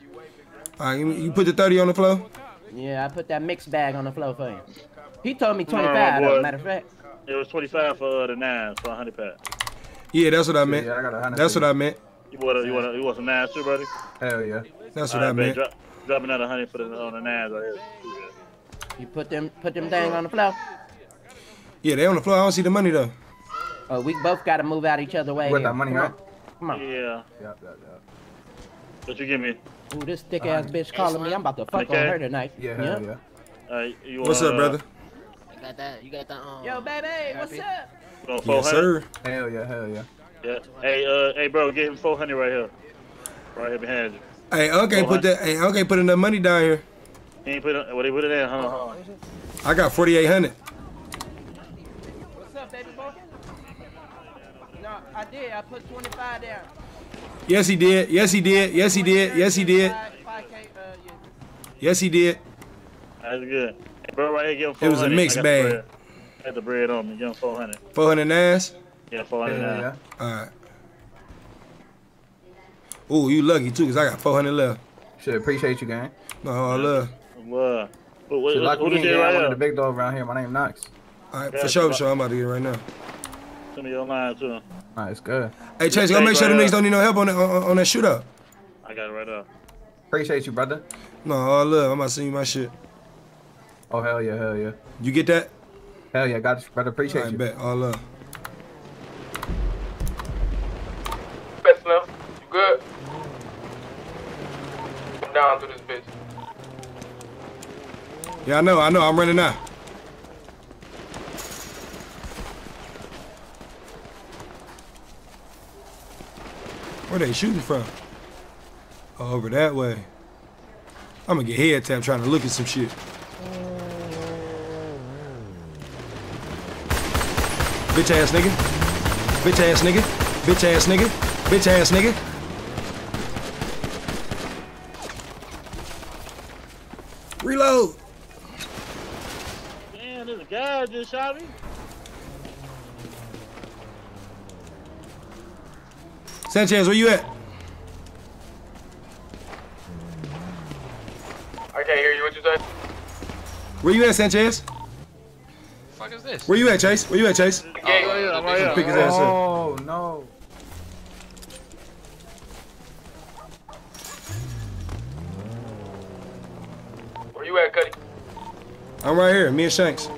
Speaker 8: All right, you put the thirty on the floor.
Speaker 25: Yeah, I put that mixed bag on the floor for you. He told me 25,
Speaker 12: boy.
Speaker 25: though, matter of fact.
Speaker 12: It was 25 for uh, the nines for a 100 pack.
Speaker 8: Yeah, that's what I meant.
Speaker 17: Yeah, I got a hundred.
Speaker 8: That's what I meant.
Speaker 12: You want a, you want a, you want some nines too, buddy?
Speaker 17: Hell yeah.
Speaker 8: That's what
Speaker 12: All
Speaker 8: I meant.
Speaker 12: Drop, drop another 100 for the on the nines right here.
Speaker 25: You put them put them thing on the floor.
Speaker 8: Yeah, they on the floor. I don't see the money though.
Speaker 25: Oh, we both gotta move out each other way.
Speaker 17: You want that money,
Speaker 25: Come
Speaker 17: right?
Speaker 25: on. Come on.
Speaker 12: Yeah.
Speaker 17: Yep, yep, yep.
Speaker 12: What you give me?
Speaker 25: Ooh, this thick ass bitch calling me. I'm about to fuck on
Speaker 12: Okay.
Speaker 25: her tonight.
Speaker 17: Yeah, hell yeah.
Speaker 12: Uh, you
Speaker 8: What's
Speaker 12: want,
Speaker 8: up, brother?
Speaker 23: You got that? You got that? Um,
Speaker 25: Yo, baby, what's up?
Speaker 12: You
Speaker 8: Yes,
Speaker 12: 400?
Speaker 8: sir.
Speaker 17: Hell yeah, hell yeah.
Speaker 12: Yeah. Hey, uh, hey, bro, get him 400 right here. Right here behind you.
Speaker 8: Hey, okay, put that. Hey, okay, put enough money down here.
Speaker 12: He ain't put it, what he put it in, hold on.
Speaker 8: I got forty eight hundred.
Speaker 25: What's up, baby boy? No, I did. I put 25 down.
Speaker 8: Yes, he did. Yes, he did. Yes, he did. Yes, he did.
Speaker 25: 5K, uh, yeah.
Speaker 8: Yes, he did.
Speaker 12: That's good. Hey, bro, right here, give him
Speaker 8: It was a mixed
Speaker 12: I got the
Speaker 8: bag.
Speaker 12: bread. I got the bread on me, give him 400.
Speaker 8: Four hundred nines.
Speaker 12: Yeah, 400
Speaker 17: Hell
Speaker 12: now.
Speaker 17: yeah.
Speaker 8: All right. Ooh, you lucky too, cause I got four hundred left.
Speaker 17: Shit, appreciate you, gang.
Speaker 8: No, I love.
Speaker 12: What? What, what,
Speaker 17: Shit, like
Speaker 12: who
Speaker 17: we
Speaker 12: did
Speaker 17: ain't
Speaker 12: it
Speaker 17: get
Speaker 12: right
Speaker 17: one of the big dog around here. My name Knox.
Speaker 8: All right,
Speaker 12: Yeah,
Speaker 8: for sure, for sure. I'm about to get it right now.
Speaker 12: Send me your line, too.
Speaker 17: Alright, it's good.
Speaker 8: Hey, Chase, go make sure
Speaker 12: right
Speaker 8: them niggas don't need no help on that on, on that shootout.
Speaker 12: I got it right up.
Speaker 17: Appreciate you, brother.
Speaker 8: No, I love. I'm about to send you my shit.
Speaker 17: Oh hell yeah, hell yeah.
Speaker 8: You get that?
Speaker 17: Hell yeah, got you, brother. Appreciate
Speaker 8: I
Speaker 17: you.
Speaker 8: bet. All love.
Speaker 20: Best enough. You good? Down through this bitch.
Speaker 8: Yeah, I know. I know. I'm running now. Where they shooting from? Oh, over that way. I'm gonna get head tapped trying to look at some shit. Bitch ass nigga. Bitch ass nigga. Bitch ass nigga. Bitch ass nigga. Reload.
Speaker 12: Damn, there's a guy just shot me.
Speaker 8: Sanchez, where you at?
Speaker 20: I can't hear you. What you say?
Speaker 8: Where you at, Sanchez?
Speaker 18: What the fuck is this?
Speaker 8: Where you at, Chase? Where you at, Chase?
Speaker 20: Yeah, oh, yeah, yeah. I'm right here.
Speaker 8: Pick his ass up.
Speaker 17: Oh no.
Speaker 20: You at, Cuddy?
Speaker 8: I'm right here. Me and Shanks.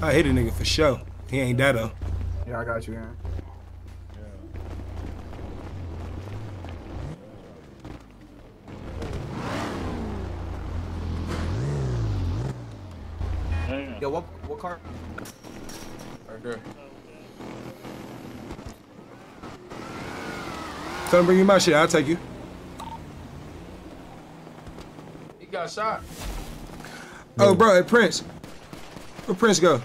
Speaker 8: I hit a nigga for sure. He ain't that though.
Speaker 17: Yeah, I got you, man.
Speaker 12: Damn.
Speaker 17: Yo, what what car?
Speaker 22: Right there.
Speaker 8: Tell him bring you my shit. I'll take you.
Speaker 22: Got shot.
Speaker 8: Oh, bro, hey, Prince. Where Prince go?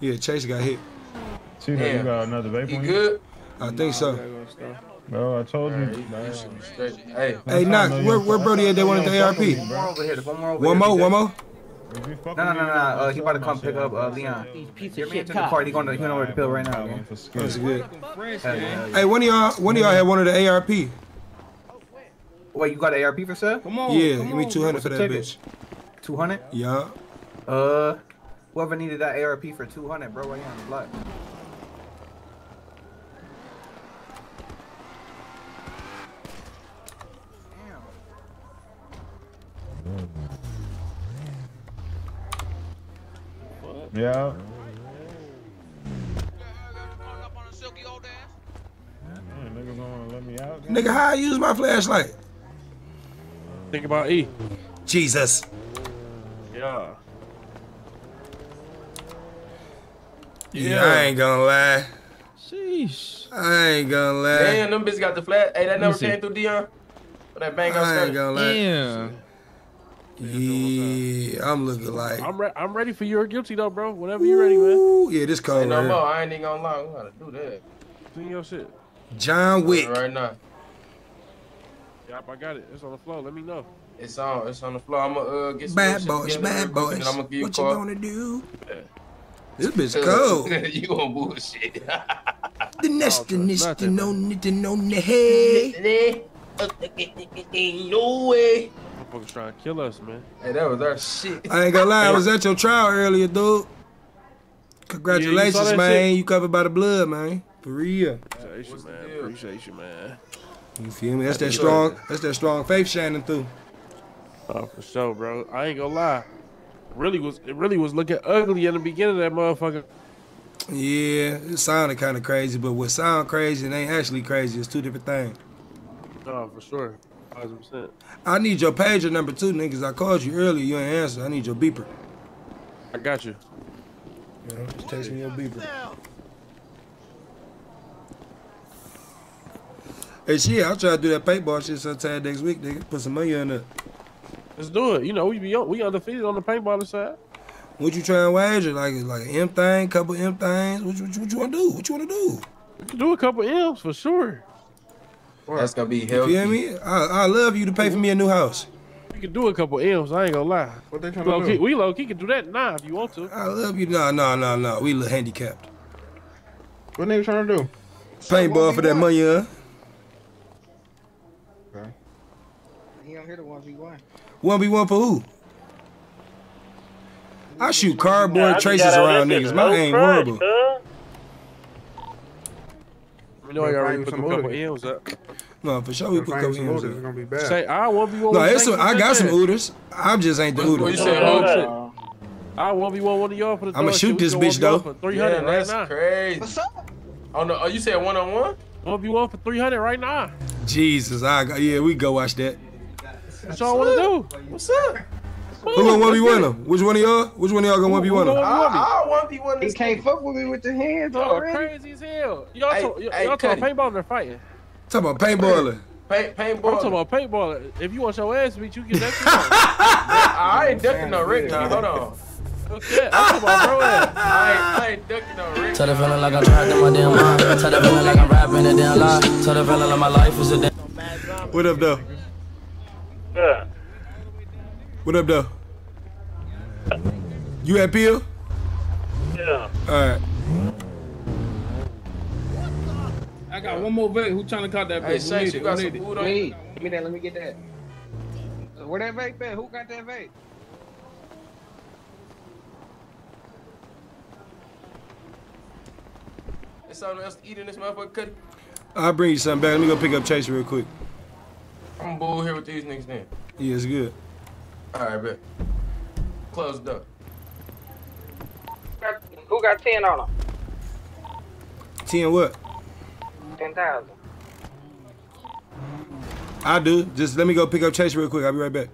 Speaker 8: Yeah, Chase got hit.
Speaker 28: See that you got another vape
Speaker 22: He
Speaker 28: on you?
Speaker 22: good?
Speaker 8: I think so.
Speaker 28: Bro, I told you.
Speaker 22: You should be straight. Hey.
Speaker 8: Hey, Knock, where, where Brody at? They wanted the ARP.
Speaker 29: One more over here. One more over
Speaker 8: One
Speaker 29: here.
Speaker 8: more, one more.
Speaker 29: No, no, no, no. Uh, he about to come pick up uh, Leon.
Speaker 25: Piece
Speaker 29: Your
Speaker 25: of
Speaker 29: man
Speaker 25: shit
Speaker 29: to the
Speaker 25: cop.
Speaker 29: He going to he going over the pill right now. Man.
Speaker 8: That's good.
Speaker 29: Hell yeah, hell yeah.
Speaker 8: Hey, one of y'all, one of y'all had one of the ARP.
Speaker 29: Wait, you got an ARP for sale?
Speaker 8: Come on, Yeah, come give me 200 for that
Speaker 29: ticket?
Speaker 8: bitch.
Speaker 29: 200?
Speaker 8: Yeah.
Speaker 29: Uh, whoever needed that ARP for 200, bro, right here on the block.
Speaker 28: Yeah. Man, niggas don't wanna let me out.
Speaker 8: Nigga, how I use my flashlight?
Speaker 27: Think about E.
Speaker 8: Jesus.
Speaker 27: Yeah.
Speaker 8: Yeah, I ain't gonna lie.
Speaker 27: Sheesh.
Speaker 8: I ain't gonna lie.
Speaker 22: Damn, them bitches got the flat. Hey, that number
Speaker 27: see.
Speaker 22: came through Dion. For that bang out
Speaker 8: I ain't gonna lie.
Speaker 27: Yeah.
Speaker 8: Yeah, I'm looking like.
Speaker 27: I'm re- I'm ready for your guilty though, bro. Whenever you're ready, man.
Speaker 8: Ooh, yeah, this cold
Speaker 22: Say no more. I ain't even gonna lie. We gotta do that.
Speaker 27: Clean your shit.
Speaker 8: John Wick.
Speaker 22: Right now.
Speaker 27: Yep, I got it. It's on the floor. Let me know.
Speaker 22: It's on. It's on the floor. I'm gonna uh, get some
Speaker 8: Bad
Speaker 22: shit
Speaker 8: boys, bad
Speaker 22: real quick,
Speaker 8: boys.
Speaker 22: and I'm gonna give you
Speaker 8: What
Speaker 22: a
Speaker 8: you gonna do?
Speaker 22: Yeah.
Speaker 8: This bitch cold.
Speaker 22: you on bullshit.
Speaker 8: The next to this to know to know the hey.
Speaker 22: no way.
Speaker 27: Motherfuckers trying to kill us, man.
Speaker 22: Hey, that was our shit.
Speaker 8: I ain't gonna lie, I was at your trial earlier, dude. Congratulations,
Speaker 27: that
Speaker 8: man.
Speaker 27: shit?
Speaker 8: You covered by the blood, man. For real.
Speaker 27: Appreciate you, man. Appreciate you, man.
Speaker 8: You feel me? That's that strong. That's that strong faith shining through.
Speaker 27: Oh, for sure, bro. I ain't gonna lie. Really was it really was looking ugly in the beginning of that motherfucker.
Speaker 8: Yeah, it sounded kind of crazy, but what sound crazy and ain't actually crazy It's two different things.
Speaker 27: Oh, for sure. Thousand percent.
Speaker 8: I need your pager number two, niggas. I called you earlier. You ain't answer. I need your beeper.
Speaker 27: I got you.
Speaker 8: Yeah, just text me your beeper. Hey, shit, I'll try to do that paintball shit sometime next week, nigga. Put some money on it.
Speaker 27: Let's do it. You know, we be we undefeated on the paintball side.
Speaker 8: What you trying to wager? Like, like an M thing, couple M things? What you, what you, what you want to do? What you want to do?
Speaker 27: We can do a couple M's for sure.
Speaker 22: That's gonna be
Speaker 8: You
Speaker 22: healthy.
Speaker 8: feel me? I, I love you to pay for me a new house.
Speaker 27: We can do a couple M's. I ain't gonna lie.
Speaker 8: What they
Speaker 27: We low key, we low key can do that now if you want to.
Speaker 8: I love you. No, no, no, no. We look handicapped.
Speaker 17: What nigga trying to do?
Speaker 8: Paintball for that money, huh?
Speaker 17: He don't hit a 1v1.
Speaker 8: One v one for who? I shoot cardboard
Speaker 12: I
Speaker 8: traces around
Speaker 12: there,
Speaker 8: niggas. My aim horrible.
Speaker 12: cuz.
Speaker 27: We know I already put a couple
Speaker 17: Uda.
Speaker 27: M's up.
Speaker 8: No, for sure we put
Speaker 17: Find
Speaker 8: couple
Speaker 17: some
Speaker 8: M's
Speaker 17: Uda,
Speaker 8: in.
Speaker 17: It's gonna be bad.
Speaker 27: Say I one v one.
Speaker 8: No, it's some, I got some Ooders. I just ain't the
Speaker 22: What- what you said,
Speaker 27: Oh, shit. I one v one one of y'all for the.
Speaker 8: I'ma shoot this bitch, though.
Speaker 27: Three hundred
Speaker 22: Yeah,
Speaker 27: right
Speaker 22: that's
Speaker 27: now.
Speaker 22: crazy. What's up? Oh no! Oh, you said one on one?
Speaker 27: One v one for three hundred right now.
Speaker 8: Jesus, I got, yeah, we go watch that.
Speaker 27: What y'all want to do?
Speaker 22: What's up?
Speaker 8: Who gonna one v one them? Which one of y'all? Which one of y'all gonna one v one them?
Speaker 22: I one v one.
Speaker 17: He can't fuck with me with the hands
Speaker 27: Y'all
Speaker 17: already.
Speaker 27: crazy as hell. Y'all talk, y'all
Speaker 22: hey,
Speaker 27: y'all talking
Speaker 22: Cuddy.
Speaker 27: paintball or fighting?
Speaker 8: Talk about paintballing.
Speaker 22: Paint,
Speaker 27: I'm talking about paintball. If you want your ass beat, you get that.
Speaker 22: I ain't ducking no Rick now. Hold on.
Speaker 27: yeah, I'm talking about bro ass.
Speaker 22: I ain't, I ain't ducking no Rick.
Speaker 11: Tell the feeling like I'm trapped in my damn mind. Tell the feeling like I'm rapping a damn lie. Tell the feeling like my life is a damn.
Speaker 8: What up, though?
Speaker 12: Yeah.
Speaker 8: What up, though? You at Peel?
Speaker 12: Yeah.
Speaker 8: All right.
Speaker 30: I got one more vape. Who trying to cut that vape?
Speaker 22: Hey,
Speaker 30: Who
Speaker 22: Shanks,
Speaker 30: need
Speaker 22: you got some food on
Speaker 17: Me,
Speaker 22: you?
Speaker 17: give me that. Let me get that. Where that vape at? Who got that vape?
Speaker 22: There's something else to eat in this motherfucker. Cuddy.
Speaker 8: I'll bring you something back. Let me go pick up Chase real quick.
Speaker 22: I'm bull here with these niggas then.
Speaker 8: Yeah, it's good.
Speaker 22: All right, bet. Close the door.
Speaker 17: Who got 10 on them?
Speaker 8: 10 what?
Speaker 17: 10,000.
Speaker 8: I do. Just let me go pick up Chase real quick. I'll be right back.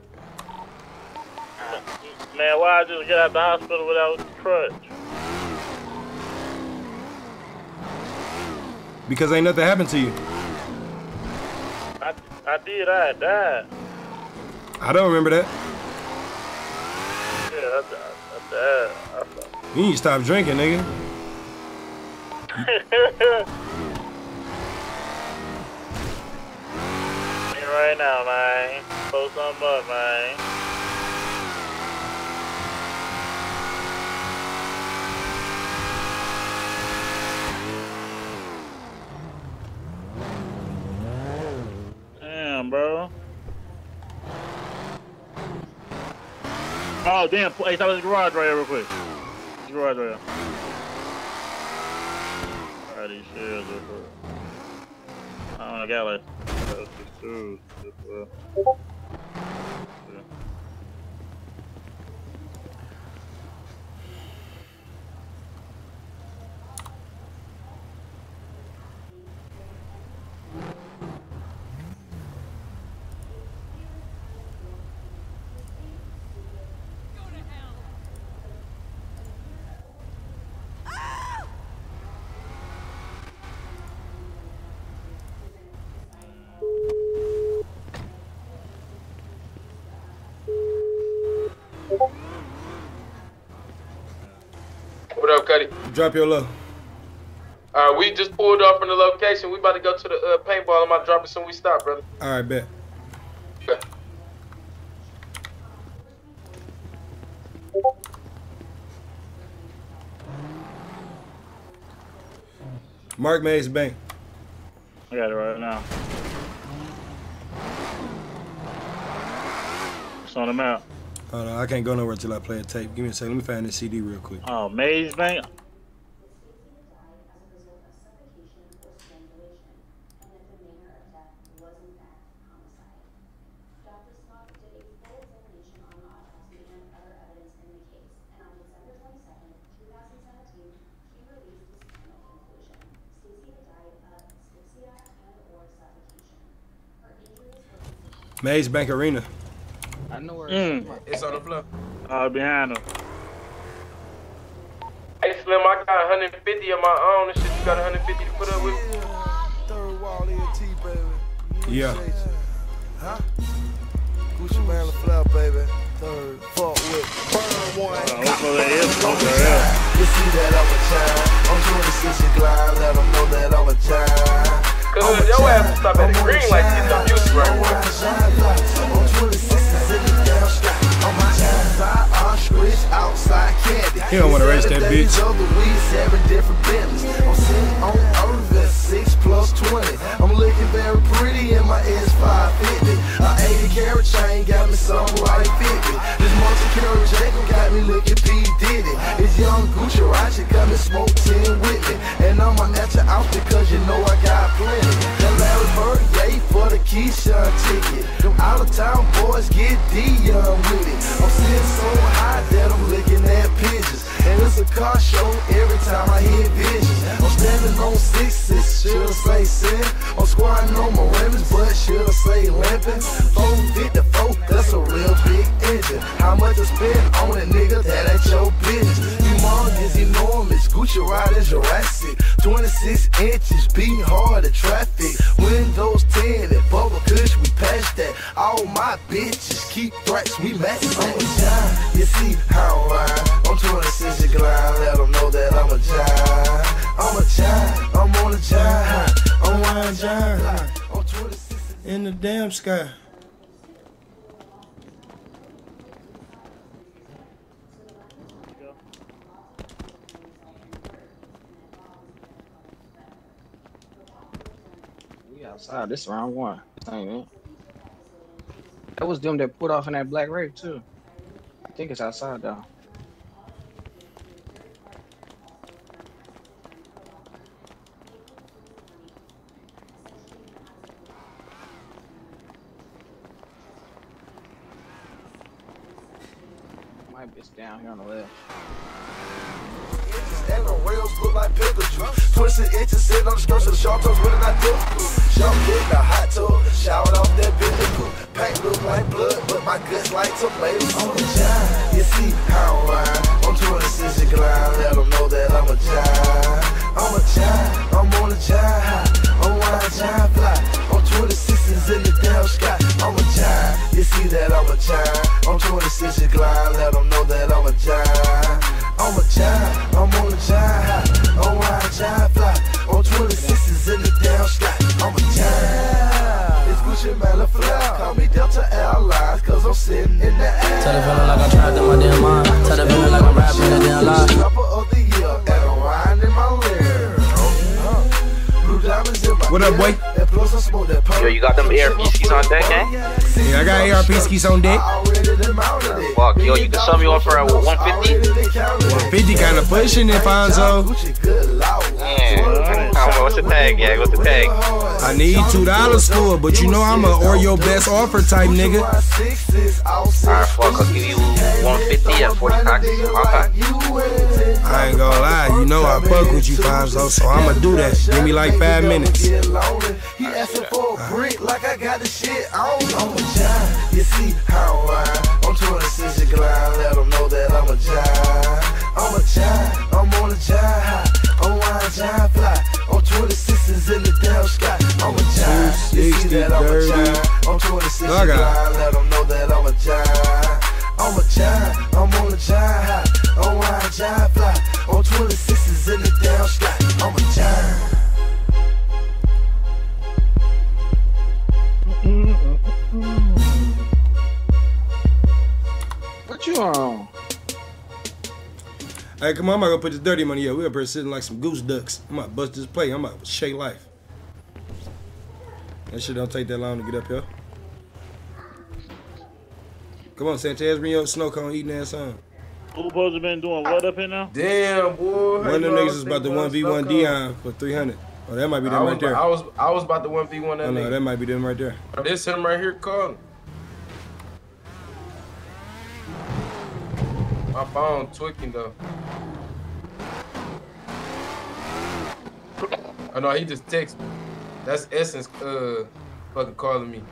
Speaker 12: Man, why I just get out the hospital without crutch?
Speaker 8: Because ain't nothing happened to you.
Speaker 12: I, I did. I died.
Speaker 8: I don't remember that.
Speaker 12: Yeah, I, I, I died.
Speaker 8: You need to stop drinking, nigga.
Speaker 12: Right now, man. Post something up, man. Damn, bro. Oh, damn. Hey, stop at the garage right here real quick. The garage right here. Alright, these shares real. I don't know, I got like, that's just two. Uh,
Speaker 20: Cuddy?
Speaker 8: Drop your low.
Speaker 20: All right, we just pulled off from the location. We about to go to the uh, paintball. I'm about to drop it soon we stop, brother.
Speaker 8: All right, bet.
Speaker 20: Okay.
Speaker 8: Mark Maze Bank.
Speaker 12: I got it right now. It's on the map.
Speaker 8: Hold on, I can't go nowhere till I play a tape. Give me a second. Let me find this CD real quick.
Speaker 12: Oh, Maze Bank.
Speaker 8: Maze Bank Arena.
Speaker 17: I know where
Speaker 12: Mm.
Speaker 20: It's on the floor.
Speaker 12: Uh, behind him.
Speaker 20: Hey, Slim, I got 150 of my own and shit. You got 150 to put up with?
Speaker 21: Third wall ENT, baby.
Speaker 8: Yeah.
Speaker 21: Huh? Gucci Mane La Flare, baby. Third, fuck with. Burn one. You see that I'm a giant. I'm 26 and glide. Let 'em know that I'm a giant.
Speaker 20: Cause your ass will stop at the green light getting no use right now.
Speaker 21: I'm 26 is in the damn sky. On my inside ostrich, outside candy.
Speaker 8: He don't wanna race that bitch.
Speaker 21: 6 plus 20. I'm looking very pretty in my S550. A 80 carat chain got me something like 50. This multi carat Jacob got me looking P. Diddy. It's young Gucci Ratchet got me smoke 10 with me. And I'ma at your outfit cause you know I got plenty. That Larry Bird, yay for the Keyshawn ticket. Them out of town boys get Dion with it. I'm sitting so high that I'm looking at pictures. And it's a car show every time I hear visions. I'm standing on sixes, should say sin. I'm squatting on my rims, but should say limping. 454, that's a real big engine. How much I spend on it, nigga? That ain't your business. Humongous, enormous, Gucci riding Jurassic. 26 inches, beating hard at traffic. Windows 10 and bubble kush, we passed that. All my bitches keep threats, we match that. I'm a giant, you see how I ride. I'm 26 and glide, let 'em know that I'm a giant. I'm a giant, I'm on a giant. I'm riding giant. I'm 26
Speaker 8: In the damn sky.
Speaker 17: Outside. This round one. This it. That was them that put off in that black rape too. I think it's outside though. Might be down here on the left.
Speaker 21: And rails look like juice. Twisted inches sitting on the skirts of the sharp toes, really not difficult. Jump in the hot tub, showered off that biblical. Paint look like blood, but my guts like tomato soup. I'm a giant, you see how I ride. I'm 26 and glide, let 'em know that I'm a giant. I'm I'm a jive, I'm on a jive high. I'm wild jive fly. I'm 26s in the damn sky. I'm a jive, you see that I'm a jive. I'm 26 and glide, let them know that I'm a jive. I'm a jive, I'm on a jive high. I'm wild jive fly. I'm 26s in the damn sky. I'm a jive. It's Gucci Mela fly. Call me Delta Airlines, cause I'm sitting in the air.
Speaker 11: Tell the feeling like I'm trapped in my damn mind. Tell the feeling like I'm rapping a damn lie.
Speaker 8: What up, boy?
Speaker 21: And plus I smoke that
Speaker 31: Yo, you got them ARP skis on deck, eh?
Speaker 8: Yeah, I got ARP skis on deck.
Speaker 31: Fuck, yo, you can sell me one for uh, 150?
Speaker 8: 50 kind of pushing it, Fonzo.
Speaker 31: Yeah. Oh, what's the tag? Yeah, what's the tag?
Speaker 8: I need two dollars for it, but you know I'm a or your best offer type nigga.
Speaker 31: Alright, fuck, I'll give you 150 at 40 cocks. Okay.
Speaker 8: I ain't gonna lie, you know I fuck with you, Fonzo, so I'ma do that. Give me like five minutes.
Speaker 21: He asking for a brick like I got the shit on. I'm a jive. You see how I ride. I'm 26 and glide. Let them know that I'm a jive. I'm a jive. I'm on a jive high. I'm wild jive fly. I'm 26s in the damn sky. I'm a jive. You see that I'm a jive. I'm 26 and
Speaker 8: I got it.
Speaker 21: glide. Let them know that I'm a jive. I'm a jive. I'm on a jive high. I'm wild jive fly. I'm 26s in the damn sky. I'm a jive.
Speaker 17: What you on?
Speaker 8: Hey, come on, I'm not gonna put this dirty money up. We up here sitting like some goose ducks. I'm about to bust this play. I'm about to shake life. That shit don't take that long to get up here. Come on, Sanchez, bring your snow cone eating ass on.
Speaker 12: Who supposed to been doing what up here now?
Speaker 22: Damn, boy.
Speaker 8: One of them niggas is about to 1v1 Dion for 300. Oh, that might be
Speaker 22: I
Speaker 8: them
Speaker 22: was,
Speaker 8: right there.
Speaker 22: I was I was about to one v one oh, that
Speaker 8: Oh, no,
Speaker 22: nigga.
Speaker 8: that might be them right there.
Speaker 22: This him right here calling. My phone tweaking though. Oh no, he just text me. That's Essence uh fucking calling me.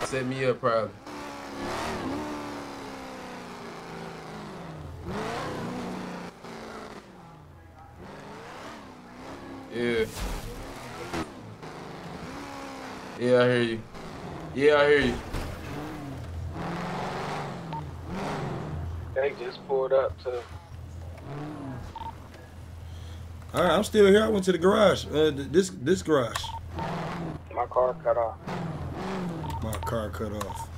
Speaker 22: Set me up probably. Yeah. Yeah, I hear you. Yeah, I hear you.
Speaker 17: They just pulled up to.
Speaker 8: All right, I'm still here. I went to the garage. Uh, this this garage.
Speaker 17: My car cut off.
Speaker 8: My car cut off.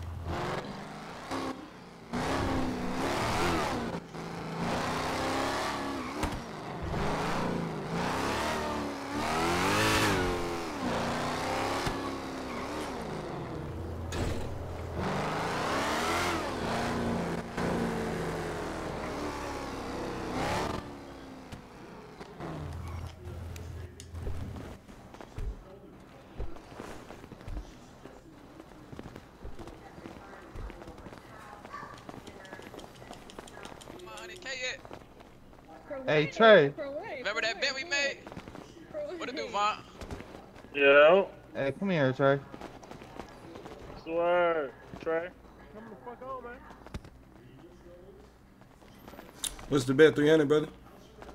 Speaker 26: Hey Trey.
Speaker 32: Remember that bet we made? What it do, Vaughn?
Speaker 12: Yeah.
Speaker 26: Hey, come here, Trey.
Speaker 12: Swear, Trey. Come the fuck on, man.
Speaker 8: What's the bet? 300, brother.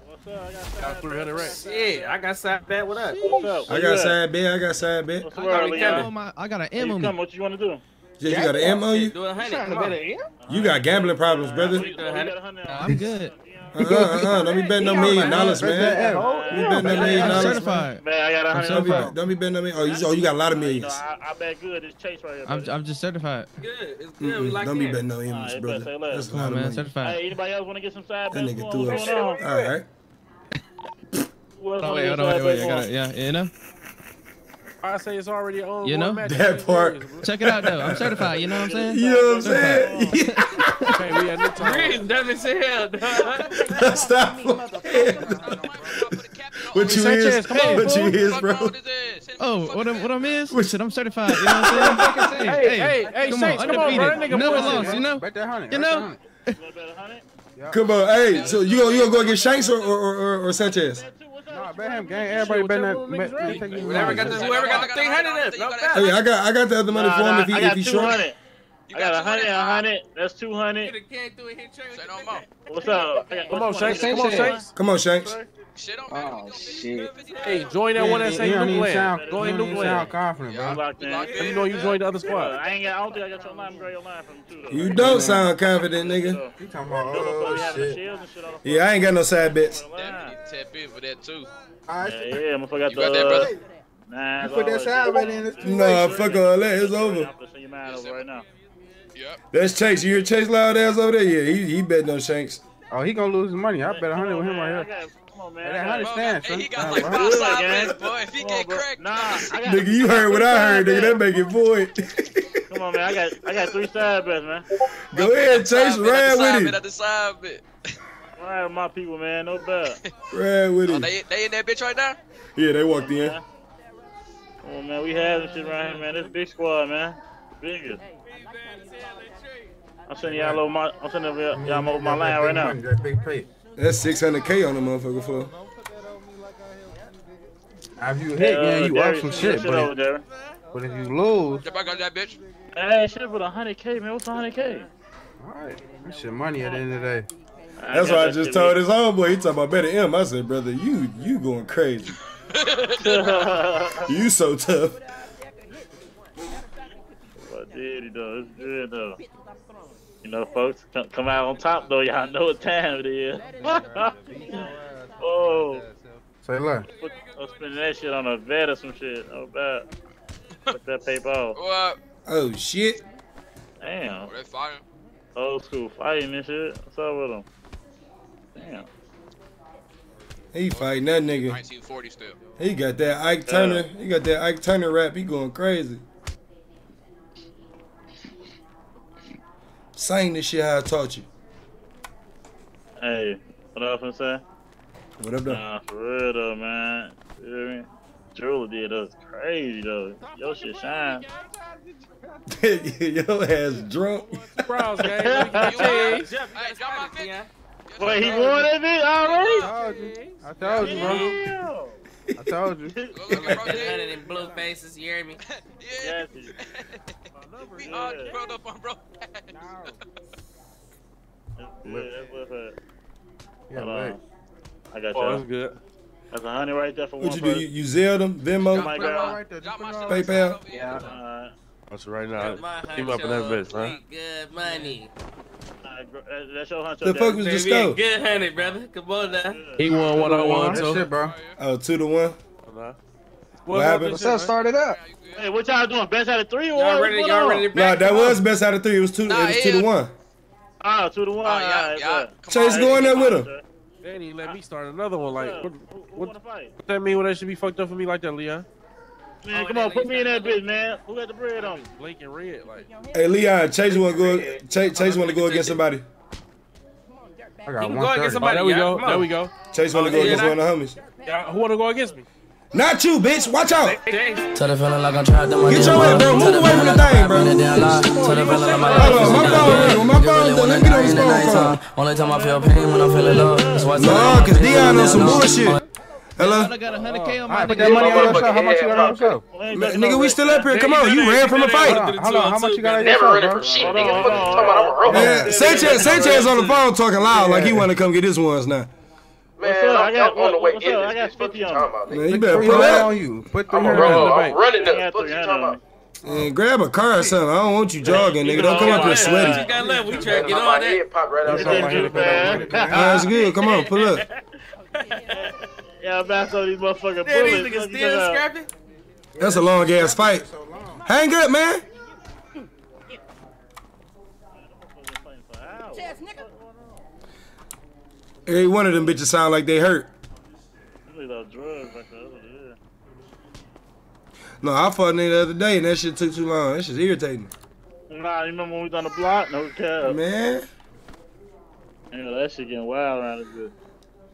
Speaker 12: What's up? I got
Speaker 27: Got 300 racks.
Speaker 17: Shit, I got side bet. What up?
Speaker 12: What's up?
Speaker 8: I got side bet. I got side bet.
Speaker 12: What's the word, Leon?
Speaker 19: Oh, I got an
Speaker 12: Hey,
Speaker 19: M
Speaker 12: you
Speaker 19: on me.
Speaker 12: what you want to do?
Speaker 8: Just you got an M on you?
Speaker 17: Do a hundred. Trying to bet an M?
Speaker 8: You got gambling problems, brother.
Speaker 19: I'm good.
Speaker 8: Uh uh uh. Don't be betting no million dollars, man. Don't be betting no million
Speaker 19: I'm
Speaker 8: dollars.
Speaker 19: certified.
Speaker 12: Man, I got a
Speaker 19: I'm
Speaker 12: hundred.
Speaker 8: Don't be,
Speaker 19: certified.
Speaker 8: don't be betting no million. Oh, you, oh, you got a lot of
Speaker 12: No,
Speaker 8: millions.
Speaker 12: I, I bet good. It's Chase right here.
Speaker 19: I'm. I'm just certified.
Speaker 17: Good. It's good. We
Speaker 8: Mm-mm,
Speaker 17: like
Speaker 8: don't be
Speaker 17: that.
Speaker 8: betting no
Speaker 12: Alright,
Speaker 8: M's,
Speaker 12: bet,
Speaker 8: brother. That's a lot
Speaker 19: on,
Speaker 8: of
Speaker 19: man.
Speaker 8: money.
Speaker 19: Certified.
Speaker 12: Hey, anybody else want to get some side
Speaker 8: That
Speaker 12: bets?
Speaker 8: nigga threw
Speaker 12: going
Speaker 8: it.
Speaker 12: on?
Speaker 8: All right.
Speaker 12: Who else
Speaker 19: Oh, wait, hold on, wait, wait. I got it. Yeah, you know?
Speaker 27: I say it's already on.
Speaker 19: You know?
Speaker 27: match.
Speaker 8: That part.
Speaker 19: Check it out, though. I'm certified. You know what I'm saying?
Speaker 8: You know what I'm saying?
Speaker 27: Okay, we had new time.
Speaker 17: Green, dumb as hell, dog.
Speaker 8: Stop. What you is? What you is, bro?
Speaker 19: Oh, what I'm, what I'm is? Shit, I'm certified. You know what I'm saying?
Speaker 27: Hey, hey, hey,
Speaker 19: come
Speaker 27: Saints,
Speaker 19: on,
Speaker 27: come on, bro. That nigga
Speaker 19: Never lost, you know?
Speaker 26: Bet that hundred.
Speaker 19: You know?
Speaker 8: Come on, hey. So you gonna you gonna go against Shanks or or, or, or Sanchez?
Speaker 26: Nah, bet him, gang. Everybody bet that. Bet, bet, take you
Speaker 17: Whoever got the whoever got the three hundred up, no bet.
Speaker 8: Oh yeah, I got I got the other money for him if he if
Speaker 12: got
Speaker 8: he's
Speaker 12: two
Speaker 8: short.
Speaker 12: Hundred. I got a hundred, a hundred. That's two hundred.
Speaker 17: Came through and hit Trey with the bet.
Speaker 12: What's up? Got-
Speaker 27: Come on,
Speaker 12: what's
Speaker 27: Shanks. Come on, Shanks.
Speaker 8: Come on, Shanks.
Speaker 32: Shit on
Speaker 17: Oh shit.
Speaker 27: Hey, join that one that
Speaker 26: He
Speaker 27: say
Speaker 26: don't
Speaker 27: New
Speaker 26: even
Speaker 27: Glenn.
Speaker 26: sound, don't
Speaker 27: New
Speaker 26: even sound confident,
Speaker 12: I'm
Speaker 26: bro.
Speaker 12: locked in.
Speaker 27: Let me know you joined the other
Speaker 12: Yeah,
Speaker 27: squad.
Speaker 12: I ain't got. I don't think I got your line. Grab your line from too though.
Speaker 8: You don't sound confident, nigga.
Speaker 26: He talking about,
Speaker 12: Look,
Speaker 26: oh,
Speaker 12: we having the
Speaker 26: shit.
Speaker 12: shields and shit on the
Speaker 8: Yeah, I ain't got no side bets.
Speaker 32: Definitely tap in for that too.
Speaker 12: Yeah, yeah, I'm gonna got
Speaker 32: You
Speaker 12: the.
Speaker 32: got that, brother?
Speaker 12: Uh, nah,
Speaker 26: You put that side bet in, it's too
Speaker 8: Nah, fuck all that. It's over.
Speaker 12: I'm gonna send your mind over right now.
Speaker 32: Yep.
Speaker 8: That's Chase. You hear Chase loud ass over there? Yeah, he, he betting on Shanks.
Speaker 26: Oh, he gonna lose his money. I bet a hundred with him right here.
Speaker 12: Come on, man.
Speaker 26: Hey, that hundred stands,
Speaker 32: Hey,
Speaker 26: son.
Speaker 32: he got like
Speaker 26: bro.
Speaker 32: five side
Speaker 12: gang.
Speaker 32: bets, boy. If he get cracked,
Speaker 12: Nah, got.
Speaker 8: Nigga, you heard what I heard, nigga. That
Speaker 12: bets.
Speaker 8: make it void.
Speaker 12: Come on, man. I got. I got three side bets, man.
Speaker 8: Go ahead, Chase.
Speaker 32: side bet
Speaker 8: Ride
Speaker 32: after side
Speaker 8: with
Speaker 32: bet
Speaker 8: him.
Speaker 32: after side bet.
Speaker 12: All right, my people, man. No bet.
Speaker 8: Ride with
Speaker 32: Oh,
Speaker 8: him.
Speaker 32: they they in that bitch right now?
Speaker 8: Yeah, they walked in.
Speaker 12: Come on, man. We having shit right here, man. This big squad, man. Biggest. I'm sending y'all over my. I'm sending y'all y'all over my line right now.
Speaker 26: Big plate.
Speaker 8: That's 600K on the motherfucker floor.
Speaker 26: If you hit,
Speaker 12: Uh,
Speaker 26: yeah, you up
Speaker 12: Darius,
Speaker 26: some
Speaker 12: you
Speaker 26: shit,
Speaker 12: shit over
Speaker 26: but,
Speaker 12: there.
Speaker 26: but if you lose,
Speaker 32: Jump back on that bitch.
Speaker 12: Hey, shit for the 100K, man. What's 100K?
Speaker 26: alright, that's your money at the end of the day.
Speaker 8: That's why I just told his homeboy. He talking about better M. I said, brother, you you going crazy. You so tough.
Speaker 12: What did he though? It's good though. You know, folks, come, come out on top though. Y'all know what time it is. oh,
Speaker 26: Say less.
Speaker 12: put, uh, I'm spending that shit on a vet or some shit. Oh, bad. Put that paper off.
Speaker 32: What?
Speaker 8: Oh shit.
Speaker 12: Damn.
Speaker 32: Oh, they fire.
Speaker 12: Old school fighting and shit. What's up with them? Damn.
Speaker 8: He fighting that nigga.
Speaker 32: 1940 still.
Speaker 8: He got that Ike Turner. He got that Ike Turner rap. He going crazy. Sing this shit how I taught you.
Speaker 12: Hey, what else I'm saying?
Speaker 8: What up, though?
Speaker 12: Nah, for real though, man. You know what I mean? Jeweler did us crazy though. Your shit shine.
Speaker 8: Your ass drunk.
Speaker 27: Browse, gang. Let me get my cheese.
Speaker 32: Hey, drop my
Speaker 12: Wait, he won that bitch already?
Speaker 26: I told you. I told you, bro. I told you.
Speaker 18: Hundred in blue faces, you hear me?
Speaker 32: Yeah.
Speaker 12: Yes,
Speaker 32: We all rolled up on bro.
Speaker 12: Yeah, that's what's up.
Speaker 26: Yeah,
Speaker 12: Hold
Speaker 26: wait.
Speaker 12: on. I got
Speaker 27: Oh,
Speaker 12: y'all.
Speaker 27: that's good.
Speaker 12: That's a hundred right there for
Speaker 8: What
Speaker 12: one
Speaker 8: you do? You, you Zelled him? Venmo?
Speaker 12: My
Speaker 26: Put
Speaker 12: girl.
Speaker 26: right there. Just
Speaker 32: Drop
Speaker 26: put
Speaker 32: my
Speaker 26: it all
Speaker 32: shit.
Speaker 26: right
Speaker 8: PayPal?
Speaker 26: there.
Speaker 12: Alright.
Speaker 27: That's right now.
Speaker 18: My
Speaker 27: Keep up in that bitch, man.
Speaker 18: Good money.
Speaker 12: Alright, gr- that- That's your hunch
Speaker 8: The fuck was the
Speaker 18: Baby,
Speaker 8: score?
Speaker 18: good honey, brother. Come on now.
Speaker 27: He won one on one
Speaker 26: That
Speaker 27: too.
Speaker 26: shit, bro.
Speaker 8: Oh, two to one.
Speaker 27: Nah.
Speaker 8: What happened?
Speaker 17: What's up? Started up.
Speaker 12: Hey, what y'all doing? Best out of three or
Speaker 18: Y'all
Speaker 12: what?
Speaker 18: ready?
Speaker 12: What's
Speaker 18: Y'all ready
Speaker 12: on?
Speaker 18: to
Speaker 8: Nah, that
Speaker 18: Come
Speaker 8: was best out of three. It was two.
Speaker 32: Nah,
Speaker 8: it was two to
Speaker 32: yeah.
Speaker 8: one.
Speaker 12: Ah, two to one.
Speaker 32: Oh, y'all,
Speaker 12: Alright,
Speaker 32: y'all.
Speaker 12: bet.
Speaker 32: Come
Speaker 8: Chase
Speaker 32: on,
Speaker 8: going there with him.
Speaker 27: They didn't let me start another one. Like,
Speaker 12: Yeah.
Speaker 27: what,
Speaker 12: Who- who
Speaker 27: what, what that mean? What that should be fucked up for me like that, Leon?
Speaker 12: Man, come on, put me in that bitch, man. Who got the bread on me?
Speaker 27: Blake and red, like.
Speaker 8: Hey, Leon, Chase want to go. Chase, Chase want to go against somebody.
Speaker 26: I got one
Speaker 18: go against
Speaker 26: thirty.
Speaker 27: Oh,
Speaker 18: somebody.
Speaker 27: there we go.
Speaker 18: Come on.
Speaker 27: There we go.
Speaker 8: Chase want to
Speaker 18: Oh,
Speaker 8: go against
Speaker 18: nah.
Speaker 8: one of the homies.
Speaker 27: Yeah, who want to go against me?
Speaker 8: Not you, bitch. Watch out.
Speaker 11: Tell the feeling like I'm trapped in my
Speaker 8: Get your
Speaker 11: mind.
Speaker 8: head, bro.
Speaker 11: Tell
Speaker 8: Move away from the thing, bro.
Speaker 11: rapping a damn lie. Tell the feeling like my life is
Speaker 8: my phone
Speaker 11: game.
Speaker 8: ring. My phone
Speaker 11: really
Speaker 8: done.
Speaker 11: wanna
Speaker 8: Let me get on this
Speaker 11: the
Speaker 8: phone
Speaker 11: Only time I feel pain when I'm feeling low. That's why I
Speaker 8: Nah, cause
Speaker 11: I'm
Speaker 8: Dion on some
Speaker 11: low.
Speaker 8: bullshit. Hello?
Speaker 25: I got hundred K on my
Speaker 26: right, put
Speaker 25: nigga.
Speaker 26: that money on your show. How much you got on your show?
Speaker 8: Nigga, we still up here. Come on, you ran from a
Speaker 26: Hold
Speaker 8: fight.
Speaker 26: on, hold on. How much you got on your
Speaker 31: Never
Speaker 26: show,
Speaker 31: running
Speaker 26: bro?
Speaker 31: from shit,
Speaker 12: Hold
Speaker 31: nigga.
Speaker 12: on,
Speaker 31: Fuck you talking about? I'm a robot.
Speaker 8: Sanchez, Sanchez on the phone talking loud like he want to come get his ones now.
Speaker 31: Man,
Speaker 12: What's up? I
Speaker 31: I'm,
Speaker 12: got-
Speaker 31: I'm on the way
Speaker 12: what's
Speaker 31: in
Speaker 12: up?
Speaker 31: this
Speaker 12: I got 50 on
Speaker 31: talking about,
Speaker 8: Man, you better
Speaker 26: Three
Speaker 8: pull up
Speaker 26: on you. Put
Speaker 31: I'm
Speaker 26: three
Speaker 31: a
Speaker 26: hundred on
Speaker 31: roll.
Speaker 26: you.
Speaker 31: I'm running
Speaker 12: I
Speaker 31: this.
Speaker 12: got
Speaker 31: Fuck you talking about?
Speaker 12: me.
Speaker 8: and grab a car or something. I don't want you jogging, nigga. Don't come up here sweaty.
Speaker 18: You got left. We trying to get
Speaker 31: my
Speaker 18: on that.
Speaker 31: head popped right
Speaker 26: That's
Speaker 31: outside.
Speaker 26: all I had to put that money.
Speaker 8: That's good. Come on, pull up.
Speaker 12: Yeah, I'm back on these motherfucking
Speaker 18: Damn, these
Speaker 12: bullets.
Speaker 18: niggas still scrapping.
Speaker 8: That's a long ass fight. Hang up, man. Every one of them bitches sound like they hurt.
Speaker 12: Really those drugs like that. Yeah.
Speaker 8: No, I fought a nigga the other day and that shit took too long. That shit's irritating.
Speaker 12: Nah, you remember when we done the block? No cap.
Speaker 8: Man.
Speaker 12: Yeah, that shit getting wild around this bitch.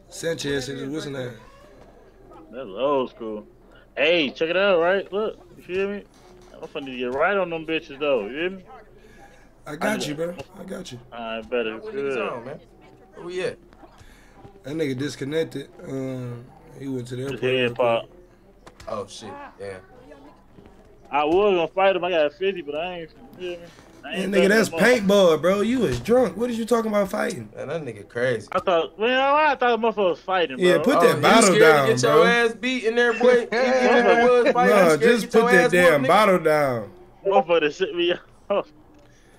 Speaker 8: Sanchez what's his name?
Speaker 12: That's old school. Hey, check it out, right? Look, you feel me? I'm finna get right on them bitches though. You hear me?
Speaker 8: I got you, bro. I got you.
Speaker 12: I better.
Speaker 22: What niggas on, man? Where we at?
Speaker 8: That nigga disconnected. Um, he went to the
Speaker 12: His
Speaker 8: airport.
Speaker 12: head pop.
Speaker 22: Oh shit, yeah.
Speaker 12: I was gonna fight him. I got 50, but I ain't. You feel me?
Speaker 8: Man, nigga, that's paintball, bro. You was drunk. What is you talking about fighting?
Speaker 22: Man, that nigga crazy.
Speaker 12: I thought, well, I thought the motherfucker was fighting, bro.
Speaker 8: Yeah, put oh, that
Speaker 22: you
Speaker 8: bottle
Speaker 22: scared
Speaker 8: down,
Speaker 22: to get
Speaker 8: bro.
Speaker 22: your ass beat in there, boy? Even if it was fighting, you
Speaker 8: No, just put that
Speaker 22: ass
Speaker 8: damn
Speaker 22: whooped, nigga?
Speaker 8: bottle down.
Speaker 12: Motherfucker sit me off.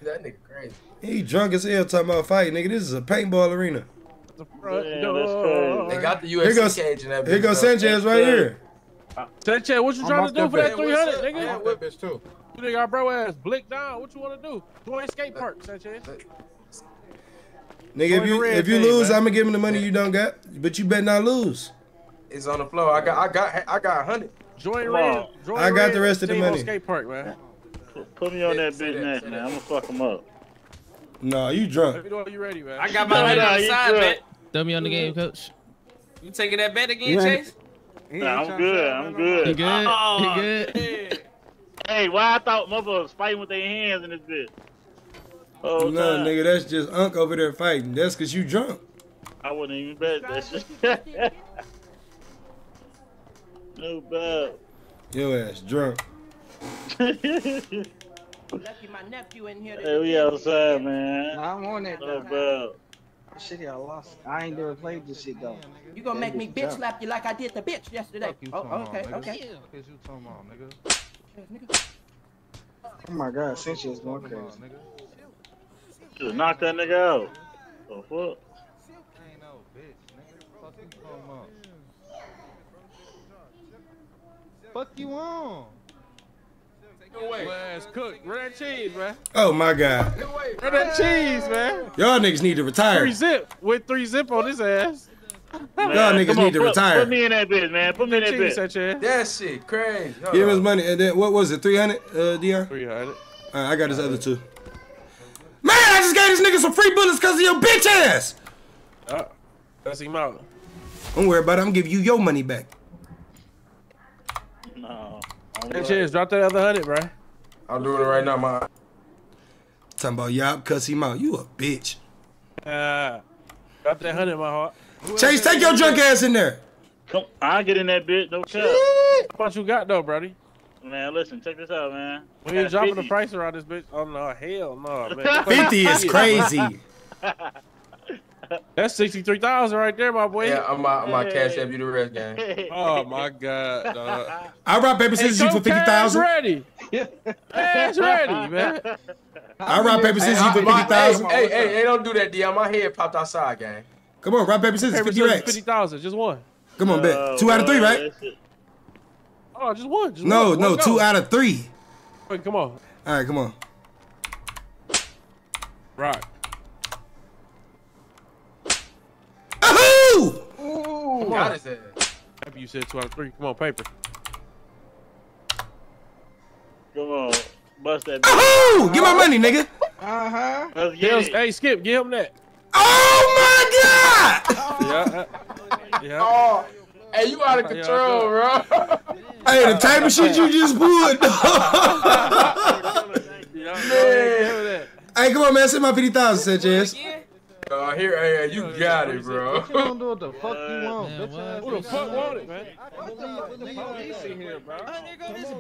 Speaker 22: That nigga crazy.
Speaker 8: He drunk as hell talking about fighting, nigga. This is a paintball arena.
Speaker 12: Damn, that's crazy.
Speaker 22: They got the
Speaker 8: Here
Speaker 22: UFC
Speaker 8: goes,
Speaker 22: cage in that bitch.
Speaker 8: here goes. Sanchez right here.
Speaker 27: Sanchez, what you trying to do for that 300, nigga?
Speaker 26: want that bitch too.
Speaker 27: You nigga got bro ass blick down. What you want to do? Join skate park, Sanchez.
Speaker 8: Nigga, if you if you lose. I'm gonna give him the money you don't got. But you better not lose.
Speaker 22: It's on the floor. I got, I got, I got a hundred.
Speaker 27: Join
Speaker 12: Come
Speaker 27: red. Join
Speaker 8: I got the rest of the
Speaker 27: team on
Speaker 8: money.
Speaker 27: skate park, man.
Speaker 12: Put, put me on that
Speaker 22: Say
Speaker 12: bitch
Speaker 22: that,
Speaker 12: man. I'm gonna fuck him up.
Speaker 8: Nah, you drunk.
Speaker 27: Let me know when you ready, man.
Speaker 18: I got my
Speaker 12: Nah,
Speaker 18: money on the
Speaker 12: you
Speaker 18: side
Speaker 12: good.
Speaker 18: bet.
Speaker 19: Throw me on the game, coach.
Speaker 18: You taking that bet again, Chase?
Speaker 26: He
Speaker 12: Nah, I'm good. I'm good.
Speaker 19: You good?
Speaker 18: Oh,
Speaker 19: You good?
Speaker 18: Yeah.
Speaker 12: Hey, why I thought motherfuckers was fighting with their hands in this bitch? Oh,
Speaker 8: No, nigga, that's just Unc over there fighting. That's cause you drunk.
Speaker 12: I wouldn't even bet that shit. no bad.
Speaker 8: Your ass drunk.
Speaker 25: Lucky my nephew in here.
Speaker 12: hey, we outside, man.
Speaker 17: I'm on that
Speaker 12: No
Speaker 17: though.
Speaker 12: bad.
Speaker 17: Shit, I lost. I ain't never played this shit though.
Speaker 25: You gonna make me bitch slap you like I did the bitch yesterday?
Speaker 26: Fuck
Speaker 25: Oh, okay, okay.
Speaker 26: Fuck is you talking about, nigga?
Speaker 17: Oh my god, Sanchez going crazy.
Speaker 12: Just knock that nigga out. The fuck?
Speaker 26: Ain't no bitch, nigga. Fuck you talking about? Fuck you on?
Speaker 27: Your ass cooked. Run that cheese, man.
Speaker 8: Oh my god.
Speaker 27: Run that cheese, man.
Speaker 8: Y'all niggas need to retire.
Speaker 27: Three zip with three zip on his ass.
Speaker 12: Man,
Speaker 8: Y'all niggas
Speaker 12: on,
Speaker 8: need to
Speaker 12: put,
Speaker 8: retire.
Speaker 12: Put me in that bitch, man. Put me in that
Speaker 27: Cheese,
Speaker 12: bitch.
Speaker 27: Sanchez.
Speaker 22: That shit crazy. Hold
Speaker 8: Give him his money. And then what was it? 300, uh, Dion?
Speaker 27: Three hundred.
Speaker 8: All right, I got his other two. Man, I just gave this nigga some free bullets because of your bitch ass.
Speaker 27: Uh, that's him out.
Speaker 8: Don't worry about it. I'm gonna you your money back.
Speaker 12: No.
Speaker 27: Sanchez, drop that other hundred, bro.
Speaker 22: I'm doing it right now, man.
Speaker 8: Talking about y'all cuss him out. You a bitch.
Speaker 27: Uh, drop that hundred, my heart.
Speaker 8: Chase, take your drunk ass in there.
Speaker 12: Come, I'll get in that bitch. No cap.
Speaker 27: How much you got though, brody?
Speaker 12: Man, listen, check this out, man.
Speaker 27: We ain't
Speaker 12: Got
Speaker 27: dropping the price around this bitch. Oh no, hell no, man.
Speaker 8: 50 is crazy.
Speaker 27: That's sixty three thousand right there, my boy.
Speaker 22: Yeah, I'm my, I'm my cash app you the rest gang.
Speaker 27: Oh my god, dog.
Speaker 8: I rock paper scissors you for fifty thousand.
Speaker 27: Cash
Speaker 8: thousand.
Speaker 27: ready. Cash ready, man.
Speaker 8: I rock paper scissors you for
Speaker 22: Hey, I-
Speaker 8: fifty thousand.
Speaker 22: Hey, hey, hey, don't do that, D. My head popped outside, gang.
Speaker 8: Come on, rock paper scissors
Speaker 27: Paper
Speaker 8: fifty
Speaker 27: scissors,
Speaker 8: racks.
Speaker 27: fifty thousand, just one.
Speaker 8: Come on, bet two out of three, right?
Speaker 27: Oh, just one. Just
Speaker 8: No,
Speaker 27: one.
Speaker 8: no,
Speaker 27: One
Speaker 8: two out of three.
Speaker 27: Wait, come on,
Speaker 8: All right, come on.
Speaker 27: rock.
Speaker 8: Ahoo!
Speaker 27: Come
Speaker 22: Got
Speaker 27: on.
Speaker 22: his ass.
Speaker 27: Happy you said two out of three. Come on, paper.
Speaker 12: Come on. Bust that.
Speaker 8: Ahoo! Get my money, nigga.
Speaker 17: Uh huh.
Speaker 12: Let's get
Speaker 27: hey, Skip, give him that.
Speaker 8: Oh my god!
Speaker 27: Yeah, uh, yeah.
Speaker 22: Oh, hey, you out of
Speaker 27: Yeah,
Speaker 22: control, bro.
Speaker 8: Hey, the type of shit you just pulled.
Speaker 27: Yeah, go ahead, give him that.
Speaker 8: hey, come on, man. Send my fifty thousand, Sanchez.
Speaker 22: Uh, here, hey, you got it, bro.
Speaker 26: You don't do what the fuck you want,
Speaker 19: Man,
Speaker 26: bitch
Speaker 19: what?
Speaker 27: Who the fuck want it, man?
Speaker 26: The police in here, bro.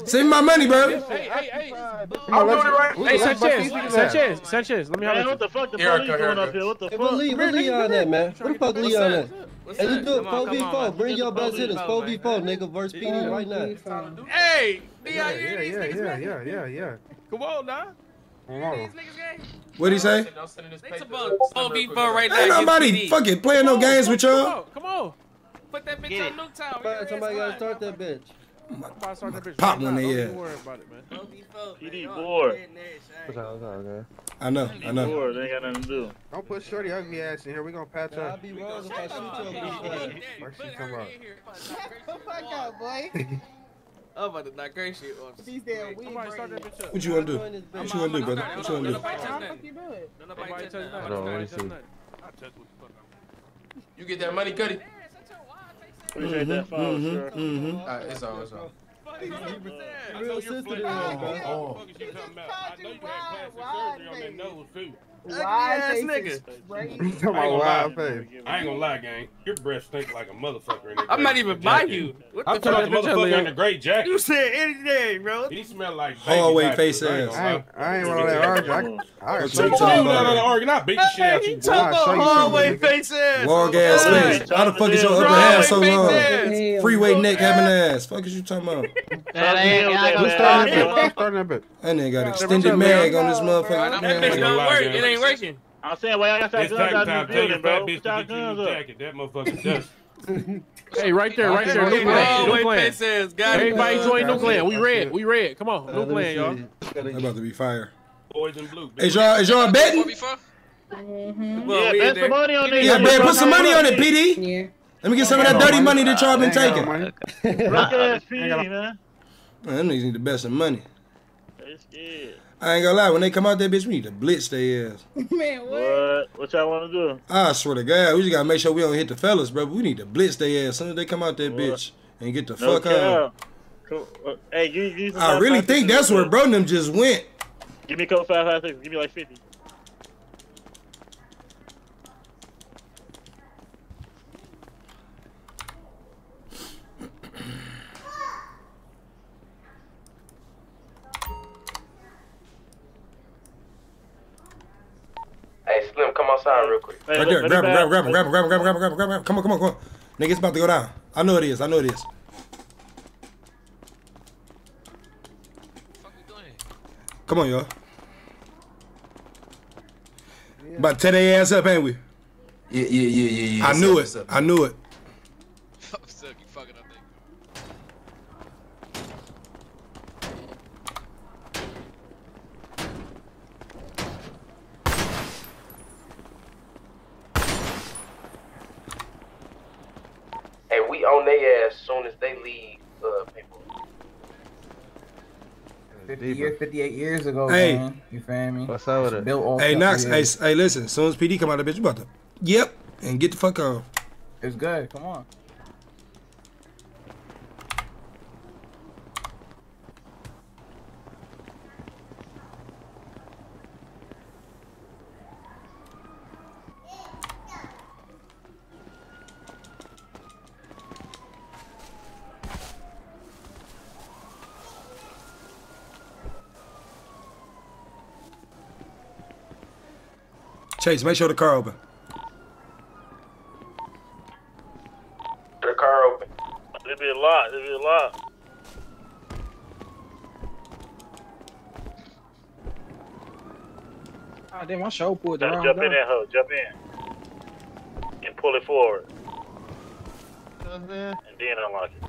Speaker 8: Send my money, bro.
Speaker 27: Hey, hey, hey.
Speaker 22: I'm doing it right.
Speaker 27: Hey, Sanchez, Sanchez, Sanchez, let me
Speaker 12: Man,
Speaker 27: holler
Speaker 12: what the fuck the police
Speaker 22: come,
Speaker 12: doing up here? What the fuck?
Speaker 33: Lee, where Leon at, man? Where the fuck Leon at?
Speaker 18: What's
Speaker 33: Hey, let's do it
Speaker 18: Come on, come on,
Speaker 33: 4v4. Bring
Speaker 18: Get
Speaker 33: your best hitters. 4v4, nigga, versus PD right now.
Speaker 18: Hey, Leon,
Speaker 26: Yeah,
Speaker 18: you hear
Speaker 26: yeah,
Speaker 18: these
Speaker 26: yeah,
Speaker 18: niggas,
Speaker 26: yeah, yeah, yeah, yeah.
Speaker 27: Come on now.
Speaker 26: Come
Speaker 18: These
Speaker 26: on.
Speaker 18: niggas, gang?
Speaker 8: What'd he say?
Speaker 22: I'm sending this
Speaker 18: They
Speaker 22: paper.
Speaker 18: talking about
Speaker 22: Send real
Speaker 18: 4v4
Speaker 22: quick.
Speaker 18: right now.
Speaker 8: Ain't nobody
Speaker 18: PD.
Speaker 8: fucking playing no games with y'all.
Speaker 27: come on.
Speaker 18: Put that bitch
Speaker 12: Get
Speaker 18: on
Speaker 12: it.
Speaker 18: Nuketown.
Speaker 33: Somebody, somebody gotta start that bitch.
Speaker 27: Somebody start that bitch
Speaker 8: Pop one
Speaker 27: now.
Speaker 8: in
Speaker 27: Don't
Speaker 8: the air.
Speaker 27: worry about it, man.
Speaker 12: PD bored.
Speaker 33: What's up, what's up, man?
Speaker 8: I know, I know.
Speaker 12: Bored. They ain't got nothing to do.
Speaker 26: Don't put shorty ugly ass in here. We gonna patch
Speaker 33: Nah, I'd
Speaker 26: up.
Speaker 33: be wrong if I shoot your bitch ass.
Speaker 26: What she talking about?
Speaker 24: Fuck out, boy.
Speaker 18: I'm about to knock her shit off.
Speaker 24: She's there. We
Speaker 27: Somebody start that bitch up.
Speaker 8: What you wanna do? What you wanna do, brother? What you wanna do?
Speaker 18: Nobody touch
Speaker 24: How the
Speaker 18: nothing.
Speaker 24: fuck you do it?
Speaker 18: Nobody
Speaker 27: Nobody
Speaker 18: touch
Speaker 27: touch
Speaker 18: nothing.
Speaker 27: nothing.
Speaker 33: Hold on, let me
Speaker 27: Nobody touch
Speaker 33: see.
Speaker 27: nothing. I touch what the fuck I want.
Speaker 22: You get that money, Cuddy?
Speaker 12: Appreciate that follow, sir.
Speaker 8: Mm-hmm.
Speaker 22: Alright, it's all, it's all.
Speaker 33: Real sensitive, man, bro.
Speaker 22: Oh.
Speaker 27: What the fuck is you talking about? I know you had plastic surgery on that nose too.
Speaker 18: Ass nigga.
Speaker 34: I ain't gonna lie. I ain't gonna lie, gang. Your breath stink like a motherfucker in
Speaker 18: I'm not
Speaker 34: great
Speaker 18: even by you. What
Speaker 34: I'm
Speaker 18: the
Speaker 34: talking about
Speaker 18: fuck?
Speaker 34: the motherfucker in the great jacket.
Speaker 18: You said anything, bro.
Speaker 34: He smell like
Speaker 8: Hallway
Speaker 34: baby
Speaker 8: face ass.
Speaker 34: I ain't gonna lie.
Speaker 28: I ain't want to argue. I, I
Speaker 8: What
Speaker 28: can
Speaker 8: you
Speaker 28: show
Speaker 8: talking
Speaker 28: you
Speaker 8: about?
Speaker 28: something.
Speaker 34: No. I beat the shit out you. boy.
Speaker 28: I'll show you
Speaker 18: hallway
Speaker 28: something.
Speaker 18: face ass.
Speaker 8: Long ass face. How the fuck is your upper
Speaker 18: Hallway
Speaker 8: half so long? Freeway neck having ass. Fuck is you talking about?
Speaker 23: That ain't
Speaker 12: Who's
Speaker 28: Who's starting that bitch? Who's that bitch?
Speaker 8: That nigga got extended mag on this motherfucker.
Speaker 18: That bitch don't work. It ain't working.
Speaker 12: I'm saying, why y'all got
Speaker 34: It's
Speaker 12: guns out in the building, bro?
Speaker 34: bitch to
Speaker 12: y'all
Speaker 34: get you
Speaker 12: guns up.
Speaker 34: jacket. That motherfucker dust.
Speaker 27: Hey, right there, right there. New plan. New
Speaker 18: Hallway
Speaker 27: plan.
Speaker 18: face ass. Got it.
Speaker 27: Everybody join new
Speaker 28: I
Speaker 27: plan. We red. We red. Come on, new
Speaker 33: let
Speaker 27: plan, y'all.
Speaker 33: see.
Speaker 8: That about to be fire.
Speaker 34: Boys in blue.
Speaker 8: Is y'all, is y'all betting?
Speaker 32: Before?
Speaker 12: Mm-hmm.
Speaker 18: Yeah,
Speaker 12: bet some money on this.
Speaker 8: Yeah,
Speaker 12: shit,
Speaker 8: man, put some money on it, PD.
Speaker 35: Yeah.
Speaker 8: Let me get some of that dirty money that y'all been
Speaker 28: Ain't got no
Speaker 8: taking.
Speaker 28: money.
Speaker 12: Rock ass PD, man.
Speaker 8: Man, them niggas need the best of money.
Speaker 12: They scared.
Speaker 8: I ain't gonna lie, when they come out that bitch, we need to blitz their ass.
Speaker 35: Man, what?
Speaker 12: What? What y'all want to do?
Speaker 8: I swear to God, we just gotta make sure we don't hit the fellas, bro. We need to blitz their ass as soon as they come out that bitch and get the
Speaker 12: No
Speaker 8: fuck on.
Speaker 12: cap. Cool. Uh, Hey, give, give me some
Speaker 8: I really think that's where
Speaker 12: six.
Speaker 8: bro them just went.
Speaker 12: Give me a couple five, five, six. Give me like fifty.
Speaker 22: Hey, Slim, come outside real quick.
Speaker 8: Right
Speaker 12: let-
Speaker 8: there,
Speaker 12: let
Speaker 8: grab
Speaker 12: me
Speaker 8: him, grab him, grab him, grab him, grab him, grab him, grab him, grab him, grab him. Come on, come on, come on. Nigga, it's about to go down. I know it is. I know it is. Come on, y'all. About to tear their ass up, ain't we?
Speaker 22: Yeah, yeah, yeah, yeah, yeah.
Speaker 8: I knew it. I knew it.
Speaker 32: Suck, you fucking up, nigga.
Speaker 22: Hey, we on their ass soon as they leave. Uh, people.
Speaker 29: 50 years, 58 years ago,
Speaker 8: Hey.
Speaker 29: man. You feel me?
Speaker 33: What's up with it?
Speaker 29: Built off
Speaker 8: Hey, Knox. Hey, hey, listen. As soon as PD come out of the bitch, you about to. Yep. And get the fuck on.
Speaker 29: It's good. Come on.
Speaker 8: Chase, make sure the car open.
Speaker 22: The car open.
Speaker 12: It'd be a lot. It'd be a lot.
Speaker 17: Oh, damn, my show pulled the
Speaker 12: Gotta
Speaker 17: wrong
Speaker 12: jump in that hoe. Jump in. And pull it forward. Uh-huh. And then unlock it.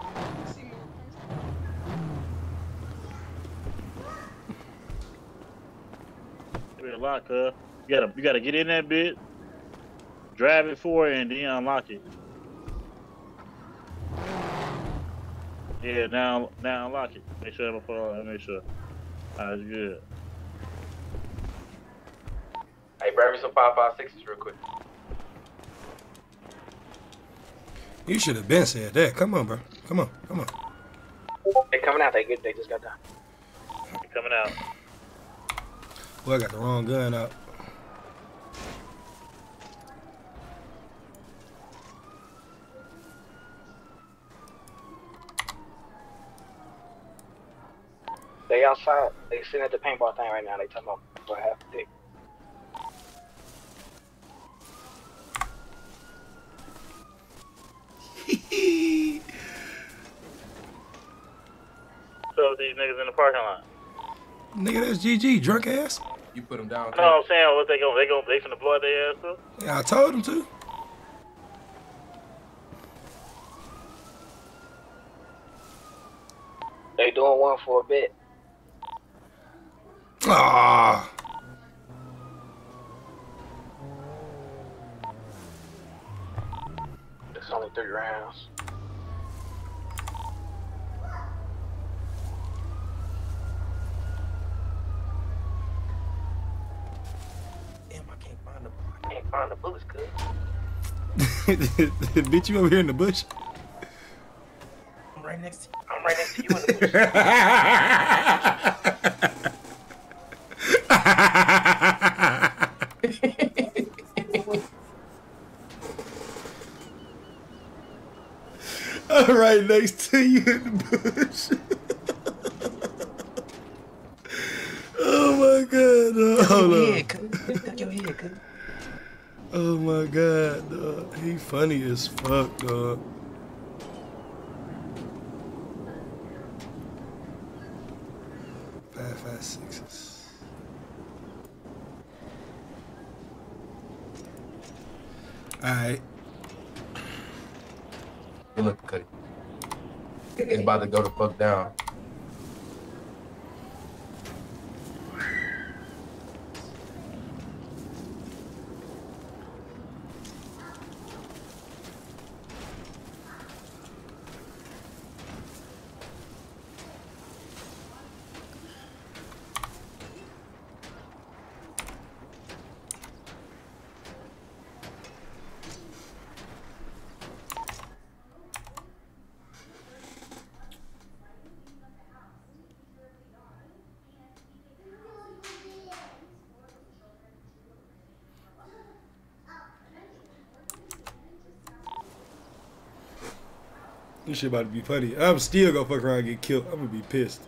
Speaker 12: It'd be a lot, cuz. You gotta, you gotta get in that bit, drive it forward, and then unlock it. Yeah, now, now unlock it. Make sure I'm put on. Make sure. That's good.
Speaker 22: Hey, grab me some five five sixes real quick.
Speaker 8: You should have been said that. Come on, bro. Come on. Come on.
Speaker 17: They coming out. They good. They just got done.
Speaker 12: They Coming out.
Speaker 8: Well, I got the wrong gun out.
Speaker 17: They outside. They sitting at the paintball thing right now. They talking about what half a dick.
Speaker 12: So these niggas in the parking lot.
Speaker 8: Nigga, that's GG, drunk ass.
Speaker 22: You put them down.
Speaker 12: I know what I'm saying. What they gonna, they gonna, they finna blow their ass too?
Speaker 8: Yeah, I told him to.
Speaker 17: They doing one for a bit.
Speaker 8: Ah.
Speaker 17: It's only three rounds.
Speaker 22: Damn, I can't find the, I can't find the bullets, cuz.
Speaker 8: Bitch, you over here in the bush.
Speaker 22: I'm right next to you. I'm right next to you in the bush.
Speaker 8: next to you in the bush. oh my god, uh, dog. Hold on. Oh my god, dog. He funny as fuck, dog. Five, five, sixes. Alright.
Speaker 22: Hey, look, Cuddy. It's about to go the fuck down.
Speaker 8: Shit about to be funny. I'm still gonna fuck around and get killed. I'm gonna be pissed.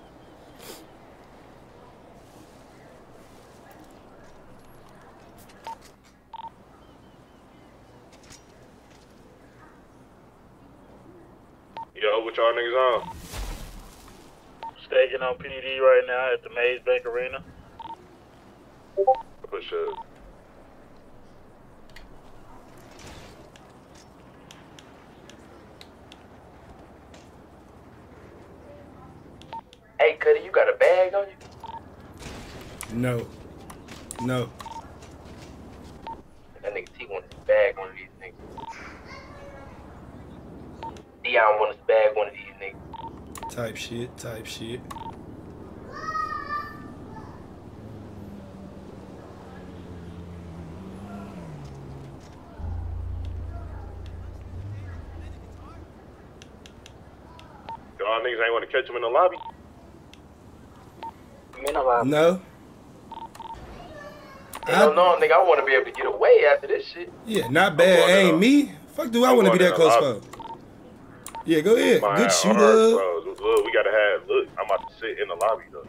Speaker 35: Yo, what y'all niggas on?
Speaker 12: Staking on PDD right now at the Maze Bank Arena.
Speaker 35: Push up.
Speaker 22: Hey, Cuddy, you got a bag on you?
Speaker 8: No. No.
Speaker 22: That nigga T wants his bag one of these niggas. Dion wants his bag one of these niggas.
Speaker 8: Type shit, type shit.
Speaker 35: Y'all niggas ain't want to catch him in the lobby?
Speaker 8: No.
Speaker 22: Hell no, nigga, I want to be able to get away after this shit.
Speaker 8: Yeah, not bad. Ain't me. Fuck do I want to be that close for? Yeah, go ahead.
Speaker 35: My
Speaker 8: Good
Speaker 35: heart,
Speaker 8: shooter.
Speaker 35: Bro. Look, we gotta have. Look, I'm about to sit in the lobby though.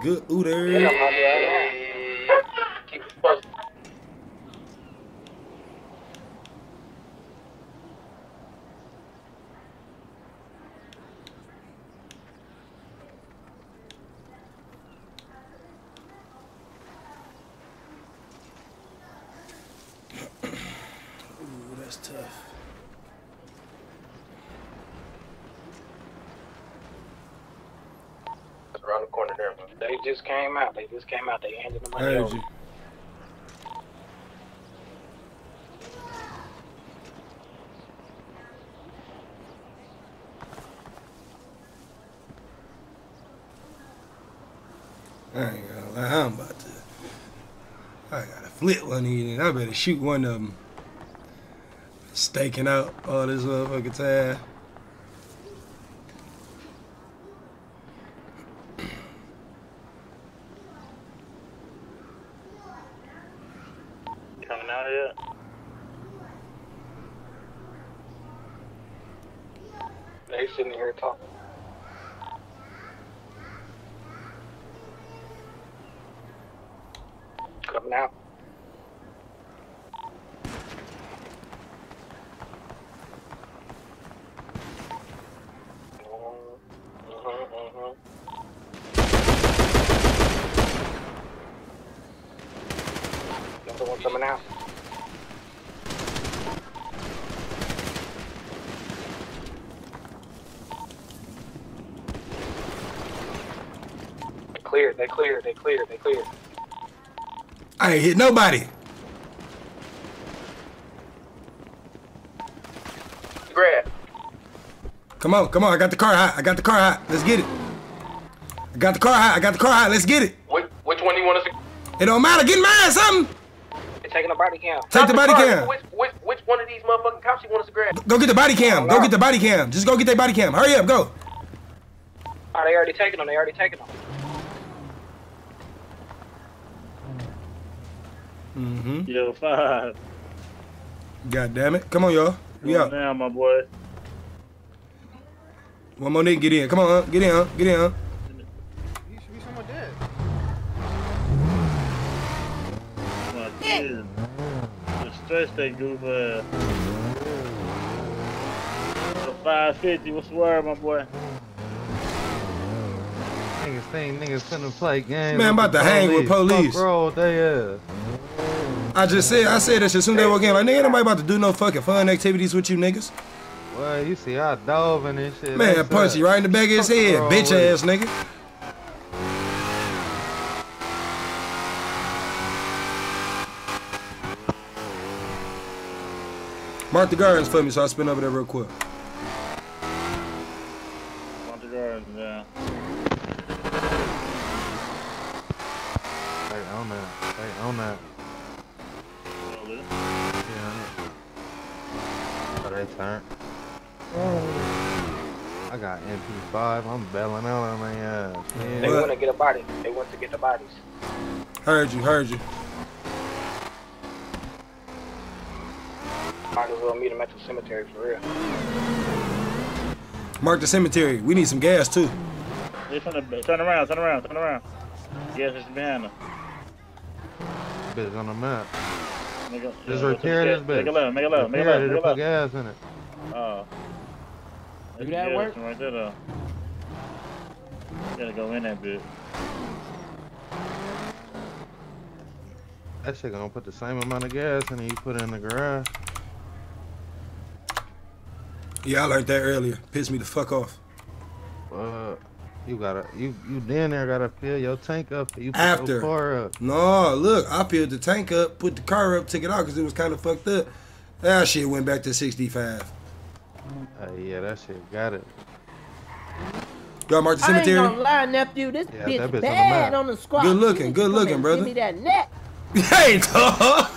Speaker 8: Good ooter.
Speaker 22: Keep it posted.
Speaker 8: Ooh, that's tough.
Speaker 22: That's around the corner there, man.
Speaker 17: They just came out. They just came out. They handed the money over.
Speaker 8: you. I ain't gonna lie, I'm about to. I gotta flip one of these, and I better shoot one of them. Staking out all this motherfucking time.
Speaker 12: Coming out yet?
Speaker 17: They sitting here talking. Coming out.
Speaker 12: Uh-huh,
Speaker 17: Another one coming out. They cleared, they cleared, they cleared, they cleared.
Speaker 8: I ain't hit nobody.
Speaker 22: Grab.
Speaker 8: Come on, come on. I got the car hot. I got the car hot. Let's get it. I got the car hot. I got the car hot. Let's get it.
Speaker 22: Which, which one do you want us to
Speaker 8: It don't matter. Get mine something.
Speaker 17: They're taking the body cam.
Speaker 8: Take the body
Speaker 22: Car,
Speaker 8: cam.
Speaker 22: Which, which, which one of these motherfucking cops you want us to grab?
Speaker 8: Go get the body cam. Go get the body cam. Just go get that body cam. Hurry up. Go.
Speaker 17: Oh, they already taking them. They already taking them.
Speaker 8: Mm-hmm.
Speaker 12: Yo, five.
Speaker 8: God damn it. Come on, y'all. We
Speaker 12: Going
Speaker 8: out.
Speaker 12: down, my boy.
Speaker 8: One more nigga get in. Come on, huh? get in, huh? get in. Huh?
Speaker 26: You should be somewhere dead.
Speaker 12: My kids. The stretch they goof ass. The 550, what's the word, my boy?
Speaker 36: Niggas think niggas finna play games.
Speaker 8: Man, I'm about to hang with police.
Speaker 36: Fuck roll they ass.
Speaker 8: I just said, I said that shit soon as they walk in. Like, nigga, ain't nobody about to do no fucking fun activities with you niggas.
Speaker 36: Well, you see, I dove in this shit.
Speaker 8: Man,
Speaker 36: That's
Speaker 8: punch you right in the back of his head, bitch ass nigga. Mark the gardens for me, so I'll spin over there real quick.
Speaker 12: Monte Gardens, yeah.
Speaker 36: They own that. They own that. Yeah. So they turn. I got MP5. I'm bailing out on my ass.
Speaker 17: They want to get a body. They want to get the bodies.
Speaker 8: Heard you, heard you.
Speaker 17: Might as well meet them at the cemetery for real.
Speaker 8: Mark the cemetery. We need some gas too.
Speaker 12: They finna turn around, turn around, turn around. Yes, it's behind them.
Speaker 36: Bitch on the map.
Speaker 12: Make a,
Speaker 36: Just
Speaker 12: yeah,
Speaker 36: repair this
Speaker 12: Make
Speaker 36: bitch.
Speaker 12: a left, make a left, make a
Speaker 36: Repair
Speaker 12: left,
Speaker 36: it
Speaker 12: make
Speaker 36: to
Speaker 12: a
Speaker 36: put gas in it.
Speaker 12: Oh.
Speaker 25: Do that work?
Speaker 12: Right there, though. Gotta go in that bit.
Speaker 36: That shit gonna put the same amount of gas in it you put it in the garage.
Speaker 8: Yeah, I learned that earlier. Pissed me the fuck off.
Speaker 36: Uh, you gotta, you you then there gotta fill your tank up. You put
Speaker 8: After.
Speaker 36: your car up.
Speaker 8: No, look, I filled the tank up, put the car up, took it out because it was kind of fucked up. That shit went back to 65.
Speaker 36: Uh, yeah, that shit got it.
Speaker 8: Y'all mark the
Speaker 25: I ain't
Speaker 8: cemetery?
Speaker 25: gonna lie, nephew. This
Speaker 36: Yeah,
Speaker 25: bitch,
Speaker 36: that bitch on the
Speaker 25: bad on the, squad.
Speaker 8: Good looking, good looking, brother.
Speaker 25: Give me that neck.
Speaker 8: Hey, dog.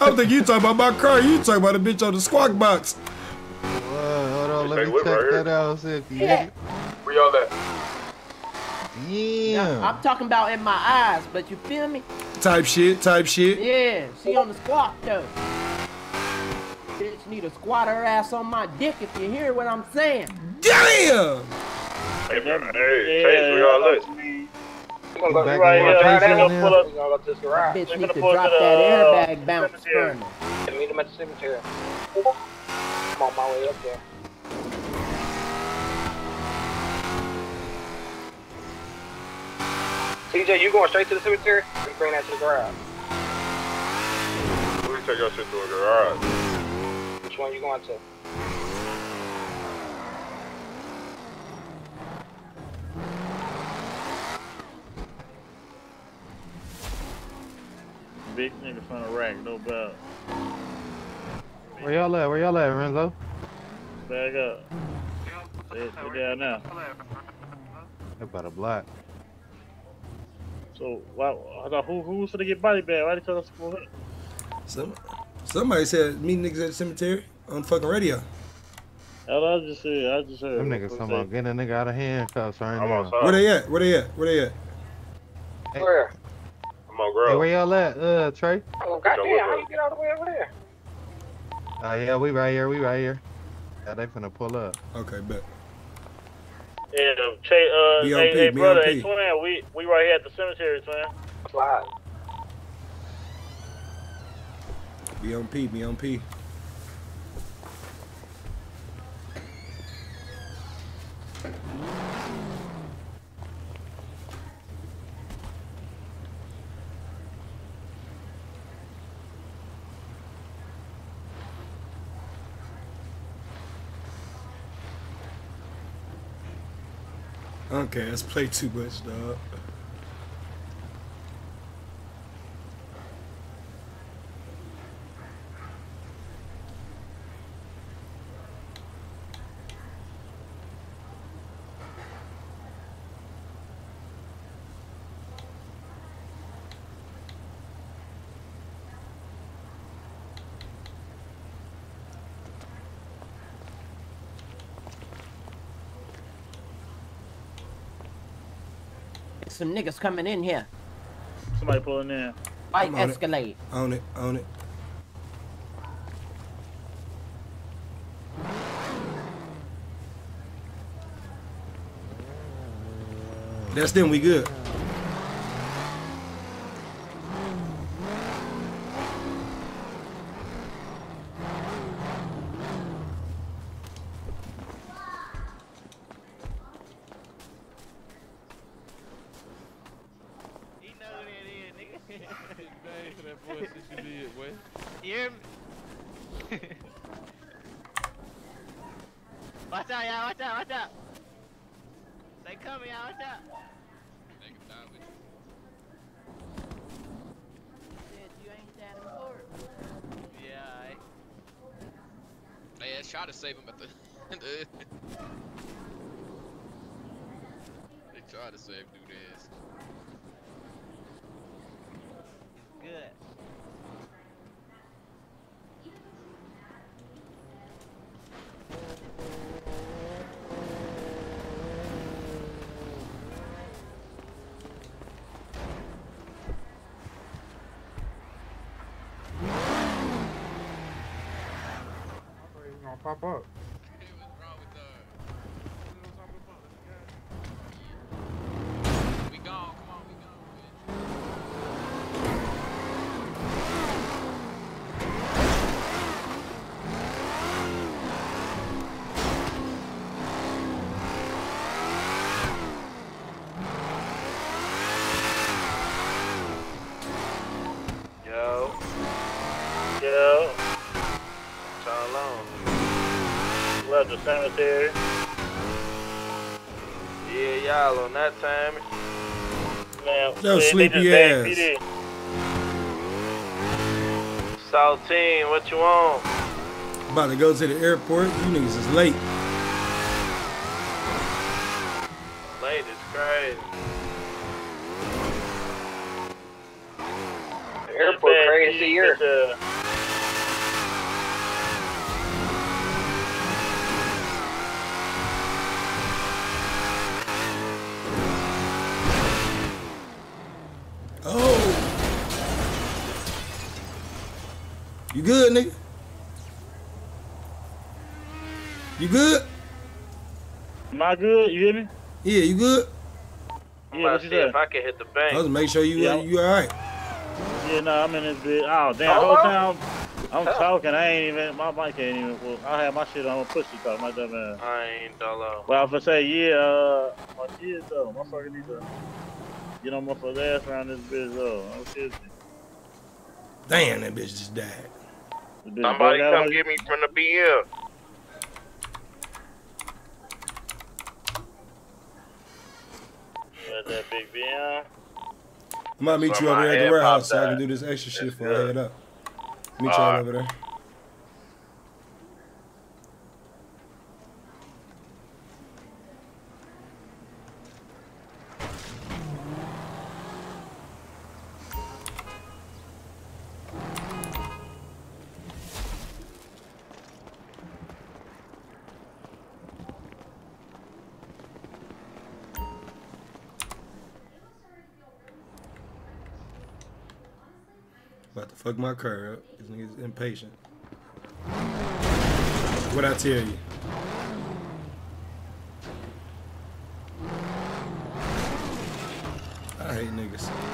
Speaker 8: I'm thinking you talking about my car. You talking about a bitch on the squawk box.
Speaker 36: Whoa, hold on, let me check
Speaker 35: right here?
Speaker 36: that out. See if you
Speaker 25: Yeah.
Speaker 36: get it.
Speaker 35: Where y'all at?
Speaker 36: Yeah.
Speaker 25: I'm talking about in my eyes, but you feel me?
Speaker 8: Type shit, type shit.
Speaker 25: Yeah, she on the squawk though. Bitch need to squat her ass on my dick if you hear what I'm saying.
Speaker 8: Damn!
Speaker 35: Hey, bro, hey, Chase, where y'all at?
Speaker 17: We gonna go right
Speaker 36: in
Speaker 17: here.
Speaker 36: my
Speaker 17: Right
Speaker 36: face
Speaker 17: now,
Speaker 36: down
Speaker 17: we
Speaker 36: there.
Speaker 17: gonna go to this garage.
Speaker 25: Bitch
Speaker 12: They
Speaker 25: need to drop that
Speaker 12: uh,
Speaker 25: airbag bounce
Speaker 12: cemetery.
Speaker 25: for me.
Speaker 17: And meet them at the cemetery. I'm on my way up there. TJ, you going straight to the cemetery? We bring that to the garage.
Speaker 35: We take your shit to a garage.
Speaker 17: Which one you going to?
Speaker 12: Big nigga from the rack, no doubt.
Speaker 36: Where y'all at? Where y'all at, Renzo?
Speaker 12: Bag up. They, they down now.
Speaker 36: They about a block.
Speaker 12: So, why, who, who was gonna get body bag? Why they tell us to pull it?
Speaker 8: Some, somebody said meet niggas at the cemetery on fucking radio.
Speaker 12: That's what I just said. I just heard.
Speaker 36: Them niggas talking about getting a nigga out of handcuffs right
Speaker 35: I'm
Speaker 36: now.
Speaker 35: outside.
Speaker 8: Where they at? Where they at? Where they at?
Speaker 17: Where?
Speaker 35: I'm on
Speaker 36: Hey, where y'all at, uh, Trey?
Speaker 17: Oh, goddamn, how you get all the way over there?
Speaker 36: Uh, yeah, we right here, we right here. Yeah, they finna pull up.
Speaker 8: Okay, bet.
Speaker 12: Yeah, Che, uh, hey, hey, brother, hey,
Speaker 8: BLP.
Speaker 12: twin, we, we right here at the cemetery, twin.
Speaker 17: Slide.
Speaker 8: Be on P, be on P. Okay, let's play too much, dog.
Speaker 25: some niggas coming in here.
Speaker 12: Somebody pulling in.
Speaker 8: White Escalade. It. Own it, own it. That's them, we good.
Speaker 37: They
Speaker 32: tried to save dude ass.
Speaker 37: Good.
Speaker 28: Gonna pop up.
Speaker 32: We gone, come on, we gone.
Speaker 36: Yo,
Speaker 12: Yo,
Speaker 36: what's all on?
Speaker 12: Left the cemetery.
Speaker 36: Yeah, y'all on that time.
Speaker 12: Man,
Speaker 8: Yo,
Speaker 12: they- they
Speaker 8: sleepy
Speaker 12: just
Speaker 8: ass.
Speaker 12: PD.
Speaker 36: Saltine, what you want?
Speaker 8: About to go to the airport. You niggas is late.
Speaker 36: Late is crazy.
Speaker 17: Airport
Speaker 12: Bad
Speaker 17: crazy
Speaker 12: PD,
Speaker 17: here.
Speaker 12: but, uh,
Speaker 8: Oh. You good, nigga? You good?
Speaker 12: Am I good? You hear me?
Speaker 8: Yeah, you good?
Speaker 36: I'm
Speaker 12: Yeah,
Speaker 36: about
Speaker 12: what
Speaker 36: to
Speaker 12: you
Speaker 36: see
Speaker 12: said?
Speaker 36: if I can hit the bank.
Speaker 8: I was make sure you
Speaker 12: Yeah.
Speaker 8: you all right.
Speaker 12: Yeah, no, I'm in this bitch. Oh, damn,
Speaker 36: Hello?
Speaker 12: whole time I'm talking. I ain't even, my mic ain't even, well, I have my shit on push it talk, my dumb ass.
Speaker 36: I ain't dolo.
Speaker 12: Well, if I say, yeah, uh, my kids though, motherfucker need to get on motherfucker's ass around this bitch though. I'm kidding.
Speaker 8: Damn, that bitch just died.
Speaker 12: This bitch
Speaker 36: Somebody come get me from the BL.
Speaker 12: Got that big BM.
Speaker 8: I might meet
Speaker 36: So
Speaker 8: you over
Speaker 36: my
Speaker 8: there at the warehouse so I can do this extra shit
Speaker 36: for
Speaker 8: before I
Speaker 36: good.
Speaker 8: head up. Meet y'all
Speaker 36: Alright.
Speaker 8: over there. Fuck my car up. This nigga's impatient. What I tell you? I hate niggas.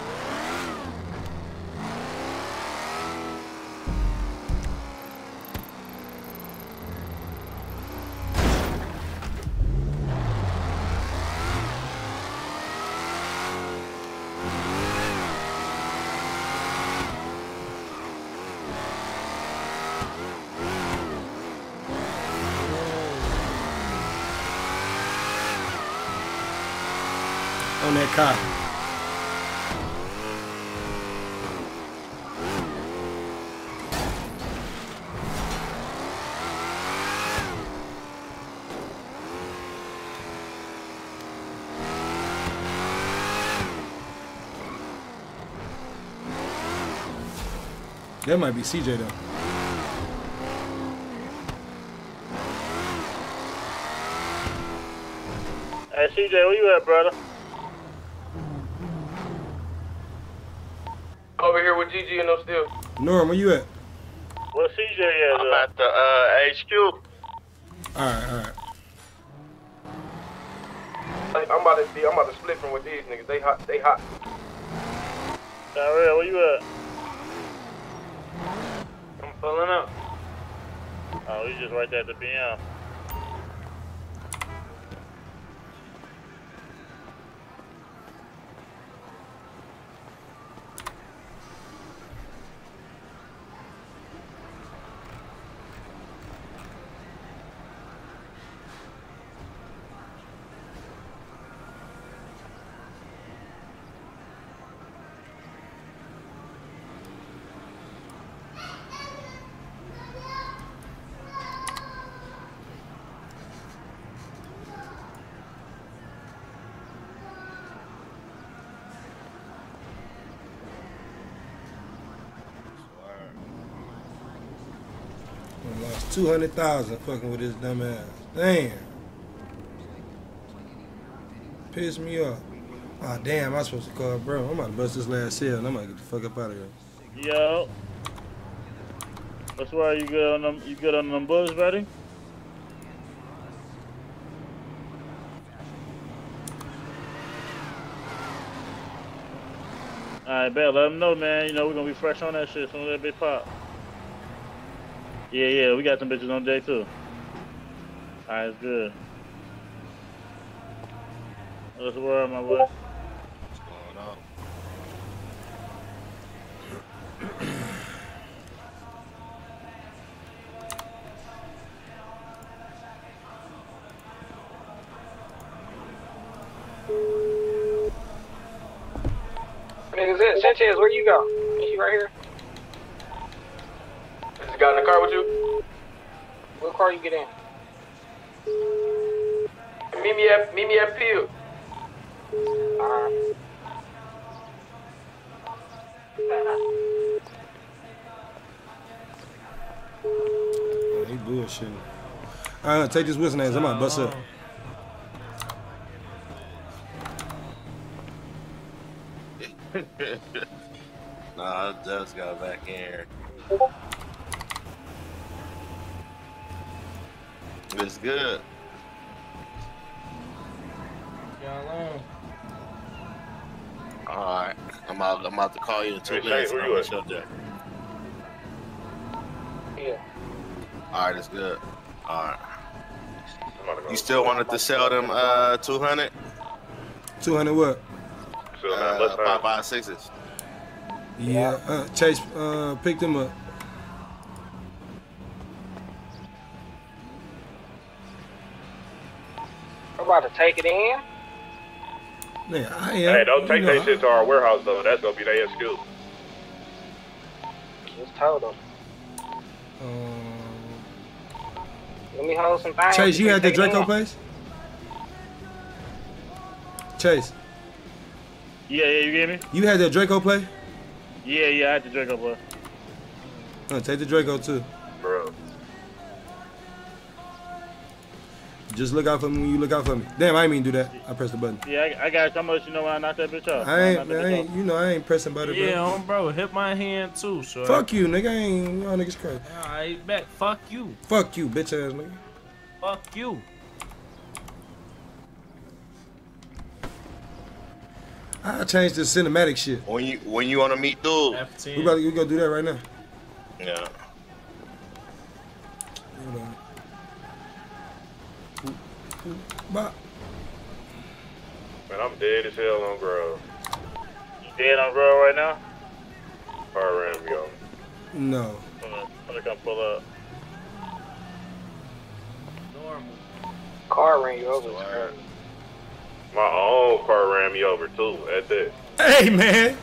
Speaker 8: Car. That might be CJ though.
Speaker 12: Hey, CJ, where you at, brother?
Speaker 22: Over here and them still.
Speaker 8: Norm, where you at?
Speaker 12: Where CJ at?
Speaker 36: I'm at the uh, HQ.
Speaker 8: Alright, alright.
Speaker 22: Like
Speaker 35: I'm about to be. I'm about to split from with these niggas. They hot. They hot.
Speaker 12: Tyrell, where you at?
Speaker 22: I'm pulling up.
Speaker 12: Oh, he's just right there at the BM.
Speaker 8: I lost two hundred thousand fucking with this dumb ass. Damn. Piss me off. Ah damn, I supposed to call bro. I'm about to bust this last sale and I'm gonna get the fuck up out of here.
Speaker 12: Yo. That's why you good on them. You good on them bullets, buddy? Alright, bet. Let them know, man. You know we're gonna be fresh on that shit as soon as that bitch pop. Yeah, yeah, we got some bitches on day too. Alright, it's good. What's the word, my boy? What's going on?
Speaker 17: Niggas, it. Sanchez, where you go? Is you right here?
Speaker 35: This guy in the car with you?
Speaker 17: What car you get in?
Speaker 35: Meet me at meet me at Peel.
Speaker 17: Alright.
Speaker 8: Oh, he bullshitting. Uh, take this whistle names. I'm about to bust up.
Speaker 2: nah, I just got back in here. It's good. Alright. I'm out I'm about to call you in two
Speaker 35: Hey, Shane,
Speaker 2: minutes.
Speaker 35: where you at?
Speaker 2: shut that.
Speaker 17: Yeah.
Speaker 2: Alright, it's good. Alright. You still wanted to sell them uh 200?
Speaker 8: 200 what?
Speaker 2: Uh, five by sixes.
Speaker 8: Yeah. Uh, Chase uh, picked him up.
Speaker 17: Take it in.
Speaker 8: Yeah, I am.
Speaker 35: Hey, don't take
Speaker 8: you know,
Speaker 35: that shit to our warehouse though. That's gonna be their excuse.
Speaker 17: Just told them.
Speaker 8: Um,
Speaker 17: Let me hold some things.
Speaker 8: Chase, you had the Draco
Speaker 17: in.
Speaker 8: place? Chase,
Speaker 12: Yeah, yeah, you get me?
Speaker 8: you had that Draco play?
Speaker 12: Yeah, yeah, I had the Draco play. boy.
Speaker 8: Uh, take the Draco too.
Speaker 35: Bro.
Speaker 8: Just look out for me when you look out for me. Damn, I ain't mean to do that. I pressed the button.
Speaker 12: Yeah, I, I got you. I'm gonna let you know when I knock that bitch off.
Speaker 8: I ain't,
Speaker 12: Knock
Speaker 8: man, I
Speaker 12: bitch
Speaker 8: ain't, you know, I ain't pressing button, bro.
Speaker 18: Yeah, um, bro, hit my hand too, so.
Speaker 8: Fuck you, nigga. I ain't, y'all niggas crazy.
Speaker 18: Alright, bet. Fuck you.
Speaker 8: Fuck you, bitch ass nigga.
Speaker 18: Fuck you.
Speaker 8: I changed the cinematic shit.
Speaker 2: When you when you wanna meet dude?
Speaker 8: We about to we go do that right now.
Speaker 2: Yeah.
Speaker 8: Hold on. Bop.
Speaker 35: Man, I'm dead as hell on Grove.
Speaker 12: You dead on road right now?
Speaker 35: Car ran me over.
Speaker 8: No.
Speaker 12: I'm gonna, I'm gonna come pull up.
Speaker 17: Car ran you over.
Speaker 35: My own car ran me over too. At that.
Speaker 8: Hey man.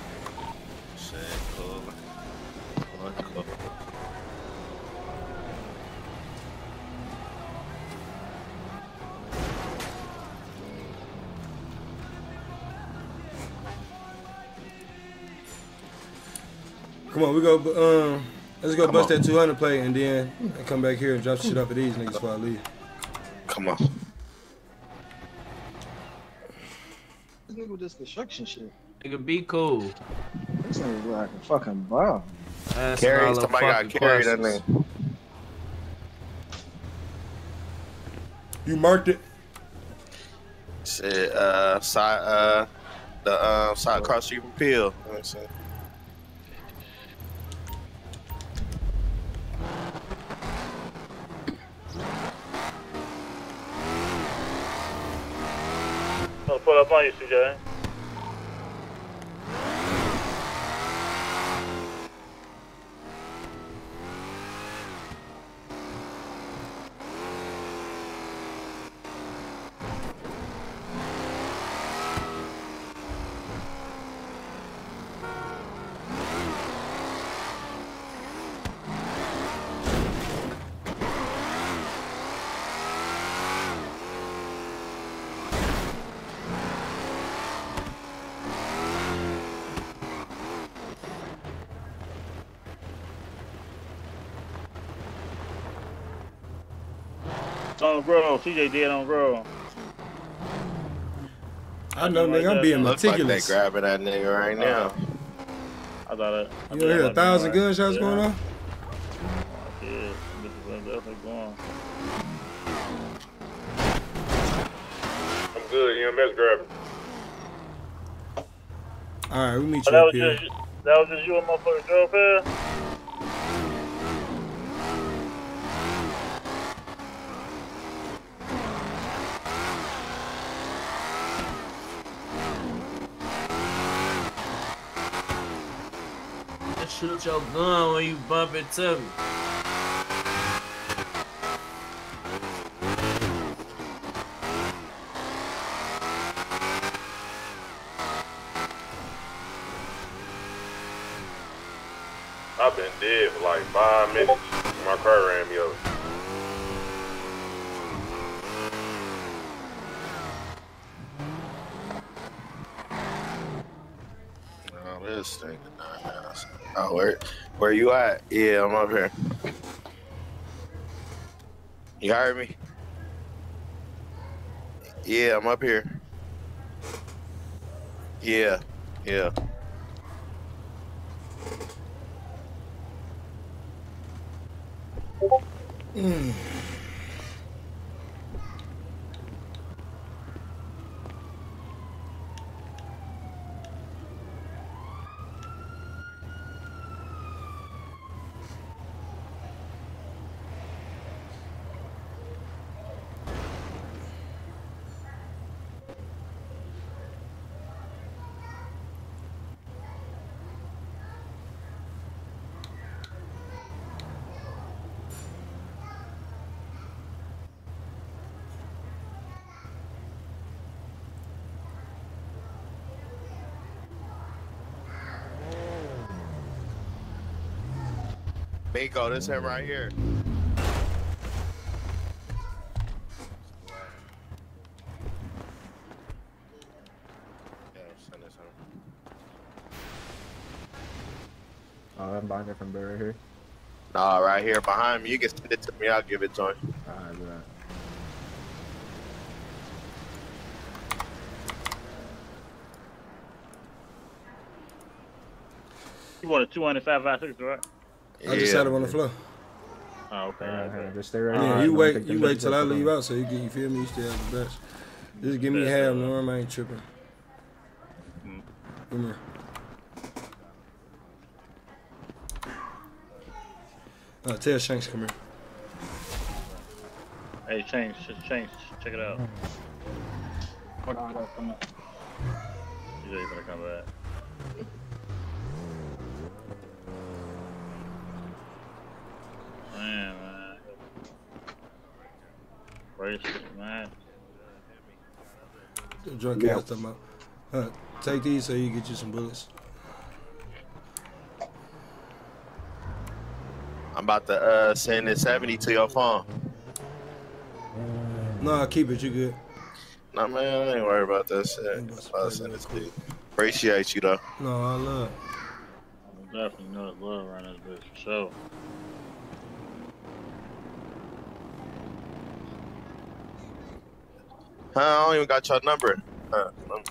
Speaker 8: Come on, we go. Um, let's go
Speaker 2: Come
Speaker 8: bust
Speaker 2: on.
Speaker 8: that 200 play and then I come back here and drop shit off of these niggas before I leave.
Speaker 2: Come on.
Speaker 17: This nigga with this construction shit.
Speaker 18: Nigga, be cool.
Speaker 17: This nigga look like a fucking bomb.
Speaker 18: That's
Speaker 2: Carry somebody got
Speaker 18: fucking
Speaker 2: carried that nigga.
Speaker 8: You marked it.
Speaker 2: Shit, uh, side, uh, the um, side across the street from Peel. You know what I'm saying?
Speaker 12: I'll pull up on you, CJ. It's on Grove. CJ dead on Grove.
Speaker 8: I know, nigga. I'm being
Speaker 2: Looks like they grabbing that nigga right now.
Speaker 12: I thought it.
Speaker 8: You hear a thousand
Speaker 12: right.
Speaker 8: gunshots
Speaker 12: Yeah.
Speaker 8: going on?
Speaker 12: Yeah, bitches are definitely going.
Speaker 35: I'm good. EMS grabbing.
Speaker 8: All right, we meet you
Speaker 12: Oh,
Speaker 8: you
Speaker 12: that
Speaker 8: up
Speaker 12: was
Speaker 8: here.
Speaker 12: just that was just you and motherfucker drove
Speaker 18: your gun when you bump into me.
Speaker 35: I've been dead for like five minutes. My car ran me over.
Speaker 2: Oh, this thing. Oh, where, where you at? Yeah, I'm up here. You heard me? Yeah, I'm up here. Yeah, yeah.
Speaker 8: Mm.
Speaker 2: Miko, this him right here. Yeah, send this him.
Speaker 29: Oh, I'm buying it from Bear right here.
Speaker 2: Nah, right here behind me. You can send it to me. I'll give it to him.
Speaker 29: Alright, bro.
Speaker 12: You wanted 205 five six, right?
Speaker 8: I just had him on the floor.
Speaker 12: Oh, okay.
Speaker 29: Alright, just stay right
Speaker 8: Yeah,
Speaker 29: here.
Speaker 8: you wait. You wait till I
Speaker 29: up.
Speaker 8: leave out, so you get you feel me. You still have the best. Just give me
Speaker 12: Bet,
Speaker 8: half,
Speaker 12: bet.
Speaker 8: Norm. I ain't tripping.
Speaker 12: Mm.
Speaker 8: Come here. Uh, tell Shanks come here.
Speaker 12: Hey, change, change, check it out.
Speaker 17: Hold on, hold on.
Speaker 12: CJ, you better come back. Man, man. Racist, man.
Speaker 8: The drunk
Speaker 12: Yeah.
Speaker 8: ass talking about. Uh, take these so you get you some bullets.
Speaker 2: I'm about to uh, send this 70 to your phone.
Speaker 8: No, I keep it. You good?
Speaker 2: Nah, man, I ain't worried about that shit. I'll send it to you. Appreciate you, though.
Speaker 8: No, I love.
Speaker 12: Definitely know it's love around this bitch for sure.
Speaker 2: Huh, I don't even got your number. Huh, um.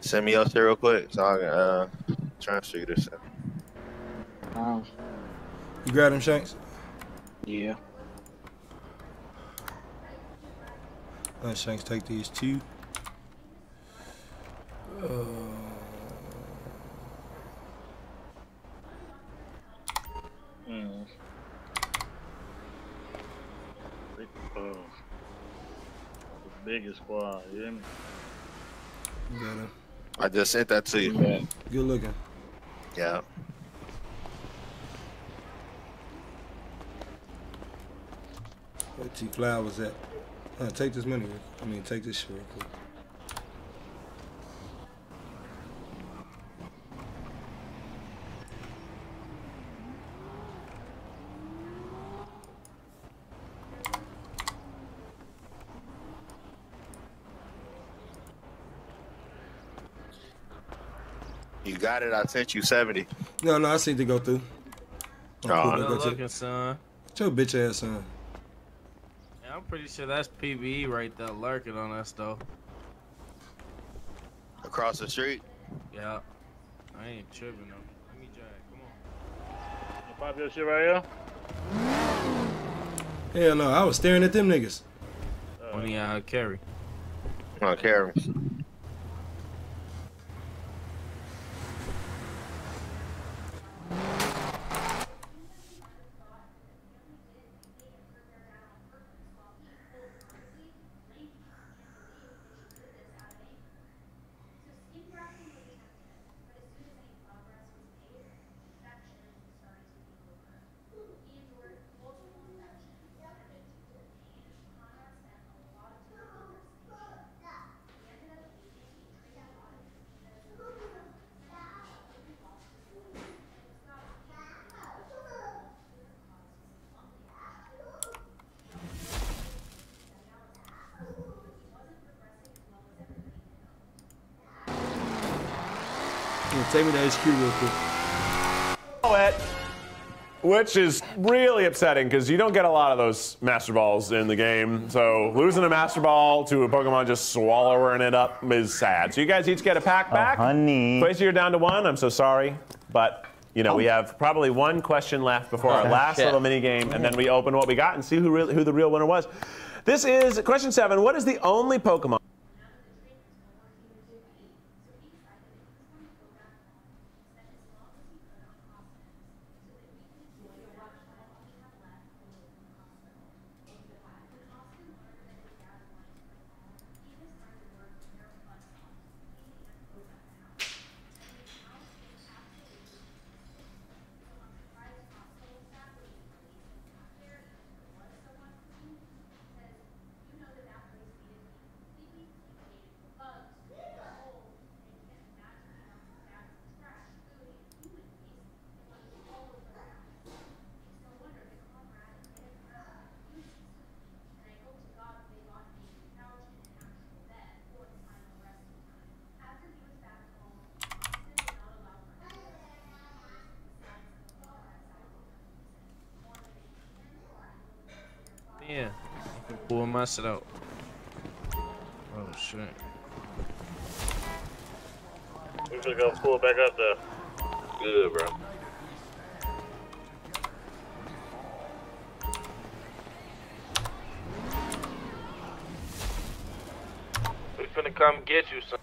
Speaker 2: Send me your shit real quick so I can uh, transfer you this. shit.
Speaker 17: Um,
Speaker 8: You grab them shanks?
Speaker 17: yeah.
Speaker 8: Uh, shanks, take these two. Uh,
Speaker 12: Mm. Big, uh, biggest squad, you hear me?
Speaker 8: you got 'em.
Speaker 2: I just sent that to you.
Speaker 8: Good looking.
Speaker 2: Yeah.
Speaker 8: Where T Flowers at? Uh, take this money. I mean, take this shit real quick.
Speaker 2: You got it. I sent you 70.
Speaker 8: No, no, I seen to go through. I'm
Speaker 2: Oh, no.
Speaker 18: Good looking, son.
Speaker 8: Get your bitch ass on.
Speaker 18: Yeah, I'm pretty sure that's PBE right there lurking on that stuff.
Speaker 2: Across the street.
Speaker 18: Yeah. I ain't tripping though. Let me drag. Come on.
Speaker 12: You pop your shit right here?
Speaker 8: Hell no, I was staring at them niggas.
Speaker 18: Only uh carry.
Speaker 2: Oh, carry.
Speaker 8: Yeah, take me to HQ real quick.
Speaker 38: it, which is really upsetting because you don't get a lot of those Master Balls in the game. So losing a Master Ball to a Pokemon just swallowing it up is sad. So you guys each get a pack oh, back. Oh, honey. Tracy, you're down to one. I'm so sorry, but. You know, we have probably one question left before our
Speaker 39: Oh,
Speaker 38: last
Speaker 39: shit.
Speaker 38: little mini game, and then we open what we got and see who really, who the real winner was. This is question seven. What is the only Pokemon?
Speaker 18: Yeah. I can pull my shit out. Oh shit.
Speaker 12: We just gonna pull it back up there.
Speaker 2: Good, bro.
Speaker 13: We finna come get you, son.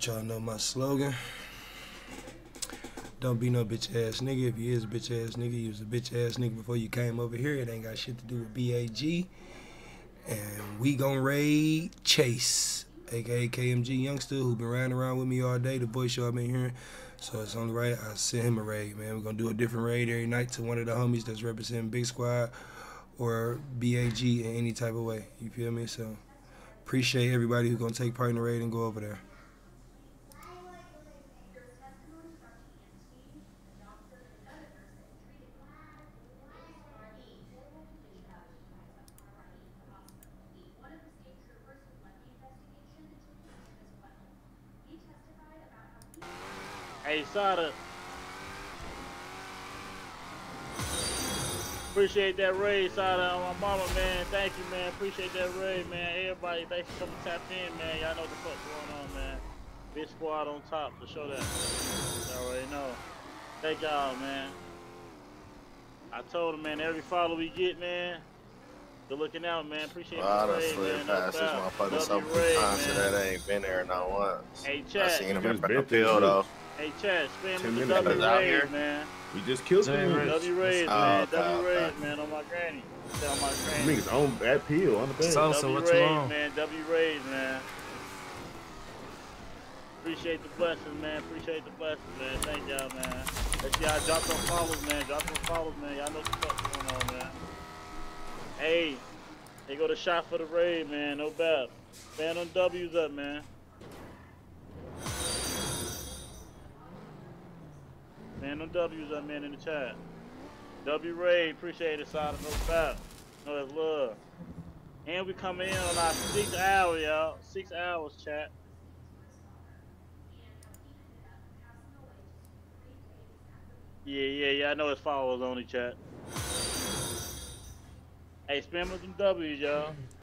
Speaker 8: Alright, y'all know my slogan. Don't be no bitch ass nigga. If you is a bitch ass nigga, you was a bitch ass nigga before you came over here. It ain't got shit to do with BAG. And we gon' raid Chase, aka KMG Youngster, who been riding around with me all day, the voice y'all been hearing. So it's only right I send him a raid, man. We're gonna do a different raid every night to one of the homies that's representing Big Squad or BAG in any type of way. You feel me? So Appreciate everybody who's gonna take part in the raid and go over there.
Speaker 12: Hey, Sada. Appreciate that raid, Sada, on my mama, man. Thank you, man. Appreciate that raid, man. Everybody, thanks for coming tap in, man. Y'all know what the fuck going on, man. Big squad on top to show that. Y'all already know. Thank y'all, man. I told him, man, every follow we get, man, good looking out, man. Appreciate
Speaker 40: Well, I
Speaker 12: the
Speaker 40: done
Speaker 12: raid,
Speaker 40: slid
Speaker 12: man. No
Speaker 40: past this motherfucker so many times that I ain't been there not once.
Speaker 12: Hey,
Speaker 40: I
Speaker 12: chat.
Speaker 40: seen him in
Speaker 12: been
Speaker 40: the field though.
Speaker 12: Hey, Chad, spam
Speaker 40: Ten
Speaker 12: with the
Speaker 40: minutes.
Speaker 12: W
Speaker 40: Out
Speaker 12: raid, man.
Speaker 41: We just killed some
Speaker 12: W
Speaker 41: niggas.
Speaker 12: raid, man.
Speaker 40: okay,
Speaker 12: W
Speaker 40: okay.
Speaker 12: raid, man, on my granny. Tell my granny.
Speaker 41: Niggas on at Peel on the bed.
Speaker 12: W raid, man. W raid, man. Appreciate the blessings, man. Appreciate the blessings, man. Thank y'all, man. Let's y'all drop some follows, man. Drop some follows, man. Y'all know what the fuck's going on, man. Hey, they go to shot for the raid, man. No bad. Man on W's up, man. Man on W's up, man, in the chat. W Ray, appreciate it, Sada No doubt. No, it's love. And we coming in on our sixth hour, y'all. Six hours, chat. Yeah, yeah, yeah. I know it's followers only, chat. Hey, spam with them W's, y'all.